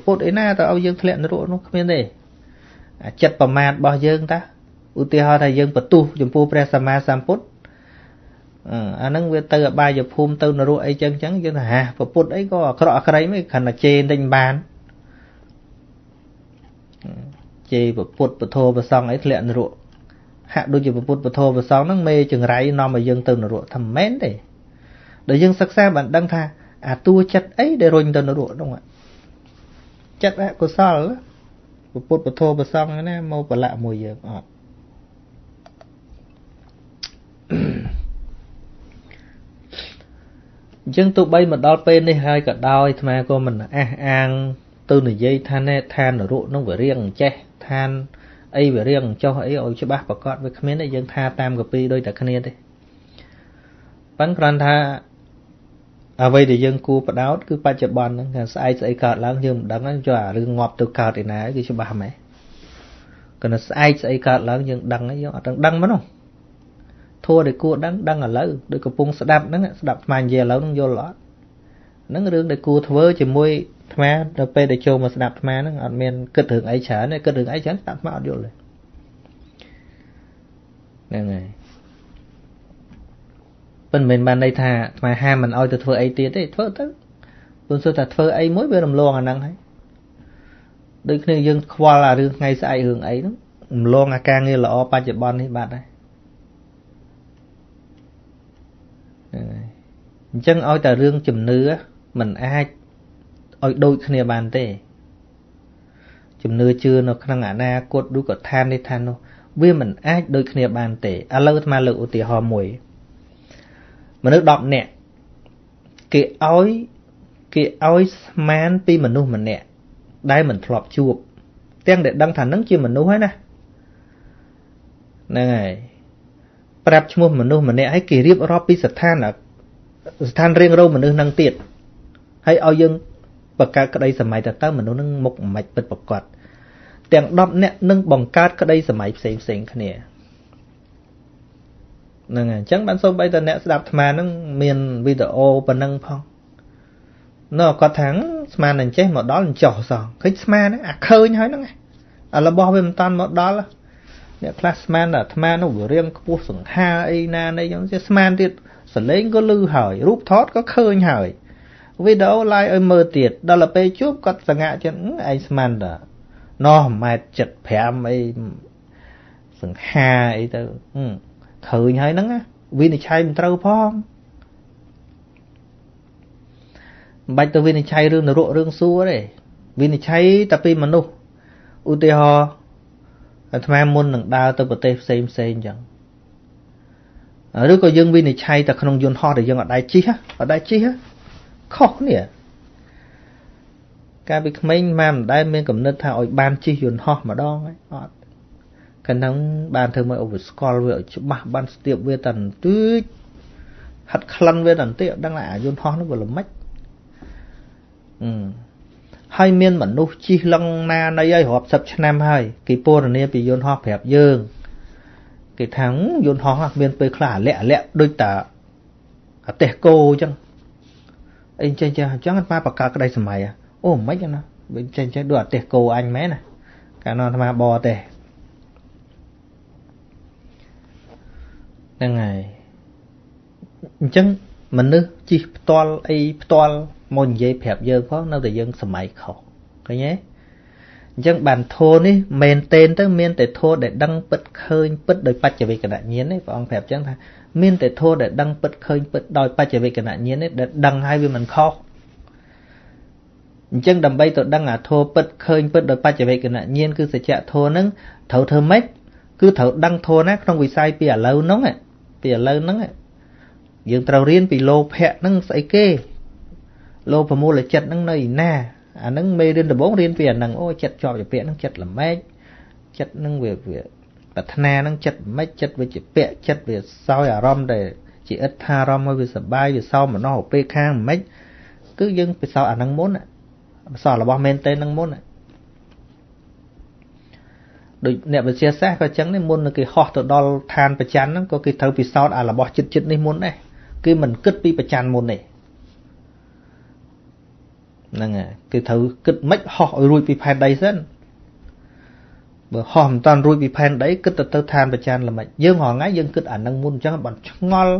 Speaker 1: ពុទ្ធអីណាទៅឲ្យយើងធ្លាក់នរកនោះគ្មានទេអាចិត្តប្រមាទរបស់យើងតាឧទាហរណ៍ថាយើងបន្ទុះចំពោះព្រះសម្មាសម្ពុទ្ធអាហ្នឹងវាទៅអបាយភូមិទៅនរកអីចឹងចឹងយើងថាហាពុទ្ធអីក៏អាក្រក់អាក្រៃមិនខណៈជេរតែបានជេរពុទ្ធពធប្រសងអីធ្លាក់នរកហាក់ដូចជាពុទ្ធពធប្រសងហ្នឹងមេចង្រៃនាំឲ្យយើងទៅនរកថាមិនមែនទេដល់យើងសិក្សាបានដឹងថាអាតួចិត្តអីដែលរុញទៅនរកហ្នឹង ចិត្តអកុសលពុទ្ធពធប្រសងណាមកប្រឡាក់មួយយើងអត់អញ្ចឹងទោះបីមកដល់ពេលនេះហើយក៏ដោយអាត្មាក៏មិនអះអាង ទៅនិយាយថាណែឋាននរកនឹងវារៀងចេះឋានអីវារៀងចុះអីឲ្យច្បាស់ប្រកបវាគ្មានទេយើងថាតាមកពីដូចតែគ្នាទេប៉ិនគ្រាន់ថា អ្វីដែលយើងគួរបដោតគឺបច្ចុប្បន្នហ្នឹងថាស្អែកស្អីកើតឡើងយើងមិនដឹងចុះអារឿងងាប់ទៅកើតឯណាគឺច្បាស់ហ្មងគណៈស្អែកស្អីកើតឡើងយើងដឹងហើយយើងអត់ដឹងដឹងមកនោះធัวដែលគួរដឹងដឹងឥឡូវដូចកំពុងស្ដាប់ហ្នឹងស្ដាប់ស្មាននិយាយឥឡូវហ្នឹងយល់អត់ហ្នឹងរឿងដែលគួរធ្វើជាមួយអាត្មាដល់ពេលដែលចូលមកស្ដាប់អាត្មាហ្នឹងអត់មានគិតរឿងអីច្រើនទេគិតរឿងអីច្រើនស្ដាប់អាត្មាអត់យល់ទេហ្នឹងហើយ ប៉ុន្តែមិនបានន័យថាអាត្មាហាមមិនអោយទៅធ្វើអីទៀតទេធ្វើទៅព្រោះសូថាធ្វើអីមួយវារំលងអាហ្នឹងហើយដូចគ្នាយើងខ្វល់អារឿងថ្ងៃស្អែករឿងអីហ្នឹងរំលងអាការងារល្អបច្ចុប្បន្ននេះបាត់ហើយហ្នឹងហើយអញ្ចឹងឲ្យតែរឿងជំនឿมันអាចឲ្យដូចគ្នាបានទេ ជំនឿជឿនៅក្នុងអនាគតឬក៏ឋាននេះឋាននោះវាមិនអាចដូចគ្នាបានទេឥឡូវអាត្មាលើកឧទាហរណ៍មួយ មនុស្ស10នាក់គេឲ្យគេឲ្យស្មានពីមនុស្សម្នាក់ដែលមិនធ្លាប់ជួប ទាំងដែលដឹងថានឹងជាមនុស្សហើយណាហ្នឹងហើយប្រាប់ឈ្មោះមនុស្សម្នាក់ឲ្យគេរៀបរាប់ពីស្ថានស្ថានរៀងរោមនុស្សនឹងទៀតហើយឲ្យយើងបង្កើតក្តីសម័យទៅតើមនុស្សនឹងមុខមិនពិតប្រកបទាំង10នាក់នឹងបង្កើតក្តីសម័យផ្សេងផ្សេងគ្នា ហ្នឹងហើយអញ្ចឹងបានសូម្បីតែអ្នកស្ដាប់អាត្មាហ្នឹងមានវីដេអូប៉ុណ្ណឹងផងនៅគាត់ថាស្មានអញ្ចេះមកដល់អញ្ចោះសោះឃើញស្មានអាឃើញហើយហ្នឹងអារបស់វាមិនតាន់មកដល់អ្នកខ្លះស្មានតែអាត្មានោះវារៀងខ្ពស់សង្ហាអីណានៃអញ្ចឹងស្មានទៀតសលេងក៏លឺហើយរូបថតក៏ឃើញហើយវីដេអូ live ឲ្យមើលទៀតដល់ទៅពេលជួបគាត់សង្ហាចិត្តឯងស្មានតាណោះម៉ែត្រ75អីសង្ហាអីទៅ ឃើញហើយហ្នឹងវិនិច្ឆ័យមិនត្រូវផងមិនបាច់ទៅវិនិច្ឆ័យរឿងនរករឿងសួរទេវិនិច្ឆ័យតែពីមនុស្សឧទាហរណ៍អាត្មាមុននឹងដើរទៅប្រទេសផ្សេងផ្សេងអញ្ចឹងឬក៏យើងវិនិច្ឆ័យតែក្នុងយន្តហោះដែលយើងអត់ដែរជិះអត់ដែរជិះខុសគ្នាកាលពីក្មេងម៉ាមិនដែលមានកំណត់ថាឲ្យបានជិះយន្តហោះម្ដងហើយអត់ កាលហ្នឹងបានធ្វើមកអូវាស្គាល់វាឲ្យច្បាស់បានស្ទាបវាតែបន្តិចហាត់ក្លិនវាតែបន្តិចដឹងថាអាយន្តហោះនោះវាល្មិចអឺហើយមានមនុស្សជិះលឹងណានៃហើយរាប់សិបឆ្នាំហើយគេពណ៌នាពីយន្តហោះប្រាប់យើងគេថាយន្តហោះមានពេលខ្លះអាលាក់អាលាក់ដូចតាអាទេសគោអញ្ចឹងអីចេះចេះអញ្ចឹងអាត្មាបកកើតក្តីសម័យអូមិនណាវិញចេះចេះដូចអាទេសគោអញមែនណាកាលនោះអាត្មាបទេ ហ្នឹងហើយអញ្ចឹងមនុស្សជិះផ្ទាល់អីផ្ទាល់មកនិយាយប្រាប់យើងផងនៅតែយើងសម័យខុសឃើញទេអញ្ចឹងបានធោនេះមែនតេនទៅមានតែធោដែលដឹងពិតឃើញពិតដោយបច្ចវេកណញ្ញាណទេព្រះអង្គប្រាប់អញ្ចឹងថាមានតែធោដែលដឹងពិតឃើញពិតដោយបច្ចវេកណញ្ញាណទេដែលដឹងហើយវាមិនខុសអញ្ចឹងដើម្បីទៅដឹងអាធោពិតឃើញពិតដោយបច្ចវេកណញ្ញាណគឺសច្ចៈធោនឹងត្រូវធ្វើម៉េចគឺត្រូវដឹងធោណាក្នុងវិស័យពីឥឡូវហ្នឹង ពីឥឡូវហ្នឹងយើងត្រូវរៀនពីលោភៈហ្នឹងស្អីគេលោភមូលចិត្តហ្នឹងនៅឯណាអាហ្នឹងមេរៀនដំបូងរៀនពីអាហ្នឹងអូចិត្តជាប់ជាពាក្យហ្នឹងចិត្តល្មែកចិត្តហ្នឹងវាវាប្រាថ្នាហ្នឹងចិត្តមិនចិត្តវាជាពាក្យចិត្តវាសោយអារម្មណ៍ដែលជាឥតថាអារម្មណ៍ឲ្យវាសបាយវាសោមនោះពេលខាងមិនគឺយើងពិសោធន៍អាហ្នឹងមុនពិសោធន៍របស់មែនទេហ្នឹងមុន ដូចអ្នកវិទ្យាសាស្ត្រក៏ចឹងនេះមុនគេហោះទៅដល់ឋានប្រច័នហ្នឹងក៏គេត្រូវពិសោធន៍អារបស់ចិត្តចិត្តនេះមុនដែរគឺមិនគិតពីប្រច័នមុនទេហ្នឹងហើយគឺត្រូវគិតមិនហោះឲ្យរួចពីផែនដីសិនបើហោះមិនតាន់រួចពីផែនដីគិតទៅទៅឋានប្រចានល្មិចយើងរងថ្ងៃយើងគិតអានឹងមុនអញ្ចឹងបានឆ្ងល់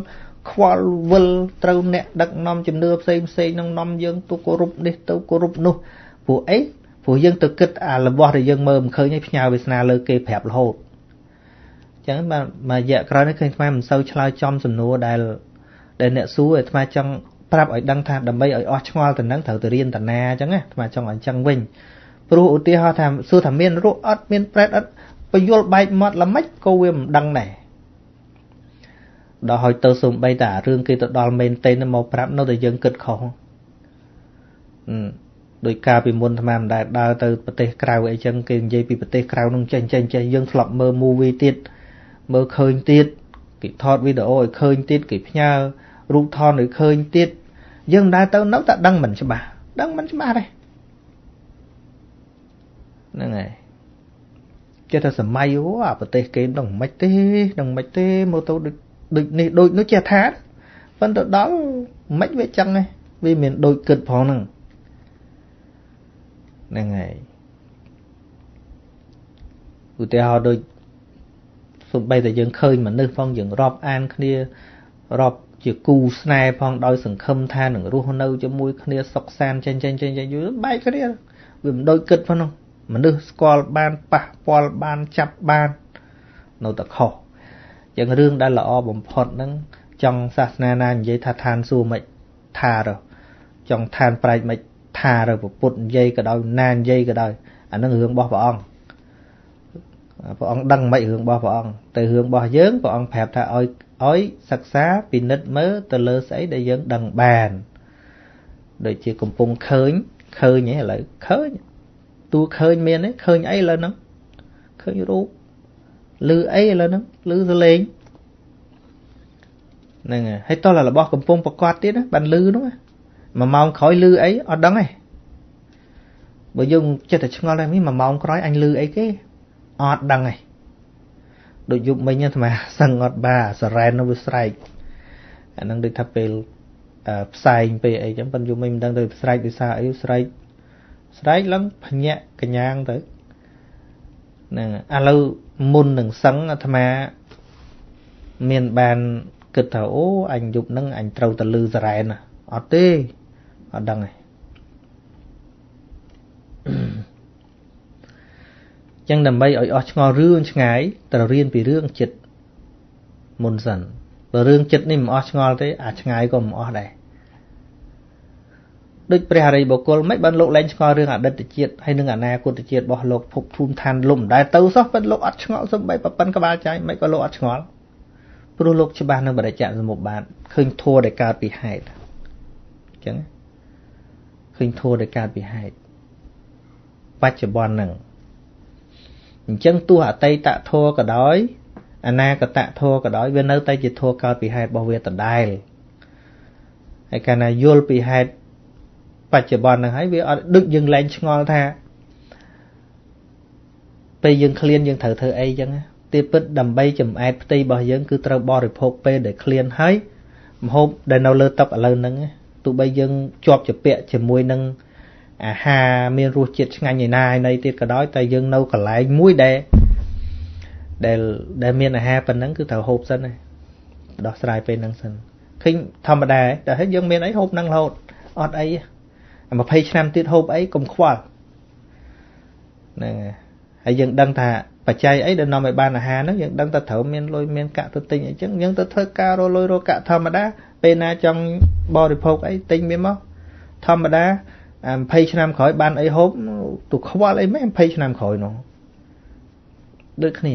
Speaker 1: ខ្វល់វិលត្រូវអ្នកដឹកនាំជំនឿផ្សេងផ្សេងនឹងនាំយើងទៅគោរពនេះទៅគោរពនោះព្រោះអី ព្រោះយើងទៅគិតអារបស់ដែលយើងមើលមិនឃើញឯផ្ញើវាសនាលើគេប្រាប់រហូតអញ្ចឹងបាទមួយរយៈក្រោយនេះឃើញថ្មមិនសូវឆ្លើយចំសំណួរដែលដែលអ្នកសួរឲ្យថ្មចង់ប្រាប់ឲ្យដឹងថាដើម្បីឲ្យអស់ឆ្ងល់ទៅនឹងត្រូវទៅរៀនតាណាអញ្ចឹងណាថ្មចង់ឲ្យអញ្ចឹងវិញព្រោះឧទាហរណ៍ថាសួរថាមានរស់អត់មានប្រែតអត់បយល់បែកមាត់ល្មិចក៏វាមិនដឹងដែរដល់ហើយទៅសំបីតារឿងគេទៅដល់មែនតេនមកប្រាប់នៅតែយើងគិតខុស ដោយការពីមុនអាត្មាមិនដែលដើរទៅប្រទេសក្រៅអីចឹងគេនិយាយពីប្រទេសក្រៅនោះចេះចេះចេះយើងធ្លាប់មើល movie ទៀតមើលឃើញទៀតគេថតវីដេអូឲ្យឃើញទៀតគេផ្ញើរូបថតឲ្យឃើញទៀតយើងមិនដែលទៅនៅតែដឹងមិនច្បាស់ដឹងមិនច្បាស់ទេហ្នឹងហើយចេះតែសម័យអូអាប្រទេសគេដឹងមិនទេដឹងមិនទេមកទៅដូចដូចនេះដូចនោះចេះថាប៉ុន្តែដល់មិនវាចឹងឯងវាមានដូចគិតផងហ្នឹង ហ្នឹងហើយឧទាហរណ៍ដូចសូម្បីតែយើងឃើញមនុស្សផងយើងរាប់អានគ្នារាប់ជាគូស្នេហ៍ផងដោយសង្ឃឹមថានឹងរស់នៅជាមួយគ្នាសុខសាន្តចេញចេញចេញចេញយូរបែកគ្នាវាមិនដូចគិតផងនោះមនុស្សស្គាល់បានប៉ះពាល់បានចាប់បាននៅតែខុសចឹងរឿងដែលល្អបំផុតហ្នឹងចង់សាសនាណានិយាយថាឋានសួគ៌មិនថារចង់ឋានប្រែកមិន ថារពុទ្ធនិយាយក៏ដោយណានិយាយក៏ដោយអានឹងរឿងរបស់ព្រះអង្គព្រះអង្គដឹងមិនរឿងរបស់ព្រះអង្គទៅរឿងរបស់យើងព្រះអង្គប្រាប់ថាឲ្យឲ្យសិក្សាពិនិត្យមើលទៅលើស្អីដែលយើងដឹងបានដូចជាកំពុងឃើញឃើញឯឥឡូវឃើញតួឃើញមានទេឃើញអីឥឡូវហ្នឹងឃើញរូបឮអីឥឡូវហ្នឹងឮសលេងហ្នឹងហើយតោះរបស់កំពុងប្រកាសទៀតបានឮនោះ មួយម៉ោងក្រោយឮអីអត់ដឹងទេបើយើងចិត្តតែឆ្ងល់តែមួយម៉ោងក្រោយអញឮអីគេអត់ដឹងទេដូចយប់មិញអាត្មាសឹងអត់បាសរ៉ែននោះវាស្រែកអាហ្នឹងដូចថាពេលផ្សែងពេលអីចឹងប៉ុន្តែយប់មិញមិនដឹងទៅស្រែកដោយសារអីស្រែកស្រែកឡើងភ្ញាក់កញ្ញាងទៅហ្នឹងឥឡូវមុននឹងសឹងអាត្មាមានបានគិតថាអូអញយប់ហ្នឹងអញត្រូវទៅលឺសរ៉ែនអត់ទេ អត់ដឹងទេចឹងដើម្បីឲ្យអស់ឆ្ងល់រឿងឆ្ងាយត្រូវរៀនពីរឿងចិត្តមុនសិនបើរឿងចិត្តនេះមិនអស់ឆ្ងល់ទេអាឆ្ងាយក៏មិនអស់ដែរដូចព្រះអរិយបុគ្គលមិនបានលោកលែងឆ្ងល់រឿងអតីតជាតិហើយនឹងអនាគតជាតិរបស់លោកភពភូមិឋានលំដែលទៅសោះប៉ុន្តែលោកអត់ឆ្ងល់សំបីប្រពន្ធក្បាលចាយមិនក៏លោកអត់ឆ្ងល់ព្រោះលោកច្បាស់នឹងបរិច្ចសមុបបាទឃើញធัวដែលកើតពីហេតុអញ្ចឹង ឃើញធัวដែលកើតពីហេតុបច្ចុប្បន្នហ្នឹងអញ្ចឹងទោះអតីតធัวក៏ដោយអនាគតធัวក៏ដោយវានៅតែជាធัវកើតពីហេតុរបស់វាដដែលហើយកាលណាយល់ពីហេតុបច្ចុប្បន្នហ្នឹងហើយវាអត់ដូចយើងលែងឆ្ងល់ថាពេលយើងឃ្លានយើងត្រូវធ្វើអីចឹងទីពិតដើម្បីចំអែតផ្ទៃរបស់យើងគឺត្រូវបរិភោគពេលដែលឃ្លានហើយម្ហូបដែលនៅលើតុឥឡូវហ្នឹង ទោះបីយើងជាប់ជាពាក់ជាមួយនឹងអាហារមានរសជាតិឆ្ងាញ់ឯណាឯណីទៀតក៏ដោយតែយើងនៅកន្លែងមួយដែលដែលដែលមានអាហារប៉ុណ្ណឹងគឺត្រូវហូបសិនណាដោះស្រាយពេលហ្នឹងសិនឃើញធម្មតាតែហើយយើងមានអីហូបហ្នឹងរហូតអត់អី20ឆ្នាំទៀតហូបអីកុំខ្វល់ហ្នឹងហើយយើងដឹងថា បច្ច័យអីដែលនាំឲ្យបានអាហារហ្នឹងយើងដឹងថាត្រូវមានលុយមានកាក់ទៅទិញអីចឹងយើងទៅធ្វើការរលុយរកាក់ធម្មតាពេលណាចង់បរិភោគអីទិញវាមកធម្មតា20ឆ្នាំក្រោយបានអីហូបទូខ្វល់អីមែន20ឆ្នាំក្រោយនោះដូចគ្នា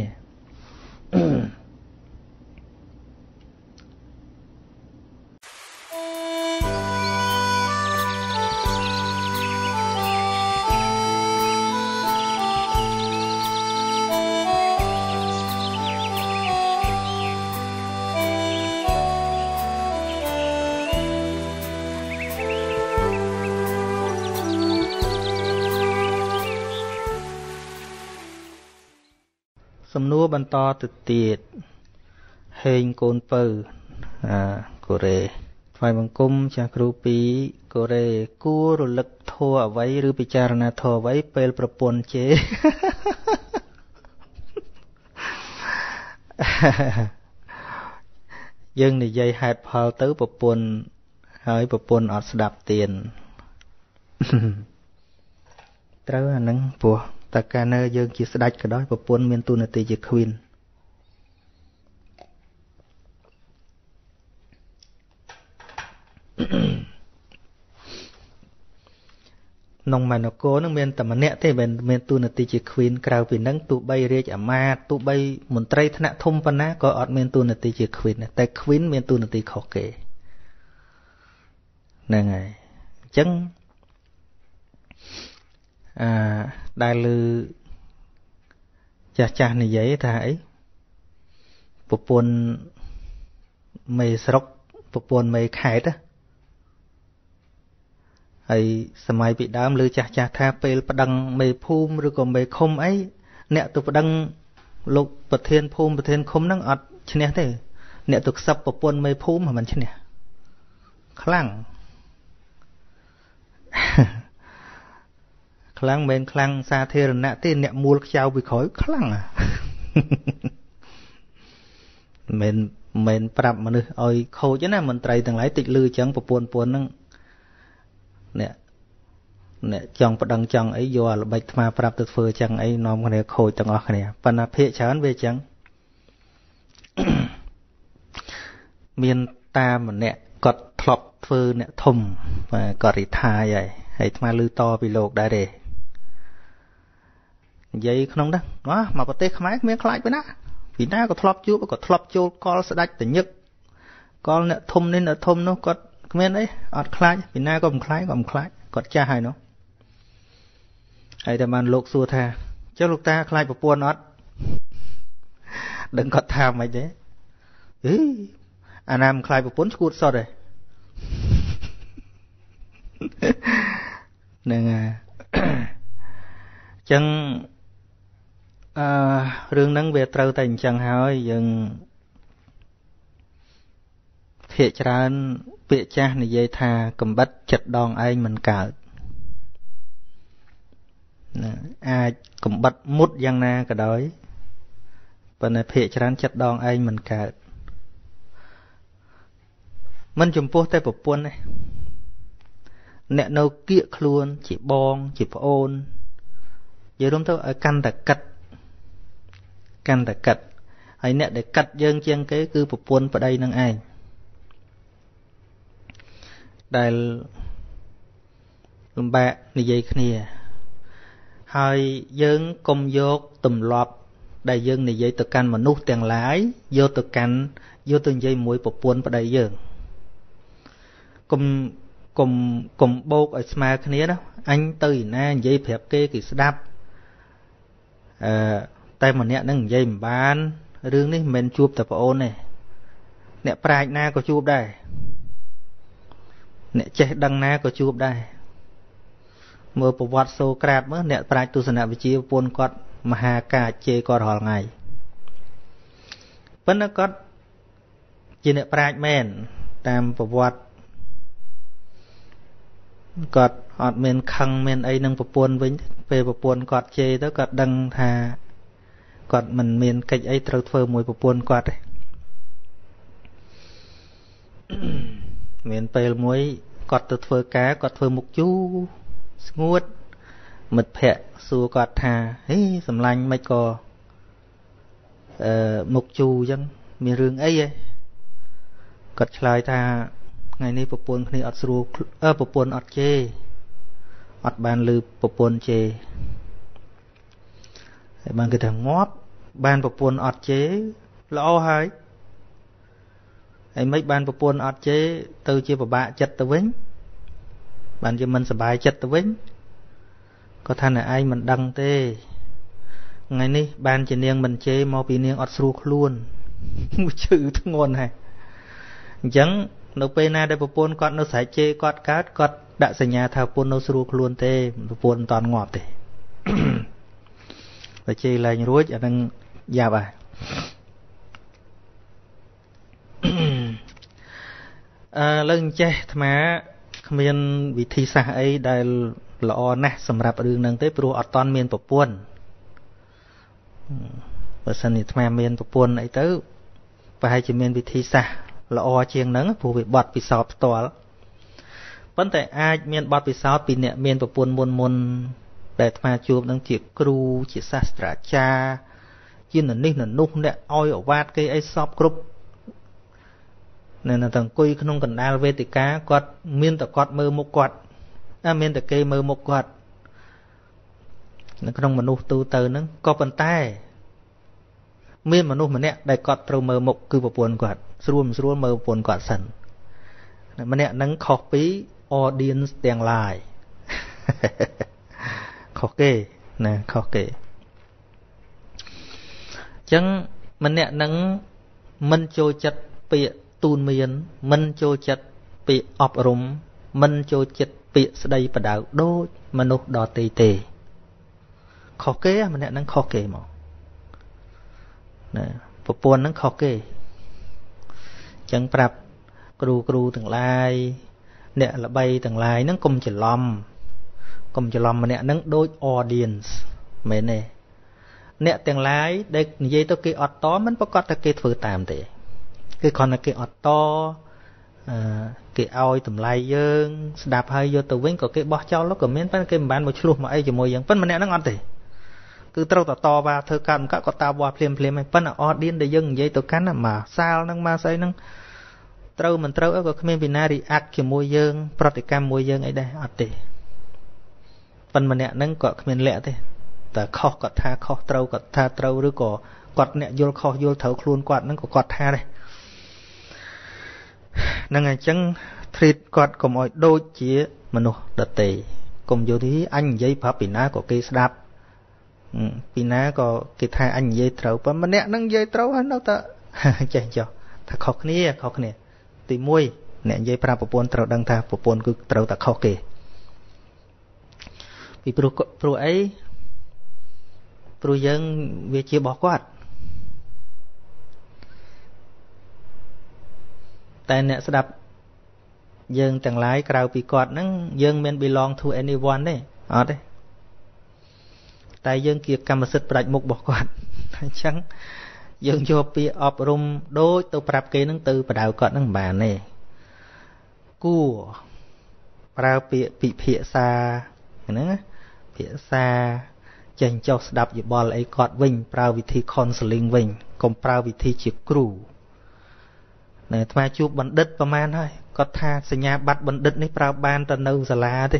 Speaker 1: សំណួរបន្តទៅទៀតហេងកូនពៅអាកូរ៉េថ្វាយបង្គំចាស់គ្រូពីកូរ៉េគួររលឹកធัวអ្វីឬពិចារណាធัวអ្វីពេលប្រពន្ធជេយើងនិយាយហេតុផលទៅប្រពន្ធហើយប្រពន្ធអត់ស្ដាប់ទៀនត្រូវអាហ្នឹងព្រោះ តែកាលនៅយើងជាស្ដេចក៏ដោយប្រពន្ធមានទូនាទីជា queen ក្នុងមនោគរនឹងមានតែម្នាក់ទេមិនមានទូនាទីជា queen ក្រៅពីនឹងទោះបីរាជអាមាត្យទោះបីមន្ត្រីថ្នាក់ធំប៉ុណ្ណាក៏អត់មានទូនាទីជា queen តែ queen មានទូនាទីខុសគេហ្នឹងហើយអញ្ចឹងអឺ ដែលលឺចាស់ចាស់និយាយថាអីប្រពន្ធមេស្រុកប្រពន្ធមេខេត្តហើយសម័យពីដើមលើចាស់ចាស់ថាពេលប្តឹងមេភូមិឬក៏មេឃុំអីអ្នកទៅប្តឹងលោកប្រធានភូមិប្រធានឃុំហ្នឹងអត់ឈ្នះទេអ្នកទៅខ្សឹបប្រពន្ធមេភូមិមិនឈ្នះខ្លាំង ខ្លាំងមិនខ្លាំងសាធារណៈទេអ្នកមូលខ្ចៅពីក្រោយខ្លាំងមិនមិនប្រាប់មនុស្សឲ្យខូចណាមន្ត្រីទាំងឡាយតិចលឺអញ្ចឹងប្រពន្ធពួនហ្នឹងអ្នកអ្នកចង់ប្តឹងចង់អីយកអាល្បិចថ្មប្រាប់ទៅធ្វើអញ្ចឹងអីនាំគ្នាខូចទាំងអស់គ្នាប៉ុន្តែភាកច្រើនវាអញ្ចឹងមានតាម្នាក់គាត់ធ្លាប់ធ្វើអ្នកធំគាត់រីថាយហើយហើយថ្មលឺតពីលោកដែរទេ និយាយក្នុងហ្នឹងមកប្រទេសខ្មែរគ្មានខ្លាចពីណាពីណាក៏ធ្លាប់ជួបក៏ធ្លាប់ចូលកលស្ដាច់តញឹកកលអ្នកធំនេះអ្នកធំនោះគាត់គ្មានអីអត់ខ្លាចពីណាក៏មិនខ្លាចក៏មិនខ្លាចគាត់ចាស់ហើយនោះហើយតែបានលោកសួរថាចុះលោកតាខ្លាចប្រពន្ធអត់ដឹងគាត់ថាមិនទេអីអាណាមិនខ្លាចប្រពន្ធឈួតសុតទេហ្នឹងហើយចឹង អឺរឿងហ្នឹងវាត្រូវតែអញ្ចឹងហើយយើងភាកច្រើនពាក្យចាស់និយាយថាកំបិតចិត្តដងឯងមិនកើតណាអាចកំបិតមុតយ៉ាងណាក៏ដោយប៉ុន្តែភាកច្រើនចិត្តដងឯងមិនកើតមិនចំពោះតែប្រពន្ធទេអ្នកនៅគៀកខ្លួនជាបងជាប្អូននិយាយរួមទៅឲ្យកាន់តែកិត កាន់តែកិតហើយអ្នកដែលកាត់យើងជាងគេគឺប្រពន្ធប្តីនឹងឯងដែលលំបាកនិយាយគ្នា ហើយយើងកុំយកទម្លាប់ដែលយើងនិយាយទៅកាន់មនុស្សទាំងឡាយយកទៅកាន់យកទៅនិយាយមួយប្រពន្ធប្តីយើងកុំកុំកុំបោកឲ្យស្មើគ្នាណាអញទៅឯណានិយាយប្រាប់គេគេស្ដាប់អឺ តែម្នាក់នឹងនិយាយមិនបានរឿងនេះមិនមែនជួបតែប្អូនទេអ្នកប្រាជ្ញណាក៏ជួបដែរអ្នកចេះដឹងណាក៏ជួបដែរមើលប្រវត្តិសូក្រាតមើលអ្នកប្រាជ្ញទស្សនវិជ្ជាប្រពន្ធគាត់មហាកាជេគាត់រាល់ថ្ងៃប៉ុន្តែគាត់ជាអ្នកប្រាជ្ញមែនតាមប្រវត្តិគាត់អត់មានខឹងមានអីនឹងប្រពន្ធវិញពេលប្រពន្ធគាត់ជេរទៅគាត់ដឹងថា គាត់មិនមានកិច្ចអីត្រូវធ្វើមួយប្រពន្ធគាត់ទេមានពេលមួយគាត់ទៅធ្វើការគាត់ធ្វើមុខជូរស្ងួតមិត្តភ័ក្តិសួរគាត់ថាហេសម្លាញ់មិនក៏អឺមុខជូរអញ្ចឹងមានរឿងអីហ៎គាត់ឆ្លើយថាថ្ងៃនេះប្រពន្ធគ្នាអត់ស្រួលអឺប្រពន្ធអត់ជេរអត់បានលឺប្រពន្ធជេរ តែបានគេថាងាប់បានប្រពន្ធអត់ជេរល្អហើយហើយមិនបានប្រពន្ធអត់ជេរទៅជាពិបាកចិត្តទៅវិញបានជាមិនសុបាយចិត្តទៅវិញក៏ថាណែឯងមិនដឹងទេថ្ងៃនេះបានជានាងមិនជេរមកពីនាងអត់ស្រួលខ្លួនមួយជឺធ្ងន់ហើយអញ្ចឹងនៅពេលណាដែលប្រពន្ធគាត់នៅស្រែកជេរគាត់កើតគាត់ដាក់សញ្ញាថាប្រពន្ធនៅស្រួលខ្លួនទេប្រពន្ធមិនតាន់ងាប់ទេ បើជេរឡើងរួចអានឹងយ៉ាប់ហើយអឺលើអញ្ចេះអាត្មាគ្មានវិធីសាស្ត្រអីដែលល្អណាស់សម្រាប់រឿងហ្នឹងទេព្រោះអត់តន់មានប្រពន្ធបើសិនជាអាត្មាមានប្រពន្ធអីទៅប្រហែលជាមានវិធីសាស្ត្រល្អជាងហ្នឹងព្រោះវាបត់ពិសោធន៍ផ្ទាល់ប៉ុន្តែអាចមានបទពិសោធន៍ពីអ្នកមានប្រពន្ធមុនមុន ដែលអាត្មាជួបនឹងជាគ្រូជាសាស្ត្រាចារ្យជាននេះននោះអ្នកឲ្យអវាទគេអីសពគ្រប់នៅនៅតែអង្គុយក្នុងកណ្ដាលវេទិកាគាត់មានតែគាត់មើលមុខគាត់តែមានតែគេមើលមុខគាត់នៅក្នុងមនុស្សទូទៅហ្នឹងក៏ប៉ុន្តែ មានមនុស្សម្នាក់ដែលគាត់ត្រូវមើលមុខគឺប្រពន្ធគាត់ស្រួលមិនស្រួលមើលប្រពន្ធគាត់សិនម្នាក់ហ្នឹងខុសពី audience ទាំងឡាយ ខុសគេណាខុសគេអញ្ចឹងម្នាក់ហ្នឹងមិនចូលចិត្តពាក្យទូនមាន មិនចូលចិត្តពាក្យអប់រំ មិនចូលចិត្តពាក្យស្ដីបដៅដូចមនុស្សដទៃទេខុសគេម្នាក់ហ្នឹងខុសគេមកណាប្រពន្ធហ្នឹងខុសគេអញ្ចឹងប្រាប់គ្រូគ្រូទាំងឡាយអ្នកល្បីទាំងឡាយហ្នឹងកុំច្រឡំ កុំច្រឡំម្នាក់ហ្នឹងដូច audience មែនទេអ្នកទាំងឡាយដែលនិយាយទៅគេអត់តមិនប្រកាសថាគេធ្វើតាមទេគឺគ្រាន់តែគេអត់តអឺគេឲ្យតម្លៃយើង ស្ដាប់ហើយយកទៅវិញក៏គេបោះចោលក៏មានប៉ុន្តែគេមិនបានមកឆ្លោះមកអីជាមួយយើងប៉ុន្តែម្នាក់ហ្នឹងអត់ទេគឺត្រូវតតវ៉ាធ្វើកាត់មកក៏តាវ៉ាភ្លាមភ្លាមហើយប៉ុន្តែអត់ឌៀនដែលយើងនិយាយទៅកាន់មកសាលហ្នឹងមកស្អីហ្នឹងត្រូវមិនត្រូវក៏គ្មានវិណារីអាក់ជាមួយយើង ប្រតិកម្មមួយយើងអីដែរអត់ទេ ប៉ុន្តែម្នាក់ហ្នឹងក៏គ្មានលក្ខទេតែខុសគាត់ថាខុសត្រូវគាត់ថាត្រូវឬក៏គាត់អ្នកយល់ខុសយល់ត្រូវខ្លួនគាត់ហ្នឹងក៏គាត់ថាដែរហ្នឹងអញ្ចឹង treat គាត់កុំឲ្យដូចជាមនុស្សដតេកុំយល់ទីអញនិយាយប្រាប់ពីណាក៏គេស្ដាប់ពីណាក៏គេថាអញនិយាយត្រូវប៉ុន្តែម្នាក់ហ្នឹងនិយាយត្រូវហើយនៅតែចេះចុះថាខុសគ្នាខុសគ្នា ទី1អ្នកនិយាយប្រាប់ប្រពន្ធត្រូវដឹងថាប្រពន្ធគឺត្រូវតែខុសគេ ពីព្រោះព្រោះអីព្រោះយើងវាជារបស់គាត់តែអ្នកស្ដាប់យើងទាំងឡាយក្រៅពីគាត់ហ្នឹងយើងមាន belong to anyone ទេអត់ទេតែយើងជាកម្មសិទ្ធិផ្ដាច់មុខរបស់គាត់អញ្ចឹងយើងយកពាក្យអប់រំដូចទៅប្រាប់គេនឹងទៅបដៅគាត់នឹងមិនបានទេគួរប្រើពាក្យពិភាក្សាហ្នឹង ភាសាចេញចុះស្ដាប់យោបល់អីគាត់វិញ ប្រើវិធី counseling វិញកុំប្រើវិធីជាគ្រូនៅអាត្មាជួបបណ្ឌិតប្រហែលហើយគាត់ថាសញ្ញាបត្របណ្ឌិតនេះប្រើបានតែនៅសាលាទេ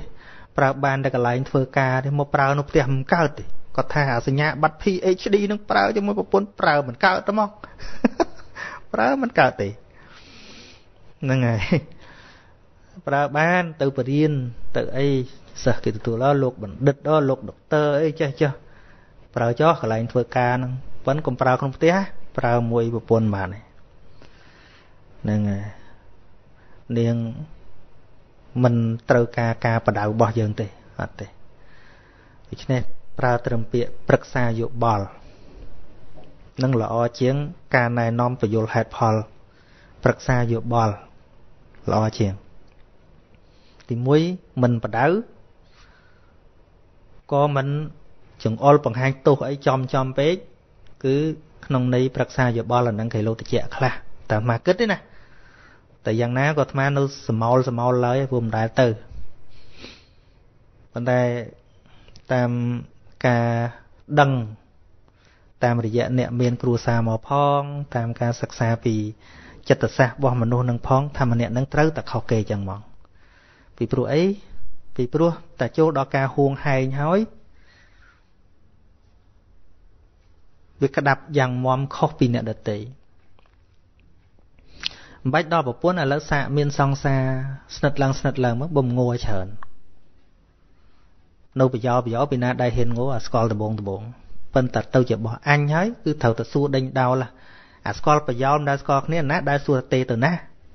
Speaker 1: ប្រើបានតែកន្លែងធ្វើការទេមកប្រើនៅផ្ទះមិនកើតទេគាត់ថាសញ្ញាបត្រ PhD នឹងប្រើជាមួយប្រពន្ធប្រើមិនកើតទេមកប្រើមិនកើតទេហ្នឹងហើយប្រើបានទៅបរៀន ទៅអីសិស្សគេទទួលអលោកបណ្ឌិតអលោកដុកទ័រអីចេះចេះប្រើចោះកន្លែងធ្វើការហ្នឹងប៉ុន្តែកុំប្រើក្នុងផ្ទះប្រើមួយប្រពន្ធបានហ្នឹងហើយនាងមិនត្រូវការការបដៅរបស់យើងទេអត់ទេដូច្នេះប្រើត្រឹមពាក្យប្រឹក្សាយោបល់នឹងល្អជាង ការណែនាំពយល់ហេតុផល ប្រឹក្សាយោបល់ល្អជាង ទី1មិនបដៅក៏មិនចង្អុលបង្ហាញទោសអីចំចំពេកគឺក្នុងន័យប្រឹក្សាយោបល់អានឹងគេលោតិចខ្លះតែមកគិតទេណាតែយ៉ាងណាក៏អាត្មានៅសមោលសមោលឡើយព្រោះមិនដែលទៅប៉ុន្តែតាមការដឹងតាមរយៈអ្នកមានគ្រួសារមកផង តាមការសិក្សាពីចិត្តសាស្ត្ររបស់មនុស្សនឹងផងថាម្នាក់នឹងត្រូវតែខុសគេចឹងហ្មង ពីព្រោះអីពីព្រោះតែចូលដល់ការហួងហែងហើយវាក្តាប់យ៉ាងមមខុសពីអ្នកដតីមិនបាច់ដល់ប្រពន្ធឥឡូវសាកមានសង្សារស្និទ្ធឡើងស្និទ្ធឡើងមកបំងัวច្រើននៅប្រយោប្រយោពីណាដែលហ៊ានងអាស្គាល់ដបងដបងប៉ុន្តែទៅជាបោះអញហើយគឺត្រូវតែសួរដេញដោលអាស្គាល់ប្រយោមិនដែលស្គាល់គ្នាណាដែលសួរទេទៅណា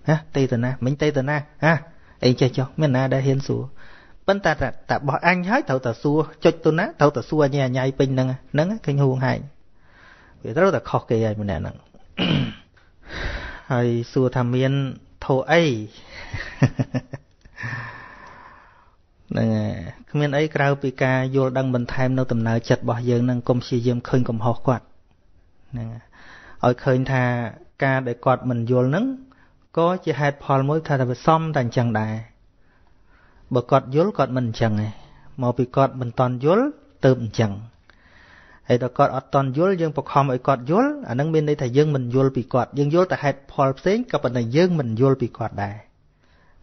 Speaker 1: ហ៎ទេទៅណាមិញទេទៅណាហ៎ អីចេះចុះមានណាដែលហ៊ានសួរប៉ុន្តែតែបោះអញហើយត្រូវតែសួរចុចទៅណាត្រូវតែសួរអញអញពេញហ្នឹងហ្នឹងឃើញហួងហែងវាត្រូវតែខុសគេហើយម្នាក់ហ្នឹងហើយសួរថាមានធោអីហ្នឹងហើយគ្មានអីក្រៅពីការយល់ដឹងបន្ថែមនៅដំណើរចិត្តរបស់យើងនឹងកុំព្យាយាមឃើញកំហុសគាត់ហ្នឹងឲ្យឃើញថាការដែលគាត់មិនយល់ហ្នឹង ក៏ជាហេតុផលមួយថាវាសមតែអញ្ចឹងដែរបើគាត់យល់គាត់មិនអញ្ចឹងទេមកពីគាត់មិនតន់យល់ទៅអញ្ចឹងហើយដល់គាត់អត់តន់យល់យើងបង្ខំឲ្យគាត់យល់អានឹងមានន័យថាយើងមិនយល់ពីគាត់យើងយល់តែហេតុផលផ្សេងក៏ប៉ុន្តែយើងមិនយល់ពីគាត់ដែរ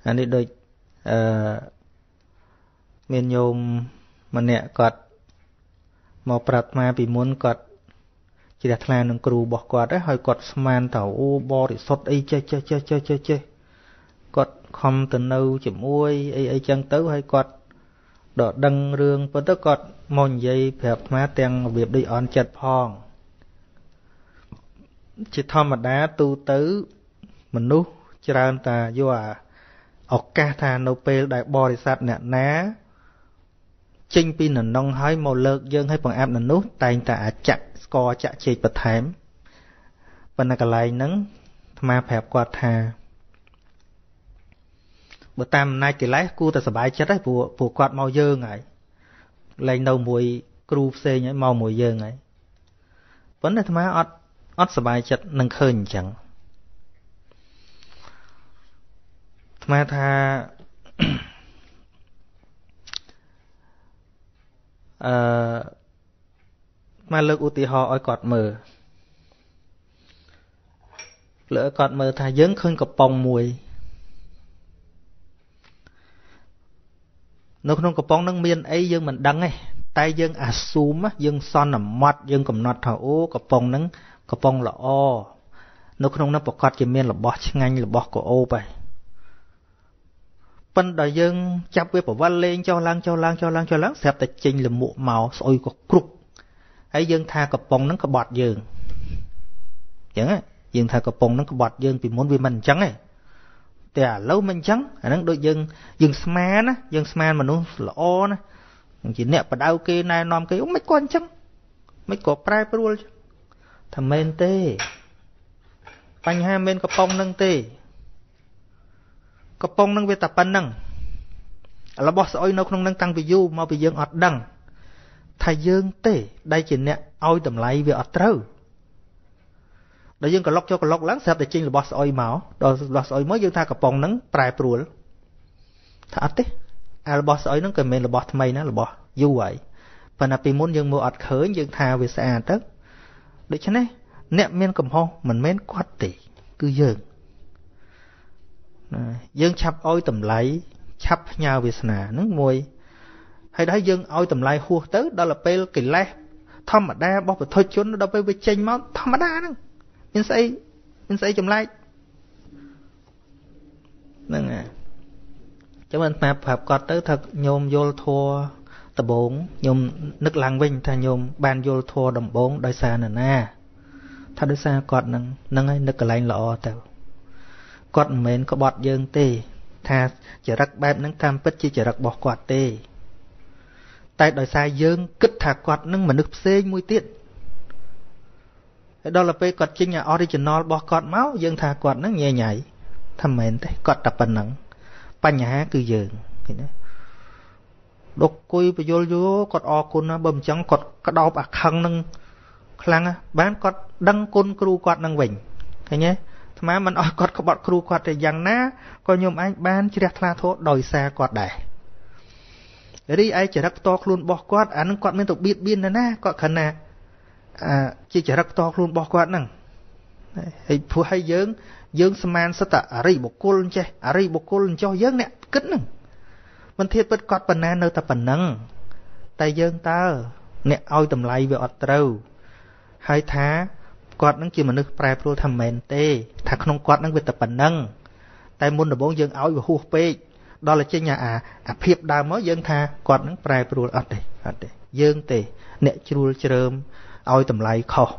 Speaker 1: អានេះដូចអឺមានញោមម្នាក់គាត់មកប្រាប់មកពីមុនគាត់ ជ្រះថ្លានឹងគ្រូរបស់គាត់ហើយគាត់ស្មានថាអូបរិសុទ្ធអីចេះចេះចេះចេះចេះចេះគាត់ខំទៅនៅជាមួយអីអីចឹងទៅហើយគាត់ដកដឹងរឿងប៉ុន្តែគាត់មកនិយាយប្រាប់អាត្មាទាំងរបៀបដូចអន់ចិត្តផងជាធម្មតាទូទៅមនុស្សច្រើនតាយកអាឱកាសថានៅពេលដែលបរិស័ទអ្នកណាចេញពីននងហើយមកលើកយើងឲ្យបង្អាប់ននោះតែងតែអាចៈ ស្គរចាក់ជែកបន្ថែមប៉ុន្តែកន្លែងហ្នឹងអាត្មាប្រាប់គាត់ថាបើតាមអំណាចកិលេសគួរតែសុបាយចិត្តហើយព្រោះព្រោះគាត់មកយើងហើយលែងនៅមួយគ្រូផ្សេងហើយមកមួយយើងហើយប៉ុន្តែអាត្មាអត់អត់សុបាយចិត្តនឹងឃើញអញ្ចឹងអាត្មាថាអឺ មកលើកឧទាហរណ៍ឲ្យគាត់មើលលើគាត់មើលថាយើងឃើញកំប៉ុងមួយ នៅក្នុងកំប៉ុងនឹងមានអីយើងមិនដឹងទេតែយើងអាស៊ូមយើងសន្មត់យើងកំណត់ថាអូកំប៉ុងនឹងកំប៉ុងល្អនៅក្នុងនោះប្រកាសជាមានរបស់ឆ្ងាញ់របស់កោអូបហើយប៉ុន្តែយើង ចាប់វាប្រវល់លេងចុះឡើងចុះឡើងចុះឡើងចុះឡើងស្រាប់តែចេញលមួកមកស្អុយក៏គ្រប់ ហើយយើងថាកំប៉ុងហ្នឹងក្បត់យើងអញ្ចឹងយើងថាកំប៉ុងហ្នឹងក្បត់យើងពីមុនវាមិនអញ្ចឹងទេតែឥឡូវមិនអញ្ចឹងអាហ្នឹងដូចយើងយើងស្មានណាយើងស្មានមនុស្សល្អណាជាអ្នកបដៅគេណែនាំគេអូមិនគាត់អញ្ចឹងមិនក៏ប្រែប្រួលថាមែនទេបញ្ហាមិនកំប៉ុងនឹងទេកំប៉ុងនឹងវាតែប៉ុណ្្នឹងរបស់ស្អុយនៅក្នុងនឹងតាំងពីយូរមកពីយើងអត់ដឹង ថាយើងទេដែលជាអ្នកឲ្យតម្លៃវាអត់ត្រូវដល់យើងក្លុកចូលក្លុកឡើងស្រាប់តែចេញរបស់ស្អុយមកដល់របស់ស្អុយមកយើងថាកំប៉ុងហ្នឹងប្រែប្រួលថាអត់ទេអារបស់ស្អុយហ្នឹងក៏មិនមែនរបស់ថ្មីណារបស់យូរហើយប៉ុន្តែពីមុនយើងមើលអត់ឃើញយើងថាវាស្អាតទៅដូច្នេះអ្នកមានកំហុសមិនមែនគាត់ទេគឺយើងយើងឆាប់ឲ្យតម្លៃឆាប់ផ្ញើវាសនាហ្នឹងមួយ ហើយដល់យើងឲ្យតម្លៃហួសទៅដល់ពេលកិលេសធម្មតារបស់ពុទ្ធជនដល់ពេលវាចេញមកធម្មតាហ្នឹងមានស្អីមានស្អីចម្លែកហ្នឹងហើយចាំមិនប្រាប់ប្រាប់គាត់ទៅថាញោមយល់ធัวដំបងញោមនឹកឡើងវិញថាញោមបានយល់ធัวដំបងដោយសារនរណាថាដោយសារគាត់នឹងនឹងឲ្យនឹកកន្លែងល្អទៅគាត់មិនមែនក្បត់យើងទេ ថាចរិតបែបហ្នឹងតាមពិតជាចរិតរបស់គាត់ទេ តែដោយសារយើងគិតថាគាត់នឹងមនុស្សផ្សេងមួយទៀតហើយដល់ពេលគាត់ចេញ original របស់គាត់មកយើងថាគាត់នឹងញ៉ៃញ៉ៃថាមិនមែនទេគាត់តែប៉ុណ្្នឹងបញ្ហាគឺយើងឃើញទេដុកគុយបយលយោគាត់អរគុណណាបើមិនចឹងគាត់ក្តោបអាខឹងនឹងខ្លាំងណាបានគាត់ដឹងគុណគ្រូគាត់នឹងវិញឃើញទេអាត្មាមិនអស់គាត់ក្បត់គ្រូគាត់តែយ៉ាងណាក៏ញោមឯងបានជ្រះថ្លាធម៌ដោយសារគាត់ដែរ រីឯចរិតផ្ទាល់ខ្លួនរបស់គាត់អានឹងគាត់មានទៅបៀតបៀនណាគាត់ខណៈអាជាចរិតផ្ទាល់ខ្លួនរបស់គាត់ហ្នឹងហើយព្រោះឲ្យយើង យើងស្មានសិតតែអរិបុគ្គលអញ្ចេះអរិបុគ្គលអញ្ចោះយើងអ្នកគិតហ្នឹងមិនធៀបពិតគាត់ប៉ុណ្ណានៅតែប៉ុណ្ណឹងតែយើងតើអ្នកឲ្យតម្លៃវាអត់ត្រូវហើយថាគាត់នឹងជាមនុស្សប្រែប្រួលថាមិនមែនទេ ថាក្នុងគាត់នឹងវាតែប៉ុណ្ណឹងតែមុនដំបូងយើងឲ្យវាហួសពេក ដល់តែចេញអាអាភាពដើមមកយើងថាគាត់នឹងប្រែប្រួលអត់ទេអត់ទេយើងទេ អ្នកជ្រួលជ្រើមឲ្យតម្លៃខុស